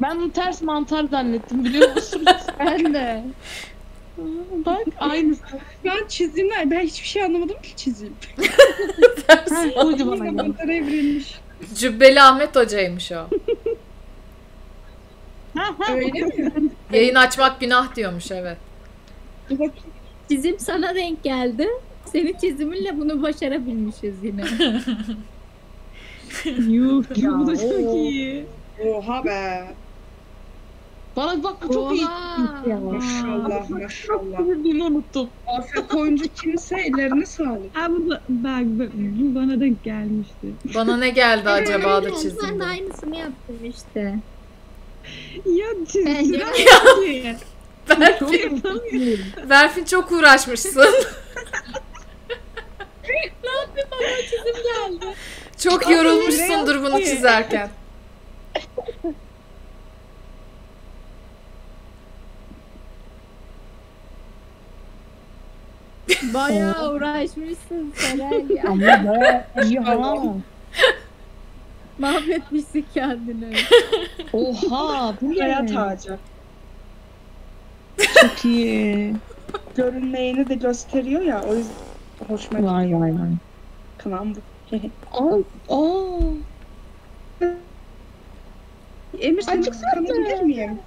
ben bunu ters mantar zannettim biliyor musunuz? [LAUGHS] Ben de. Bak aynısı. Ben çizimler, ben hiçbir şey anlamadım ki çizim. Buydu [LAUGHS] bana Yine göre. mantara evrilmiş. Cübbeli Ahmet hocaymış o. Öyle mi? Yayın açmak günah diyormuş evet. Bak. Çizim sana denk geldi. Senin çiziminle bunu başarabilmişiz yine. [LAUGHS] Yuh ya. Bu da çok iyi. Oha be. Bana bak bu çok iyi. Oha. Ya. Maşallah maşallah. Bunu unuttum. Afiyet oyuncu kimse ellerine sağlık. Ha bu, bak, bak, bu bana denk gelmişti. Bana ne geldi acaba da Ben de çizdim. aynısını yaptım işte. Ya çizgiler ki. Berfin, Berfin çok uğraşmışsın. [LAUGHS] Çizim geldi. Çok yorulmuşsundur bunu çizerken. Bayağı uğraşmışsın Seren ya. [LAUGHS] Ama be. Ya. Mahvetmişsin kendini. Oha bu Hayat ne? ağacı. Çok iyi. Görünmeyeni de gösteriyor ya o yüzden hoşuma gitti. Vay vay vay. Kınam bu. [LAUGHS] Aa, aa. Emir Azıcık kıskanabilir miyim?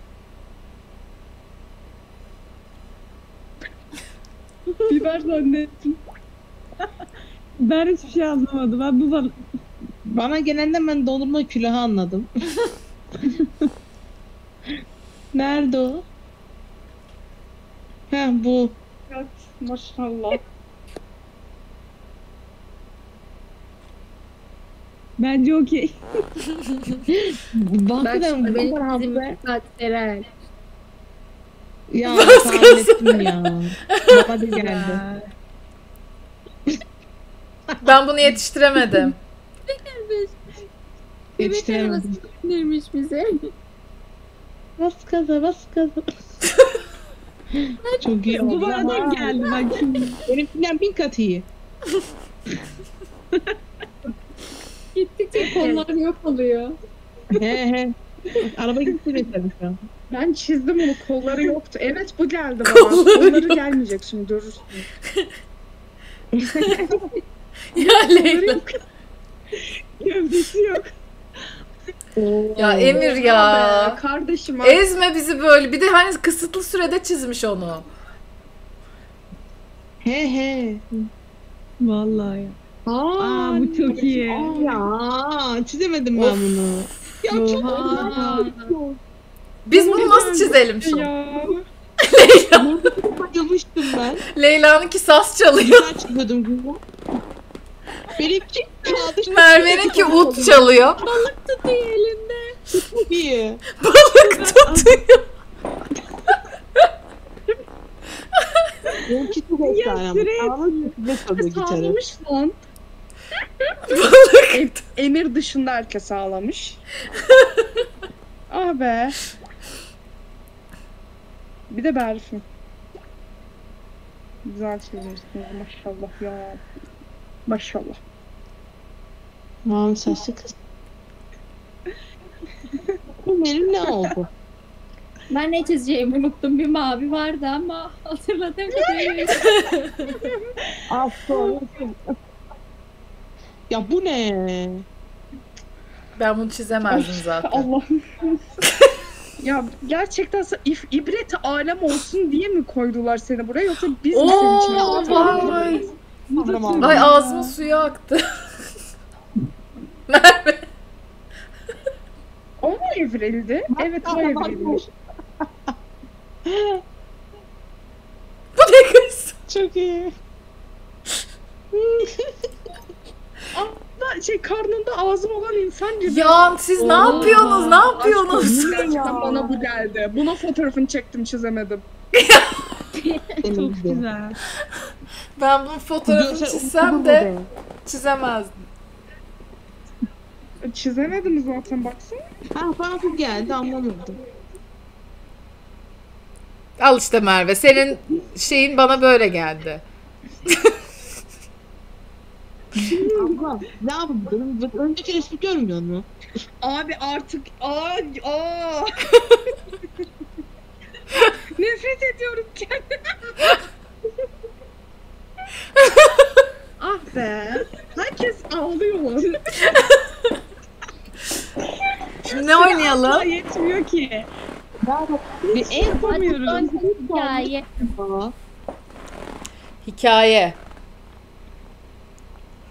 [LAUGHS] Biber zannettim. [LAUGHS] Ben hiçbir şey anlamadım. Ben bu bana... Bana gelende ben dondurma külahı anladım. [LAUGHS] Nerede o? Ha bu. Evet, maşallah. Bence okey. Bak Bak şimdi bu benim Seren. Ya tahmin ettim ya. Bana da geldi. Ben bunu yetiştiremedim. [LAUGHS] Yetiştiremedim. Neymiş bize? Bas gaza bas gaza. Çok iyi Bu oldu. denk geldi bak şimdi. Benimkinden bin kat iyi. [LAUGHS] Gittikçe kollar yok oluyor. he he. Araba gitti mesela şu an. Ben çizdim onu kolları [LAUGHS] yoktu. Evet bu geldi bana. Kolları gelmeyecek şimdi görürsün. [LAUGHS] Ya Leyla. Gövdesi yok. Ya Emir Be, ya. kardeşim. Ezme bizi böyle. Bir de hani kısıtlı sürede çizmiş onu. He he. Vallahi ya. Aa, Aa bu çok iyi. Ya çizemedim ben bunu. Ya çok Oha. Biz bunu nasıl çizelim şimdi? ya. [LAUGHS] bayılmıştım ben. Leyla'nınki saz çalıyor. Güzel çiziyordum güzel. Benimki kaldı Merve'ninki ut çalıyor. Tutuyor elinde. iyi. [LAUGHS] Balık tutuyor. [LAUGHS] Benimki çok efsane ama. sürekli- Sağlam şekilde çalıyor gitarı. Sağlamış lan. Em- Emir dışında herkes ağlamış. ah be. Bir de Berfin. Güzel çizmişsiniz maşallah ya. Maşallah. Mavi saçlı kız. Benim ne oldu? Ben ne çizeceğimi unuttum. Bir mavi vardı ama hatırladığım kadarıyla. [LAUGHS] Ya bu ne? Ben bunu çizemezdim zaten. Allah'ım. [LAUGHS] ya gerçekten sa- if, ibret alem olsun diye mi koydular seni buraya yoksa biz mi senin için? Oo vay. Ay ağzımın suyu aktı. [LAUGHS] Merve. O mu evrildi? Evet o evrilmiş. Bu ne kız? Çok iyi. [LAUGHS] Da, şey karnında ağzım olan insan gibi. Ya siz ne yapıyorsunuz? Ne yapıyorsunuz? [LAUGHS] Gerçekten bana bu geldi. Buna fotoğrafını çektim çizemedim. Çok Güzel. Ben bunun fotoğrafını çizsem de çizemezdim. Çizemedim zaten baksana. Ha bana bu geldi anlamadım. Al işte Merve. Senin şeyin bana böyle geldi. [LAUGHS] Abla ne yapayım? Ben Önceki resmi görmüyor musun? Abi artık aa aa. [LAUGHS] Nefret ediyorum kendimden. ah be. Herkes ağlıyor. Şimdi [LAUGHS] ne oynayalım? Yetmiyor ki. Bir en Hadi son hikaye. Hikaye.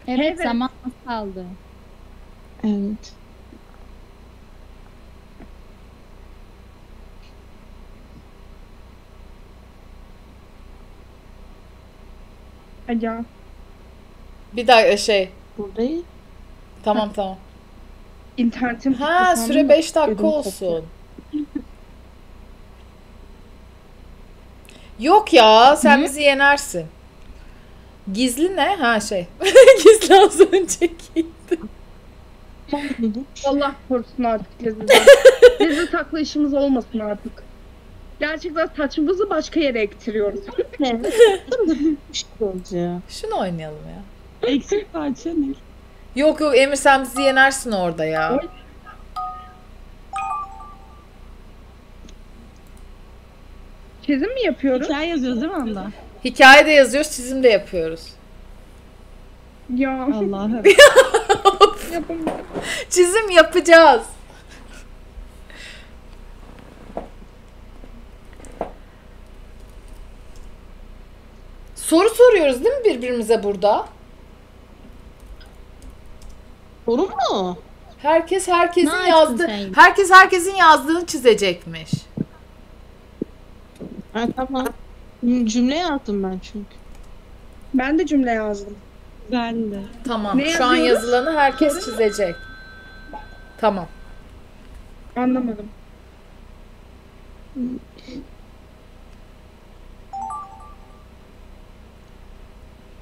Evet, evet. zaman azaldı. Evet. Acaba. Bir daha e, şey. Buradayım. Tamam ha. tamam. İnternetim Ha süre 5 dakika olsun. Yok ya sen Hı? bizi yenersin. Gizli ne? Ha şey. [LAUGHS] Gizli az öncekiydi. Allah korusun artık Lezzet. Lezzet takla işimiz olmasın artık. Gerçekten saçımızı başka yere ektiriyoruz. ya. Şunu oynayalım ya. Eksik parça ne? Yok yok Emir sen bizi yenersin orada ya. Çizim mi yapıyoruz? Hikaye yazıyoruz değil mi anda? Hikaye de yazıyoruz, çizim de yapıyoruz. Ya. Allah'ım. [LAUGHS] Yapamıyorum. Çizim yapacağız. Soru soruyoruz değil mi birbirimize burada? Sorun mu? Herkes herkesin Ne sen? herkes herkesin yazdığını çizecekmiş. Ha, tamam. Cümle yazdım ben çünkü. Ben de cümle yazdım. Ben de. Tamam. Ne Şu an yazıyoruz? yazılanı herkes çizecek. Tamam. Anlamadım.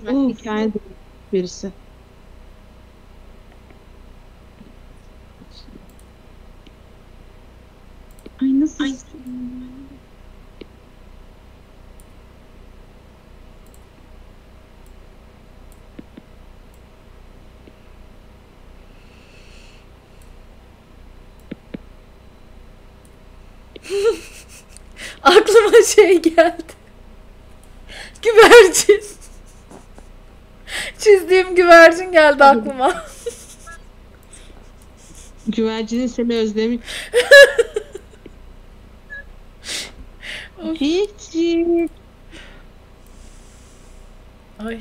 Ben hikaye de birisi. Ay nasıl? [LAUGHS] Aklıma şey geldi. Güvercin. Çizdiğim güvercin geldi aklıma. Güvercinin seni özlemiş. [LAUGHS] Hiç. Ay.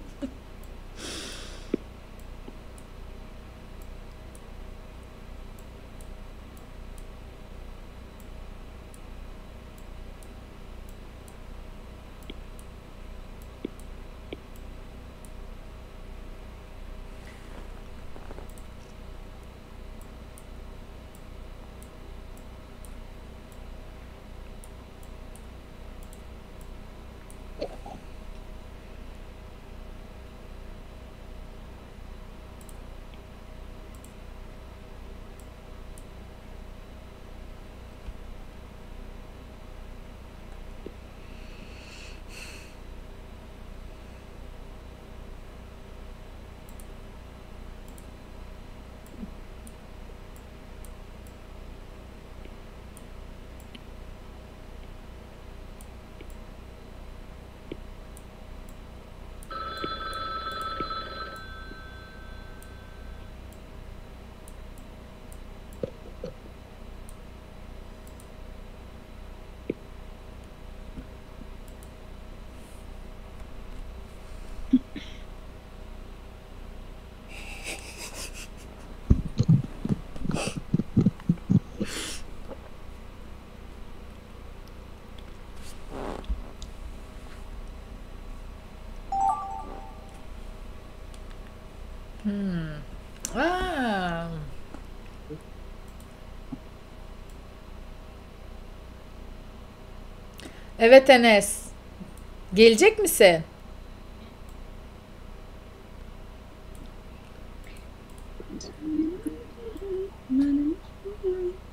Hmm. Aa. Evet Enes. Gelecek misin?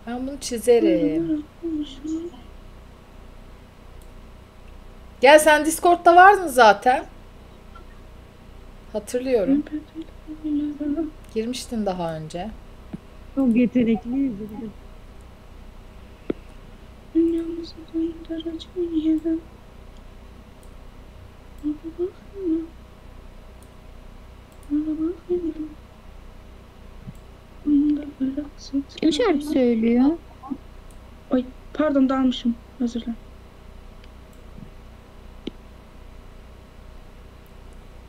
Ben bunu çizerim. Gel sen Discord'da vardın zaten. Hatırlıyorum. Girmiştin daha önce. Çok yetenekliyiz. Kim şarkı söylüyor? Ay pardon dalmışım. Özür dilerim.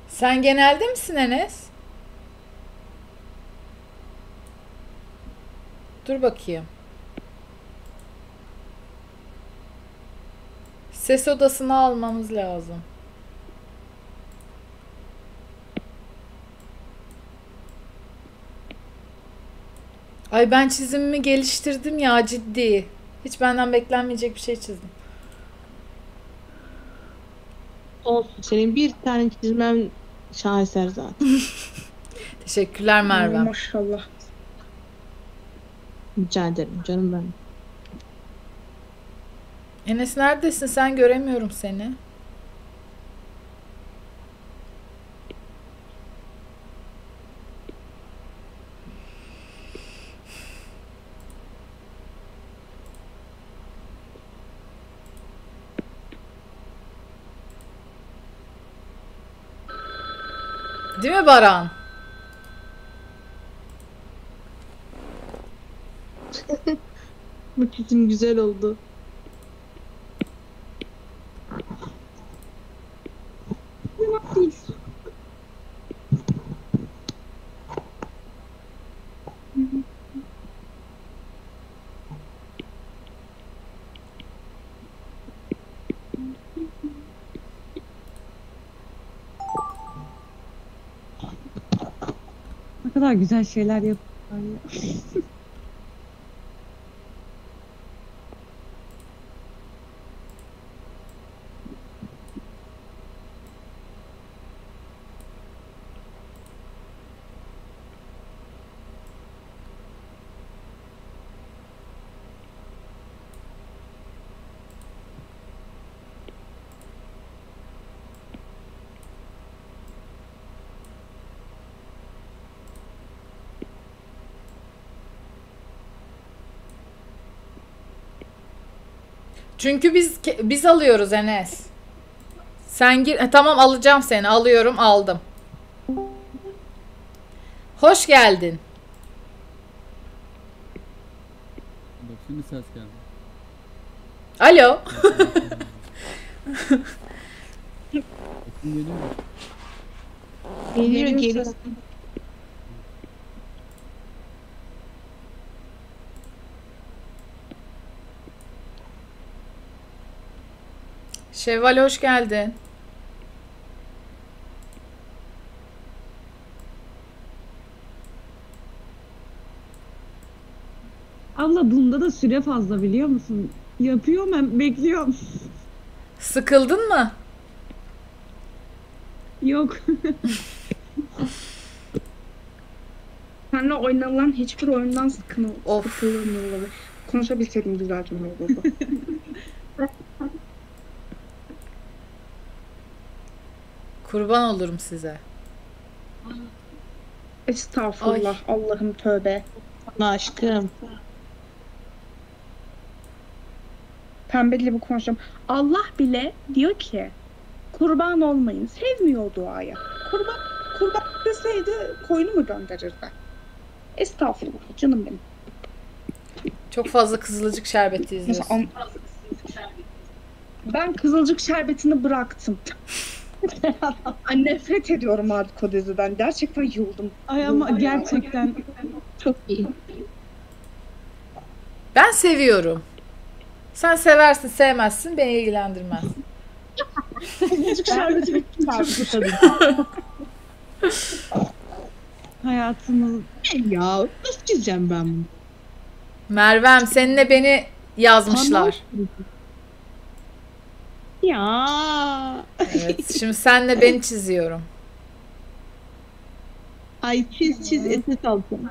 Sen genelde misin Enes? Dur bakayım. Ses odasını almamız lazım. Ay ben çizimimi geliştirdim ya ciddi. Hiç benden beklenmeyecek bir şey çizdim. Olsun. Senin bir tane çizmen şaheser zaten. [LAUGHS] Teşekkürler Merve. Maşallah. Rica ederim canım benim. Enes neredesin? Sen göremiyorum seni. Değil mi Baran? [LAUGHS] Bu çizim güzel oldu. Ne kadar güzel şeyler yapıyorlar ya. [LAUGHS] Çünkü biz biz alıyoruz Enes. Sen gir. E, tamam alacağım seni. Alıyorum. Aldım. Hoş geldin. Bak şimdi ses geldi. Alo. Geliyor? Geliyor geliyor. Şevval hoş geldin. Abla bunda da süre fazla biliyor musun? Yapıyorum ben bekliyorum. Sıkıldın mı? Yok. Seninle oynanılan hiçbir oyundan sıkılmıyor. Of. Sıkılmıyor. Konuşabilseydim güzel cümle olurdu. [LAUGHS] Kurban olurum size. Estağfurullah. Allah'ım tövbe. Sana aşkım. Pembeli bu konuşacağım. Allah bile diyor ki kurban olmayın. Sevmiyor o duaya. Kurban, kurban deseydi koyunu mu gönderirdi? Estağfurullah canım benim. Çok fazla kızılcık şerbeti Mesela izliyorsun. an- ben Kızılcık Şerbeti'ni bıraktım. Ay, nefret ediyorum artık o diziden. Gerçekten yıldım. Ay ama gerçekten Çok iyi. Ben seviyorum. Sen seversin, sevmezsin, beni ilgilendirmez. Şerbeti'ni tartışalım. hayatımız Ya nasıl çizeceğim ben bunu? Mervem, seninle beni yazmışlar. Ya. Evet, şimdi senle beni çiziyorum. [LAUGHS] Ay çiz çiz eset alsın.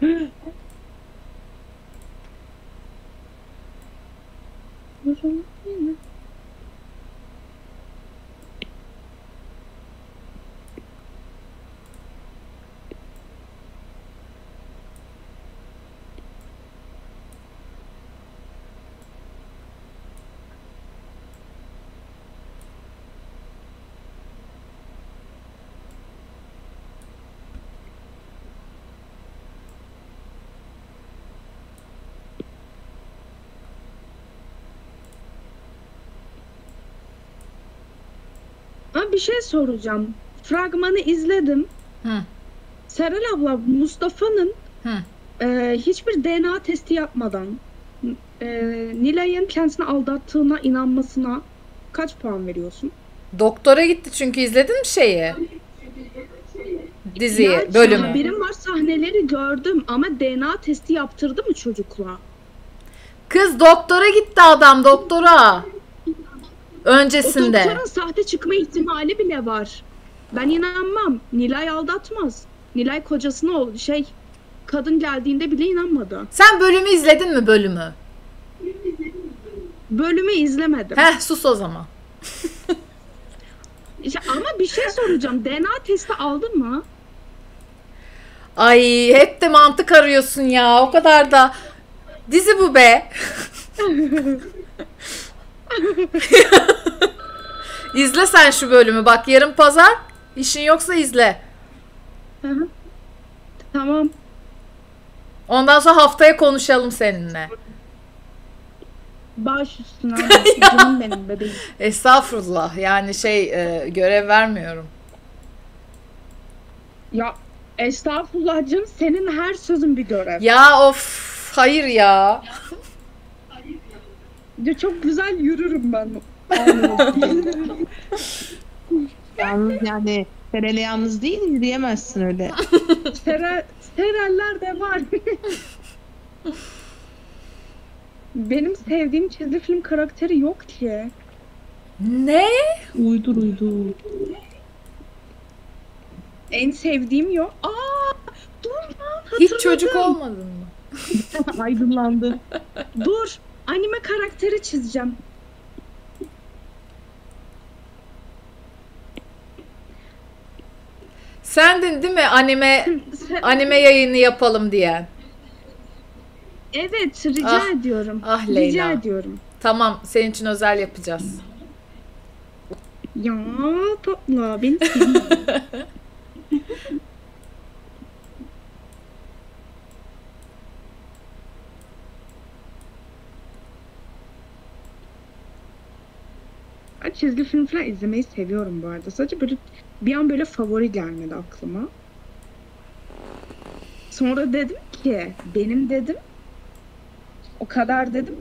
[LAUGHS] [LAUGHS] Ha, bir şey soracağım. Fragmanı izledim. Hı. Serel abla Mustafa'nın e, hiçbir DNA testi yapmadan e, Nilay'ın kendisini aldattığına inanmasına kaç puan veriyorsun? Doktora gitti çünkü izledin mi şeyi? Diziyi, Ya bölümü. Haberim var sahneleri gördüm ama DNA testi yaptırdı mı çocukla? Kız doktora gitti adam doktora. O Öncesinde. doktorun sahte çıkma ihtimali bile var. Ben inanmam. Nilay aldatmaz. Nilay kocasına o şey kadın geldiğinde bile inanmadı. Sen bölümü izledin mi bölümü? Bölümü izlemedim. Heh sus o zaman. [LAUGHS] Ama bir şey soracağım. DNA testi aldın mı? Ay hep de mantık arıyorsun ya. O kadar da. Dizi bu be. [LAUGHS] [LAUGHS] izle sen şu bölümü. Bak yarın pazar. İşin yoksa izle. Hı hı. Tamam. Ondan sonra haftaya konuşalım seninle. Baş üstüne. [LAUGHS] Canım benim bebeğim. Estağfurullah. Yani şey e, görev vermiyorum. Ya estağfurullah canım senin her sözün bir görev. Ya of hayır ya. Ya çok güzel yürürüm ben. [LAUGHS] Yalnız yani Serel'e yalnız değil yürüyemezsin öyle. [LAUGHS] Serel, sereller de var. Benim sevdiğim çizgi film karakteri yok ki. Ne? Uydur uydur. En sevdiğim yok. Aa, dur lan Hiç hatırladım. çocuk olmadın mı? [LAUGHS] Aydınlandı. Dur. Anime karakteri çizeceğim. Sendin değil mi anime [LAUGHS] anime yayını yapalım diyen? Evet rica Ah, ediyorum. ah Rica Leyla. ediyorum. Tamam senin için özel yapacağız. Ya tatlı beni [LAUGHS] Ben çizgi film falan izlemeyi seviyorum bu arada. Sadece böyle bir an böyle favori gelmedi aklıma. Sonra dedim ki benim dedim o kadar dedim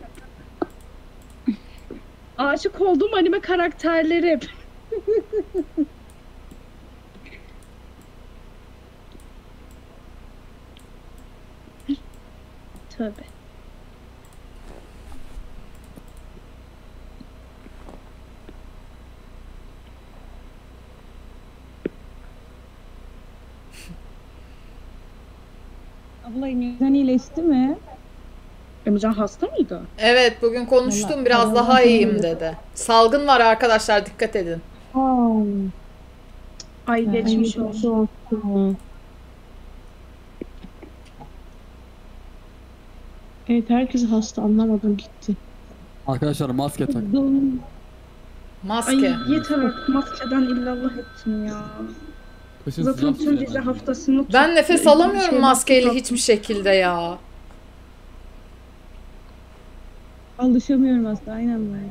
[LAUGHS] aşık olduğum anime karakterleri [LAUGHS] Tövbe. Abla yüzden iyileşti mi? Emircan hasta mıydı? Evet bugün konuştum Vallahi- biraz daha iyiyim öyle. dedi. Salgın var arkadaşlar dikkat edin. Aa, Ay geçmiş geçmiş olsun. olsun. Evet herkes hasta anlamadım gitti. Arkadaşlar maske takın. Dom- Ay Maske. yeter artık maskeden illallah ettim ya. Sıcak. vize haftasını Ben nefes tuttu. alamıyorum Şey, maskeyle tuttu. hiçbir şekilde ya. Alışamıyorum aslında aynen böyle.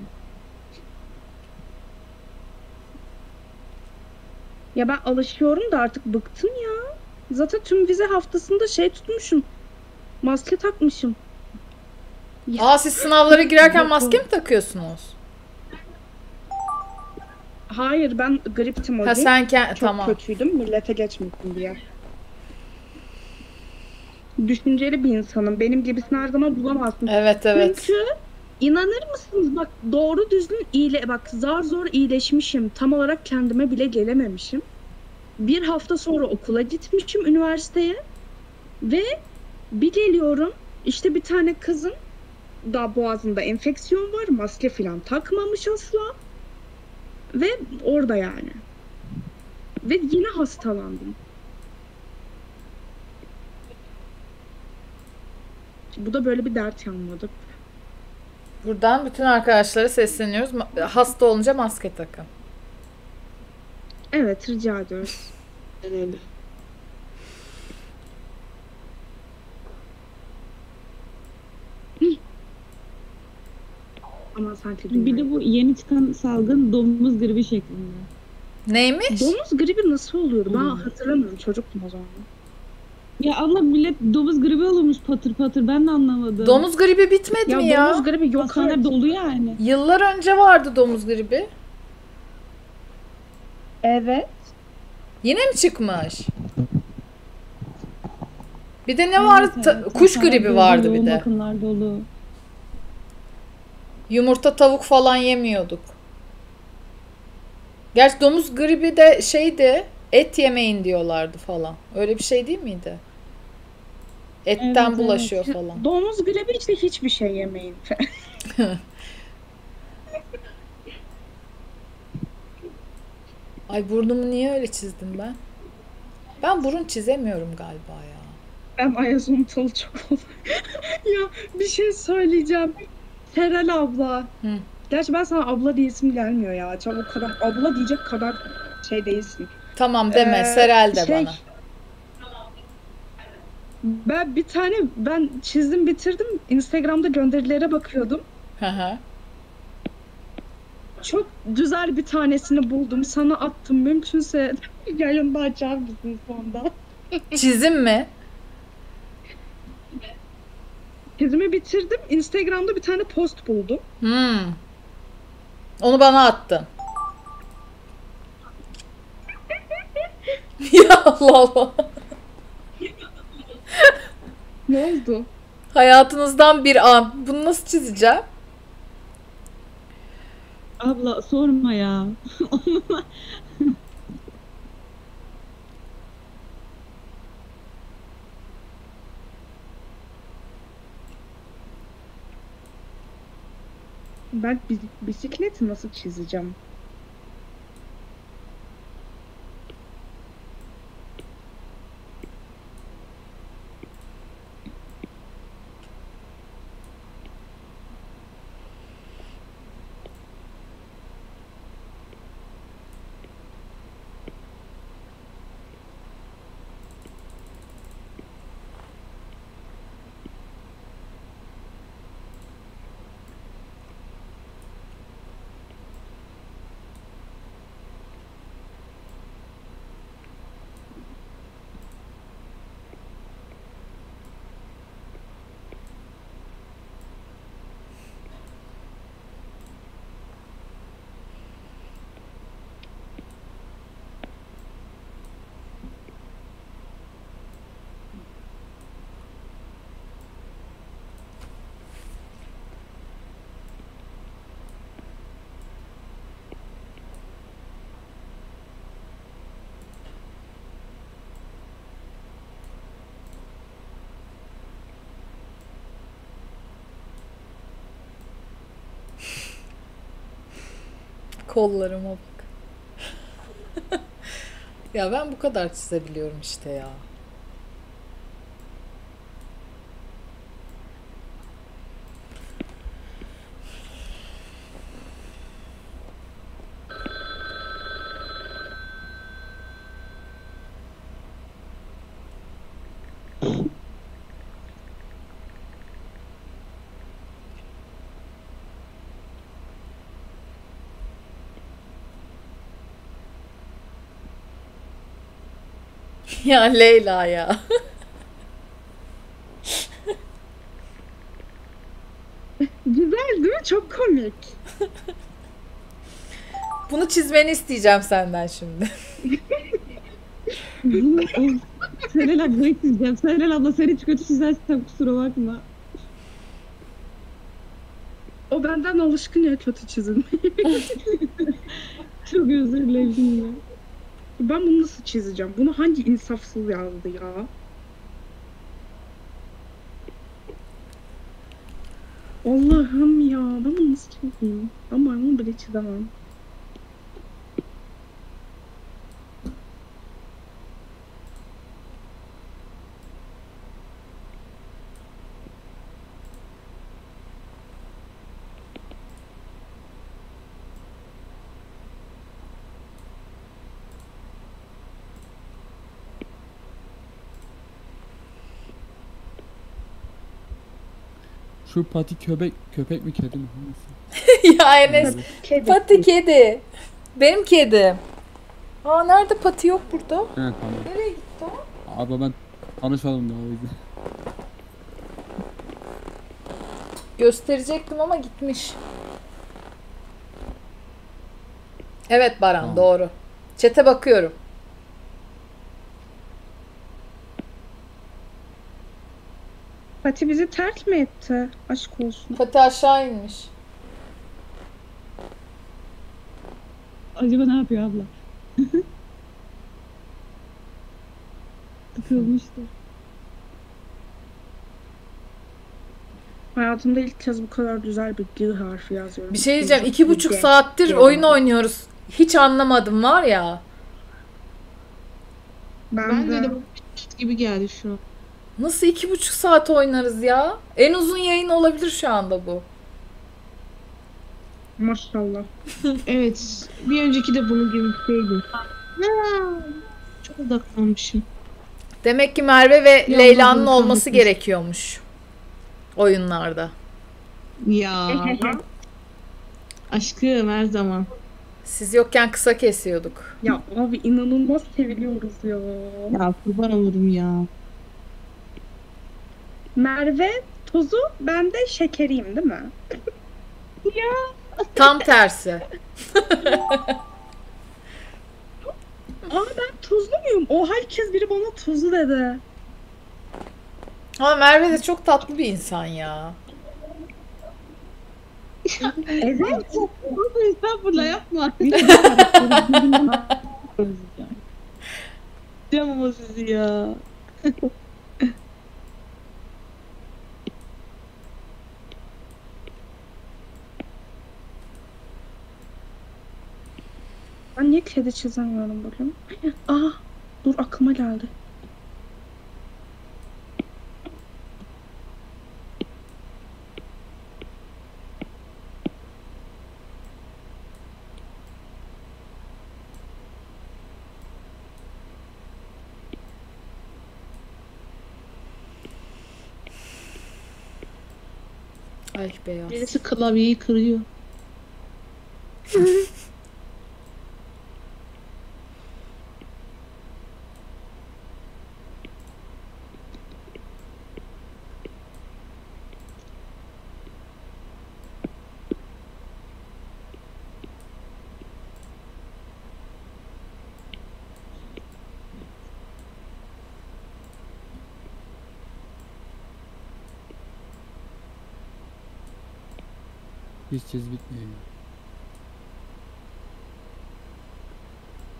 Ya ben alışıyorum da artık bıktım ya. Zaten tüm vize haftasında şey tutmuşum. Maske takmışım. Aa siz sınavlara girerken maske mi takıyorsunuz? Hayır ben griptim o Ha gün. sen ke- Çok tamam. kötüydüm millete geçmesin diye. Düşünceli bir insanım. Benim gibisini her zaman bulamazsın. Evet evet. Çünkü inanır mısınız bak doğru düzgün iyile bak zar zor iyileşmişim. Tam olarak kendime bile gelememişim. Bir hafta sonra okula gitmişim üniversiteye ve bir geliyorum işte bir tane kızın da boğazında enfeksiyon var maske falan takmamış asla ve orada yani ve yine hastalandım. Bu da böyle bir dert yanmadı. Buradan bütün arkadaşlara sesleniyoruz. Hasta olunca maske takın. Evet rica ediyoruz. Öyle. Ama sanki Bir de bu yeni çıkan salgın domuz gribi şeklinde. Neymiş? Domuz gribi nasıl oluyordu? Ben hatırlamıyorum. Çocuktum o zaman. Ya abla millet domuz gribi olmuş patır patır ben de anlamadım. Domuz gribi bitmedi Ya mi ya? domuz gribi yok Hastaneler artık. dolu yani. Yıllar önce vardı domuz gribi. Evet. Yine mi çıkmış? Bir de ne vardı? Evet, Ta- evet. kuş Hastaneler gribi dolu, vardı bir yoğun de. Bakımlar dolu. Yumurta tavuk falan yemiyorduk. Gerçi domuz gribi de şeydi. Et yemeyin diyorlardı falan. Öyle bir şey değil miydi? Etten Evet, evet. bulaşıyor falan. Domuz gribi işte hiçbir şey yemeyin. [LAUGHS] Ay burnumu niye öyle çizdim ben? Ben burun çizemiyorum galiba ya. Ben Ayaz Umutalı çok oldu. [LAUGHS] ya bir şey söyleyeceğim. Serel abla. Hı. Gerçi ben sana abla diye isim gelmiyor ya. Çok o kadar abla diyecek kadar şey değilsin. Tamam deme. Ee, Serel de şey, bana. Ben bir tane ben çizdim bitirdim. Instagram'da gönderilere bakıyordum. Hı hı. Çok güzel bir tanesini buldum. Sana attım. Mümkünse yayında açar mısın sonda? Çizim mi? Çizimi bitirdim. Instagram'da bir tane post buldum. Hmm. Onu bana attın. [LAUGHS] ya Allah Allah. Ne oldu? Hayatınızdan bir an. Bunu nasıl çizeceğim? Abla sorma ya. [LAUGHS] Ben bi- bisikleti nasıl çizeceğim? Kollarıma bak. [LAUGHS] ya ben bu kadar çizebiliyorum işte ya. [LAUGHS] Ya Leyla ya. Güzel değil mi? Çok komik. [LAUGHS] Bunu çizmeni isteyeceğim senden şimdi. [LAUGHS] Serel ablayı çizeceğim. Serel abla seni hiç kötü çizersem kusura bakma. O benden alışkın ya kötü çizim. Çok özür dilerim ya. Ben bunu nasıl çizeceğim? Bunu hangi insafsız yazdı ya? Allah'ım ya ben bunu nasıl çizeyim? Ama bunu bile çizemem. Şu pati köpek köpek mi kedi mi? [LAUGHS] Ya Enes. Kedi. Pati kedi. Benim kedim. Aa nerede pati yok burada? He tamam. Nereye gitti o? Abla ben Tanışmadım daha o yüzden. Gösterecektim ama gitmiş. Evet Baran Tamam. doğru. Çete bakıyorum. Fatih bizi terk mi etti? Aşk olsun. Fatih aşağı inmiş. Acaba ne yapıyor abla? Sıkılmıştır. Hayatımda ilk kez bu kadar güzel bir G harfi yazıyorum. Bir şey diyeceğim. iki buçuk G. saattir G. oyun oynuyoruz. Hiç anlamadım var ya. Ben, Ben de. de bu gibi geldi şu an. Nasıl iki buçuk saat oynarız ya? En uzun yayın olabilir şu anda bu. Maşallah. Evet. Bir önceki de şeydi. Ya, Çok odaklanmışım. Demek ki Merve ve Ya Leyla'nın olması gerekiyormuş. Oyunlarda. Ya. Aşkım her zaman. Siz yokken kısa kesiyorduk. Ya abi inanılmaz seviliyoruz ya. Ya kurban olurum ya. Merve tozu ben de şekeriyim değil mi? [LAUGHS] Tam tersi. [LAUGHS] Aa ben tuzlu muyum? O herkes biri bana tuzlu dedi. Ama Merve de çok tatlı bir insan ya. Evet. [LAUGHS] Estağfurullah yapma. Canım o sizi ya. Ben niye kedi çizemiyorum bugün? [GASPS] Aa dur aklıma geldi. Ay beyaz. Birisi klavyeyi kırıyor. [LAUGHS] Hiç çiz bitmiyor.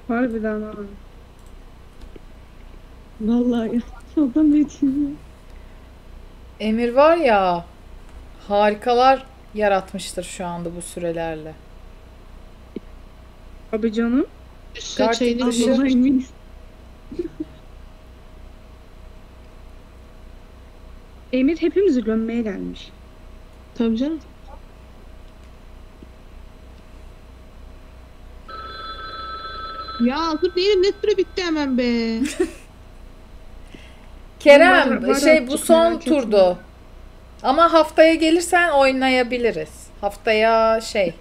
Harbiden ha. Vallahi sondan [LAUGHS] beri çiziyor. Emir var ya harikalar yaratmıştır şu anda bu sürelerle. Abi canım. Üstüne çayını koyayım. Emir hepimizi gömmeye gelmiş. Tabii canım. Ya dur değilim ne süre bitti hemen be. [LAUGHS] Kerem Var- var şey bu son merak etme. turdu. Ama haftaya gelirsen oynayabiliriz. Haftaya şey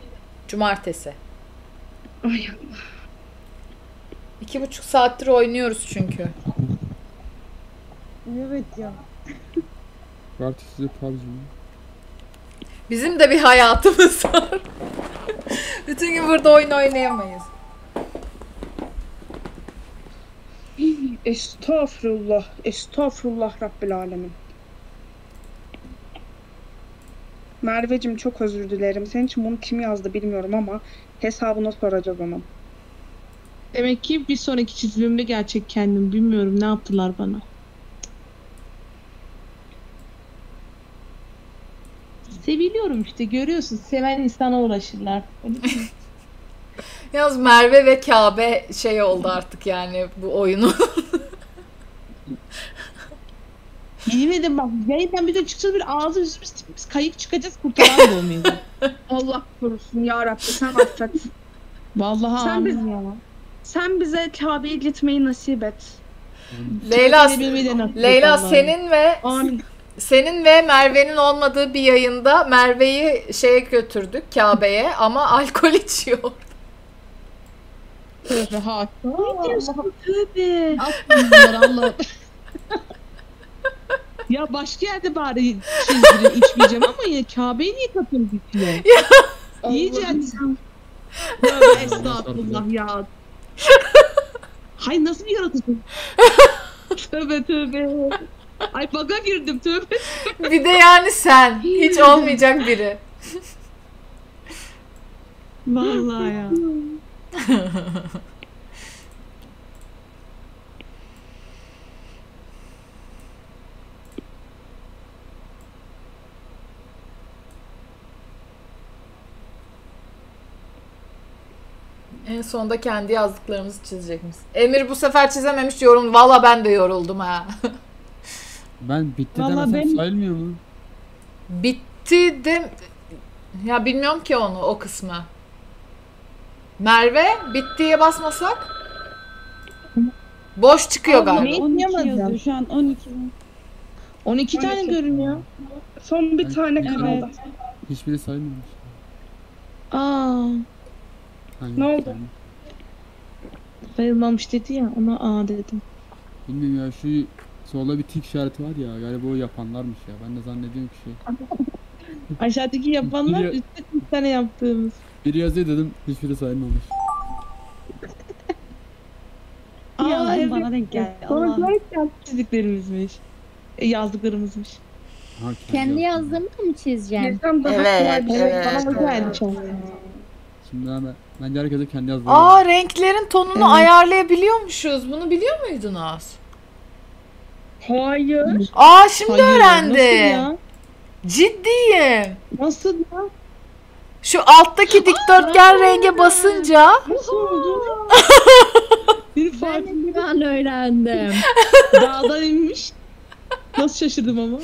cumartesi. Ay İki buçuk saattir oynuyoruz çünkü. evet ya. Size PUBG mi? Bizim de bir hayatımız var. [LAUGHS] Bütün gün burada oyun oynayamayız. Estağfurullah. Estağfurullah Rabbil Alemin. Merveciğim çok özür dilerim. Senin için bunu kim yazdı bilmiyorum ama hesabına soracağız onun. Demek ki bir sonraki çizimimde gerçek kendim. Bilmiyorum ne yaptılar bana. Seviliyorum işte görüyorsun. Seven insana uğraşırlar. [LAUGHS] Yalnız Merve ve Kabe şey oldu artık yani bu oyunu. [LAUGHS] Yemin ederim bak yayından bir de çıkacağız bir ağzı yüzümüz tipimiz kayık çıkacağız kurtaran da olmayacak. [LAUGHS] Allah korusun ya Rabbi sen affet. Vallahi Sen amin ya. Sen bize Kabe'ye gitmeyi nasip et. Leyla Leyla senin ve Amin. senin ve Merve'nin olmadığı bir yayında Merve'yi şeye götürdük Kabe'ye ama alkol içiyor. Rahat. Ne diyorsun? Tövbe. Aslında Allah. Ya başka yerde bari çizdirin içmeyeceğim ama ya Kabe'yi niye katıyorsun içine? İyice Tövbe estağfurullah ya. [LAUGHS] Hay nasıl bir yaratıcı? tövbe tövbe. Ay baga girdim tövbe. Bir de yani sen. Hiç olmayacak biri. Vallahi ya. [LAUGHS] En sonunda kendi yazdıklarımızı çizecekmiş. Emir bu sefer çizememiş yorum. Valla ben de yoruldum ha. [LAUGHS] Ben bitti Vallahi demesem ben- sayılmıyor mu? Bitti de... Ya bilmiyorum ki onu o kısmı. Merve bittiye basmasak boş çıkıyor galiba. Ne 12 yapamadım? yazıyor şu an 12. 12 tane görünüyor. Son bir tane Evet. kaldı. Hiçbiri sayılmamış. Aa, Hani Ne oldu? yani. sayılmamış dedi ya ona aa dedim. Bilmiyorum ya şu solda bir tik işareti var ya galiba o yapanlarmış ya. Ben de zannediyorum ki şey. [LAUGHS] Aşağıdaki yapanlar üstte bir tane yaptığımız. Biri yazıyor dedim hiçbiri sayılmamış. [LAUGHS] Aa Yazdım evet. bana denk geldi. Sonra Allah. gerçekten çizdiklerimizmiş. E, yazdıklarımızmış. Ha, Kendi yazdığımı da mı daha Evet, kolay. evet. Bana mı geldi çok? Şimdi ben, bence herkese kendi yazdığı Aa renklerin tonunu Evet. ayarlayabiliyormuşuz. Bunu biliyor muydunuz? Hayır. Aa şimdi Hayır, öğrendim. Nasıl ya? Ciddiyim. Nasıl ya? Şu alttaki dikdörtgen renge basınca Nasıl oldu? Bir [LAUGHS] Ben farkında de şu an öğrendim. [LAUGHS] dağdan inmiş. Nasıl şaşırdım ama.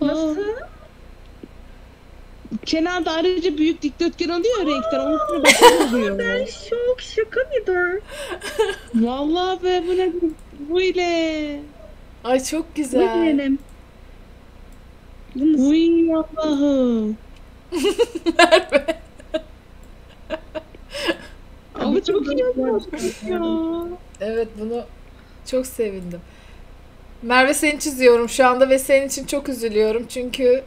Nasıl? Kenarda ayrıca büyük dikdörtgen oluyor ya renkler. Onun üstüne [LAUGHS] bakım oluyor. Şok şaka mıdır? Vallahi be bu ne? Bu ile. Ay çok güzel. benim. Bunu Uy Allah'ım. Ama çok iyi yapmış ya. Evet bunu çok sevindim. Merve seni çiziyorum şu anda ve senin için çok üzülüyorum çünkü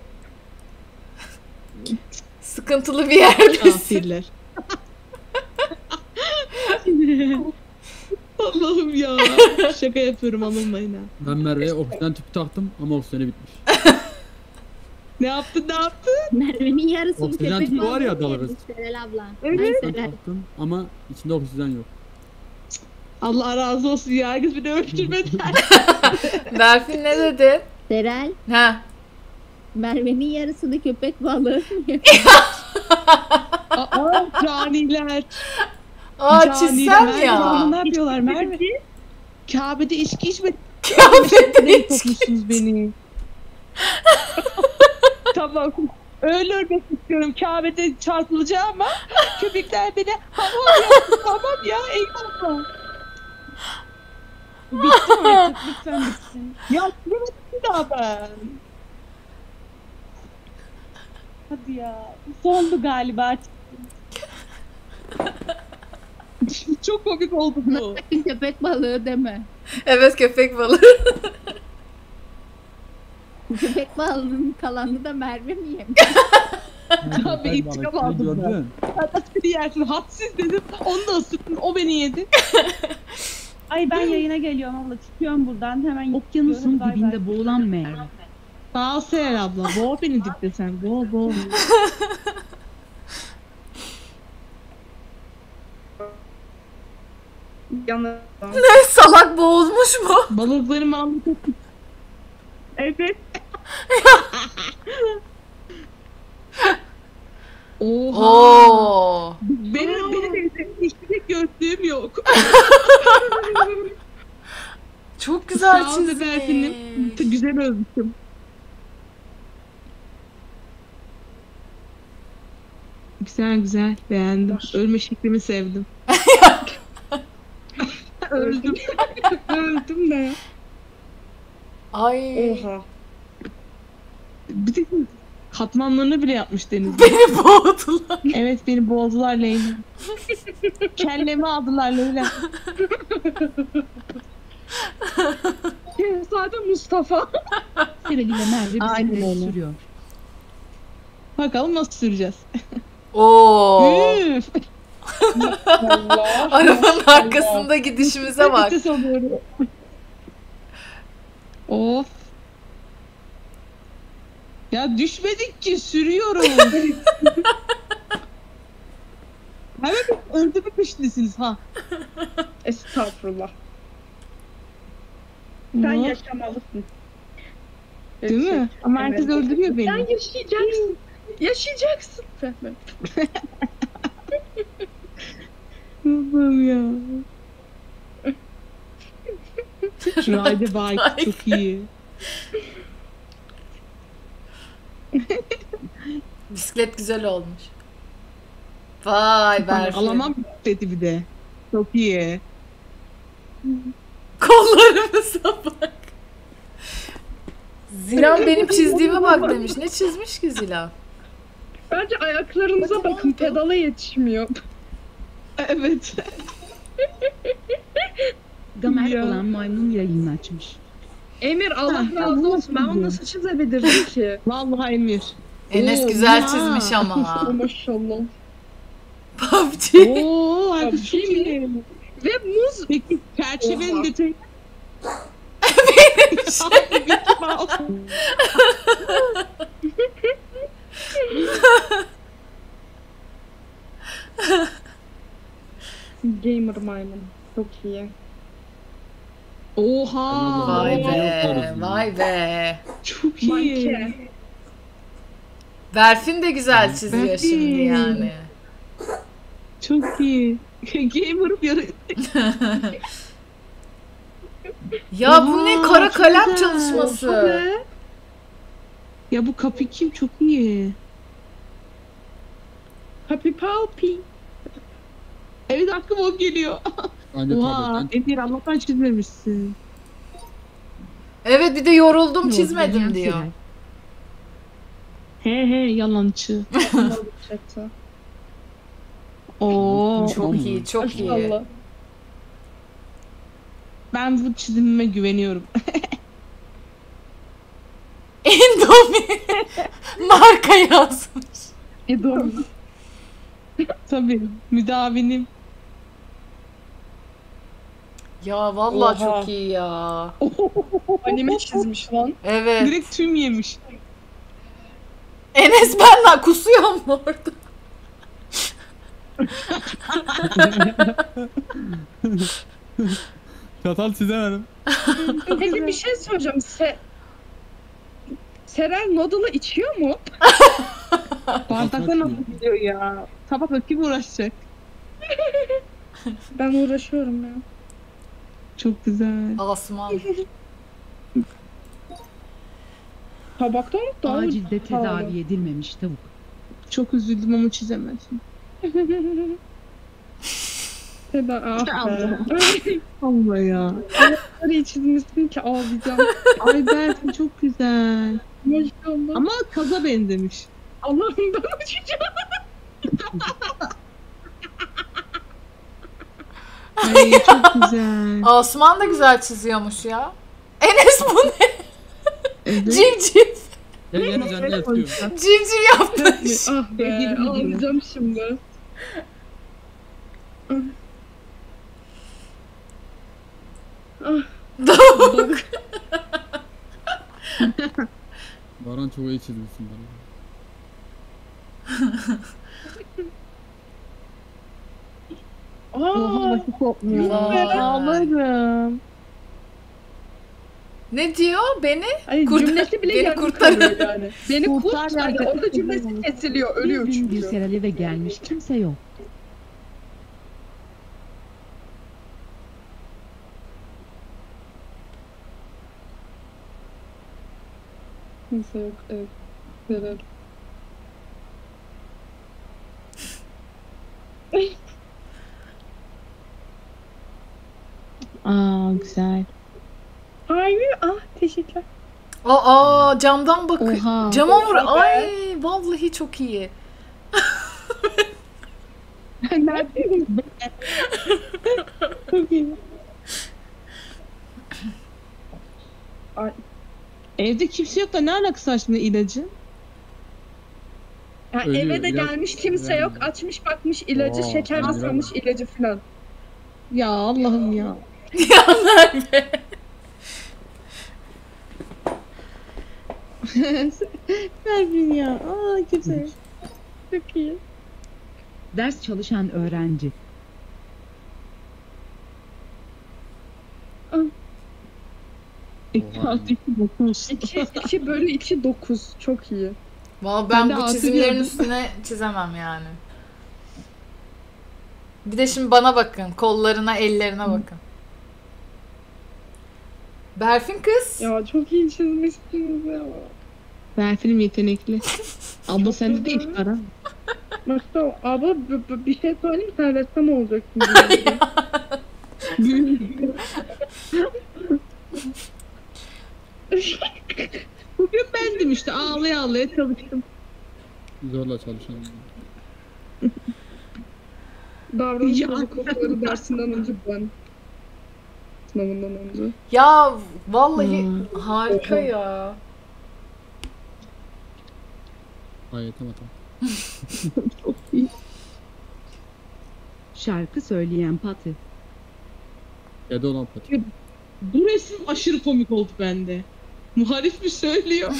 [LAUGHS] sıkıntılı bir yerdesin. Kafirler. [LAUGHS] Allah'ım ya. [LAUGHS] Şaka yapıyorum alınmayın ha. Ben Merve'ye oksijen tüpü taktım ama oksijeni bitmiş. Ne yaptın ne yaptın? Merve'nin yarısını Oksijen köpek tüpü var ya balığı yemiş Serel abla. Evet. Ben taktım ama içinde oksijen yok. Allah razı olsun ya. Herkes beni öldürmediler. [LAUGHS] Berfin ne dedi? Serel, Ha. Merve'nin yarısını köpek balığı yemiş. [LAUGHS] Aa caniler. Aa çizsem Merve ya. Ne yapıyorlar Merve? Kabe'de içki içmedik. Kabe'de Ne içki sokmuşsunuz beni. [LAUGHS] tamam. Öyle ölmek istiyorum. Kabe'de çarpılacağım ama [LAUGHS] köpekler beni hamam yaptı. Tamam ya eyvallah. Bitti mi? Lütfen bitsin. Ya yemedim daha ben. Hadi ya. Sondu galiba. [LAUGHS] Çok komik oldu bu. köpek balığı deme. Evet köpek balığı. [LAUGHS] Köpek balığının kalanını da Merve mi yemiş? [LAUGHS] Abi intikam aldım ben. Nasıl beni yersin? Hadsiz dedim. Onu da ısırttın. O beni yedi. [LAUGHS] Ay ben yayına geliyorum abla. Çıkıyorum buradan. Hemen Okyanusun dibinde boğulan Merve. Sağ ol Seher abla. Boğ beni dipte sen. Boğ boğ. [LAUGHS] Ne salak boğulmuş mu? Balıklarımı anlatıp Evet. Oha. Oo. Benim benim hiçbir tek gözlüğüm yok. [LAUGHS] Çok güzel Sağ ol. Güzel ölmüşüm. Güzel güzel beğendim. Ölme şeklimi sevdim. [LAUGHS] Öldüm. [LAUGHS] Öldüm de. Ay. Oha. Bir de katmanlarını bile yapmış Deniz. [LAUGHS] Beni boğdular. evet beni boğdular Leyla. [LAUGHS] Kellemi aldılar Leyla. Şehzade Mustafa. Serel ile Merve Aynen öyle. sürüyor. Bakalım nasıl süreceğiz. Oo. Üf. [LAUGHS] Arabanın arkasında gidişimize bak. Of. Ya düşmedik ki sürüyorum. [LAUGHS] Hemen öldürme peşindesiniz ha. Estağfurullah. Sen Ne? yaşamalısın. Değil mi? Ama herkes Evet. öldürüyor beni. Sen yaşayacaksın. Yaşayacaksın. [LAUGHS] Allah'ım ya. Ride bike çok iyi. Bisiklet güzel olmuş. Vay Berfin. Alamam dedi bir de. Çok iyi. Kollarımıza bak. Zilan benim çizdiğime bak demiş. Ne çizmiş ki Zilan? Bence ayaklarınıza bakın. Pedala yetişmiyor. Evet. Gamer Ya. olan maymun yayın açmış. Emir Allah Ha, razı Allah olsun. Ben onu biliyor. nasıl çizebilirdim ki? [LAUGHS] Vallahi Emir. Enes Oo, güzel ya. çizmiş ama. [LAUGHS] Maşallah. PUBG. Oo, çok Tabii. iyi. Ve muz. Peki çerçevenin Oha. detayı. Gamer maymun. Çok iyi. Oha. Vay be. Vay be. Çok iyi. Manke. Berfin de güzel çiziyor Berfin. şimdi yani. Çok iyi. [LAUGHS] Gamer'ım yarı. [LAUGHS] Ya bu ne kara kalem güzel. çalışması. Ya bu kapı kim çok iyi. Happy Palpi. Evet aklıma o geliyor. [LAUGHS] Bence Oha. Emir Allah'tan çizmemişsin. Evet bir de yoruldum çizmedim diyor. He he [LAUGHS] yalancı. Oo. Çok iyi, çok iyi. Allah. Ben bu çizimime güveniyorum. [LAUGHS] Indomie [LAUGHS] marka yazmış. Edom. Tabii. Müdavinim. Ya vallahi Oha. çok iyi ya. [LAUGHS] Anime çizmiş lan. Evet. Direkt tüm yemiş. Enes benle kusuyor mu orada? [LAUGHS] Çatal çizemedim. Peki bir şey soracağım. Se Seren noodle'ı içiyor mu? [LAUGHS] Bardaktan nasıl gidiyor ya? Tabakla kim uğraşacak? Ben uğraşıyorum ya. Çok güzel. Asman. [LAUGHS] Tabaktan mı daha Acilde pahalı? tedavi edilmemiş tavuk. Çok üzüldüm ama çizemedim. [LAUGHS] Seda ah be. Allah. [LAUGHS] Ya. Öyle iyi çizmişsin ki ağlayacağım. Ay Berfin çok güzel. Maşallah. Ama kaza benzemiş. Allah'ım ben uçacağım. Ay [LAUGHS] çok güzel. Asman da güzel çiziyormuş ya. Enes bu ne? Evet. Civciv. Ellerin üzerine yatıyor. Civciv yapmış. ah be ağlayacağım şimdi. Tavuk. Baran çok iyi çizmişsin bana. [LAUGHS] Oha Aa, başı kopmuyor. Ağlarım. Ne diyor? Beni? ay, Kurt- cümlesi bile beni yarım kurtarın. kalıyor yani. Beni Kurtar kurtar. yani. Orada cümlesi kesiliyor. Ölüyor Bir gün çünkü. Gülser eve gelmiş kimse yok. Kimse yok. Evet. Evet. [LAUGHS] Aa güzel. Ay ah teşekkürler. Aa camdan bak. Oha. Cama vur. Ay vallahi çok iyi. Neredeyim ben? Çok iyi. Evde kimse yok da ne alakası var şimdi ilacın? Ya Ölüyor, eve de ilaç gelmiş kimse yok. Açmış bakmış ilacı, Oo, şeker basamış ilacı falan. Ya Allah'ım ya. Ya Merve. Pervin ya. Aa kimse. Çok iyi. Ders çalışan öğrenci. İki Oha. altı iki dokuz. 2, 2 bölü 2 9. Çok iyi. Valla ben, Ben de bu altı çizimlerin üstüne çizemem yani. Bir de şimdi bana bakın. Kollarına, ellerine bakın. Berfin kız. Ya çok iyi çizmişsiniz ya. Ben film yetenekli. [LAUGHS] Abla sende de iş var ha. Mesela abla b- b- bir şey söyleyeyim sen ressam olacaksın. [LAUGHS] [LAUGHS] Bugün bendim işte ağlaya ağlaya çalıştım. Zorla çalışan. Davranış Ya. bozuklukları dersinden önce ben. Sınavından önce. Ya vallahi Hmm. harika ya. Gayet ama tamam. [LAUGHS] Şarkı söyleyen Pati. Kedi olan pati. Bu resim aşırı komik oldu bende. Muhalif mi söylüyor?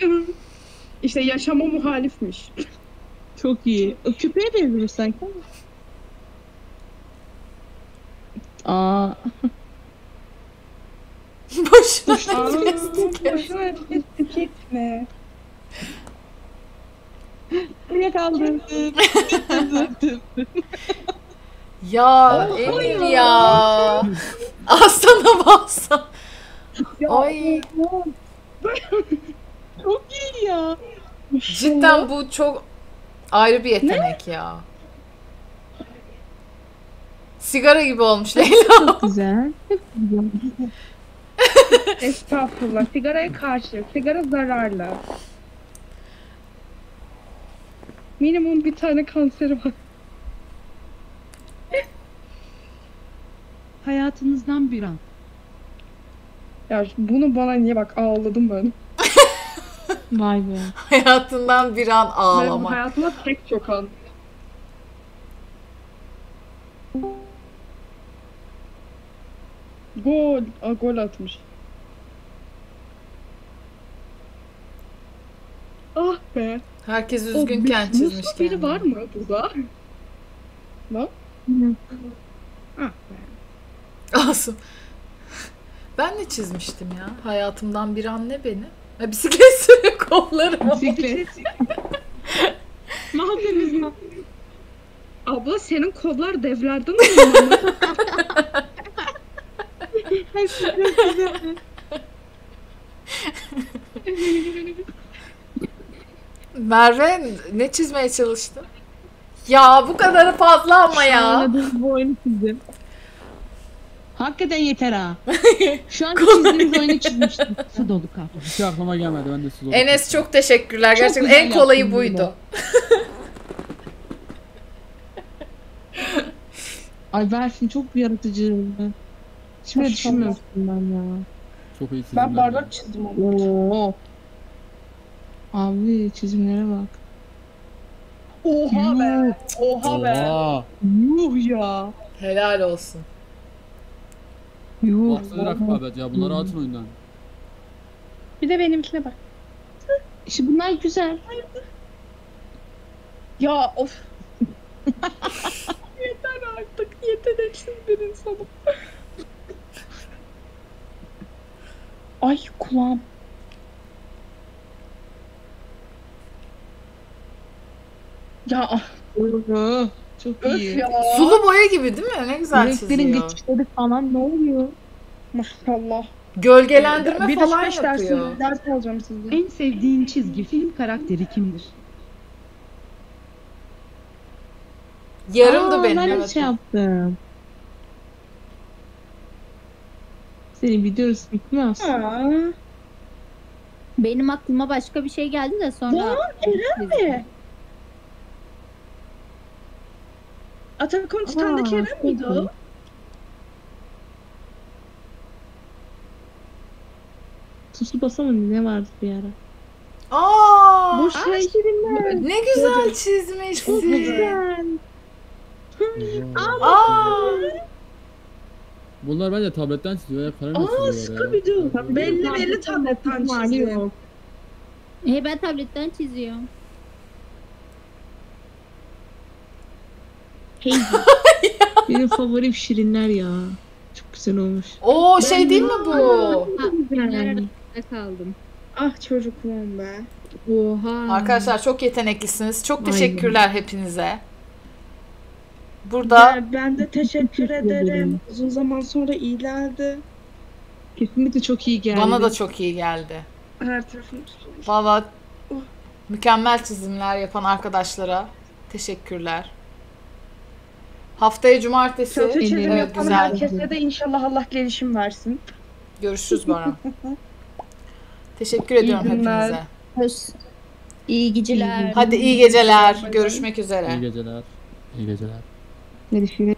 [LAUGHS] İşte yaşama muhalifmiş. Çok iyi. O köpeğe benziyor sanki ama. Aa, [LAUGHS] Boşuna Aa, kestik. boşuna kestik etme. buraya kaldırdım. Ya Emir ya. Aslan'a baksan. Ay Çok iyi ya. cidden bu çok ayrı bir yetenek ya. Sigara gibi olmuş Leyla. Çok güzel. [LAUGHS] Estağfurullah. Sigaraya karşı. Sigara zararlı. Minimum bir tane kanseri var. Hayatınızdan bir an. Ya bunu bana niye bak ağladım ben. [LAUGHS] Vay be. Hayatından bir an Ben ağlamak. hayatımda tek çok an. Gol. Aa, gol atmış. Ah be. Herkes O üzgünken bir- çizmiş Musa biri kendini. var mı burada? Bak. Ah be. Asım. Ben ne çizmiştim ya? Hayatımdan bir an ne beni? Ha, bisiklet sürüyor kollarım. Bisiklet. Mahvolmuş. Abla senin kollar devlerden mi? [LAUGHS] [LAUGHS] Merve ne çizmeye çalıştın? Ya bu kadarı fazla ama ya. Ağladım bu oyunu çizdim. Hakikaten yeter ha. Şu an çizdiğimiz oyunu çizmiştim. Su dolu kap. Bir şey aklıma gelmedi. Ben de siz olun. Enes çok teşekkürler. Çok Gerçekten en kolayı buydu. Ay Berfin çok yaratıcı. Böyle Maşallah. düşünmüyorsun ben ya. Çok iyi çizimler. ben bardak çizdim. Oo. Abi çizimlere bak. Oha be. Oha be. Yuh ya. Helal olsun. Yuh. Baksana rekabet ya. Bunları atın oyundan. Bir de benimkine bak. İşte bunlar güzel. Ya of. [LAUGHS] Yeter artık. Yeteneksiz bir insanım. Ay kulağım. Ya ah, Çok öf iyi. ya. Sulu boya gibi değil mi? Ne güzel Renklerin çiziyor. geçişleri falan ne oluyor? Maşallah. Gölgelendirme bir de falan yapıyor. dersi, ders alacağım sizden. En sevdiğin çizgi film karakteri kimdir? Yarımdı Aa, benim. Ben evet. şey yaptım. Seni biliyoruz bitti mi aslında? Aa, Benim aklıma başka bir şey geldi de sonra. Ya, mi? Atakon Titan'daki Eren miydi o? çok. Tsubasa mı ne vardı bir ara? Aa! Bu şey Ne güzel çizmişsin. Güzel. Aa! Bunlar bence tabletten çiziyor ya. Kalem Aa ya. Scooby-Doo. Belli belli tabletten çiziyor. E ben tabletten çiziyorum. [LAUGHS] [LAUGHS] Benim favorim şirinler ya. Çok güzel olmuş. Oo şey değil mi bu? Ben arada kaldım. Ah çocukluğum be. Oha. Arkadaşlar çok yeteneklisiniz. Çok Aynen. teşekkürler hepinize. Burada Ya, ben de teşekkür ederim. Uzun zaman sonra iyilerdi. Kesinlikle çok iyi geldi. bana da çok iyi geldi. Her tarafım tutulmuş. Valla mükemmel çizimler yapan arkadaşlara teşekkürler. Haftaya cumartesi Kötü çizim Evet, yapan güzel. herkese de inşallah Allah gelişim versin. görüşürüz Baran. [LAUGHS] Teşekkür ediyorum günler. hepinize. Höz. İyi geceler. Hadi iyi geceler. Görüşmek üzere. İyi geceler. İyi geceler. Görüşürüz.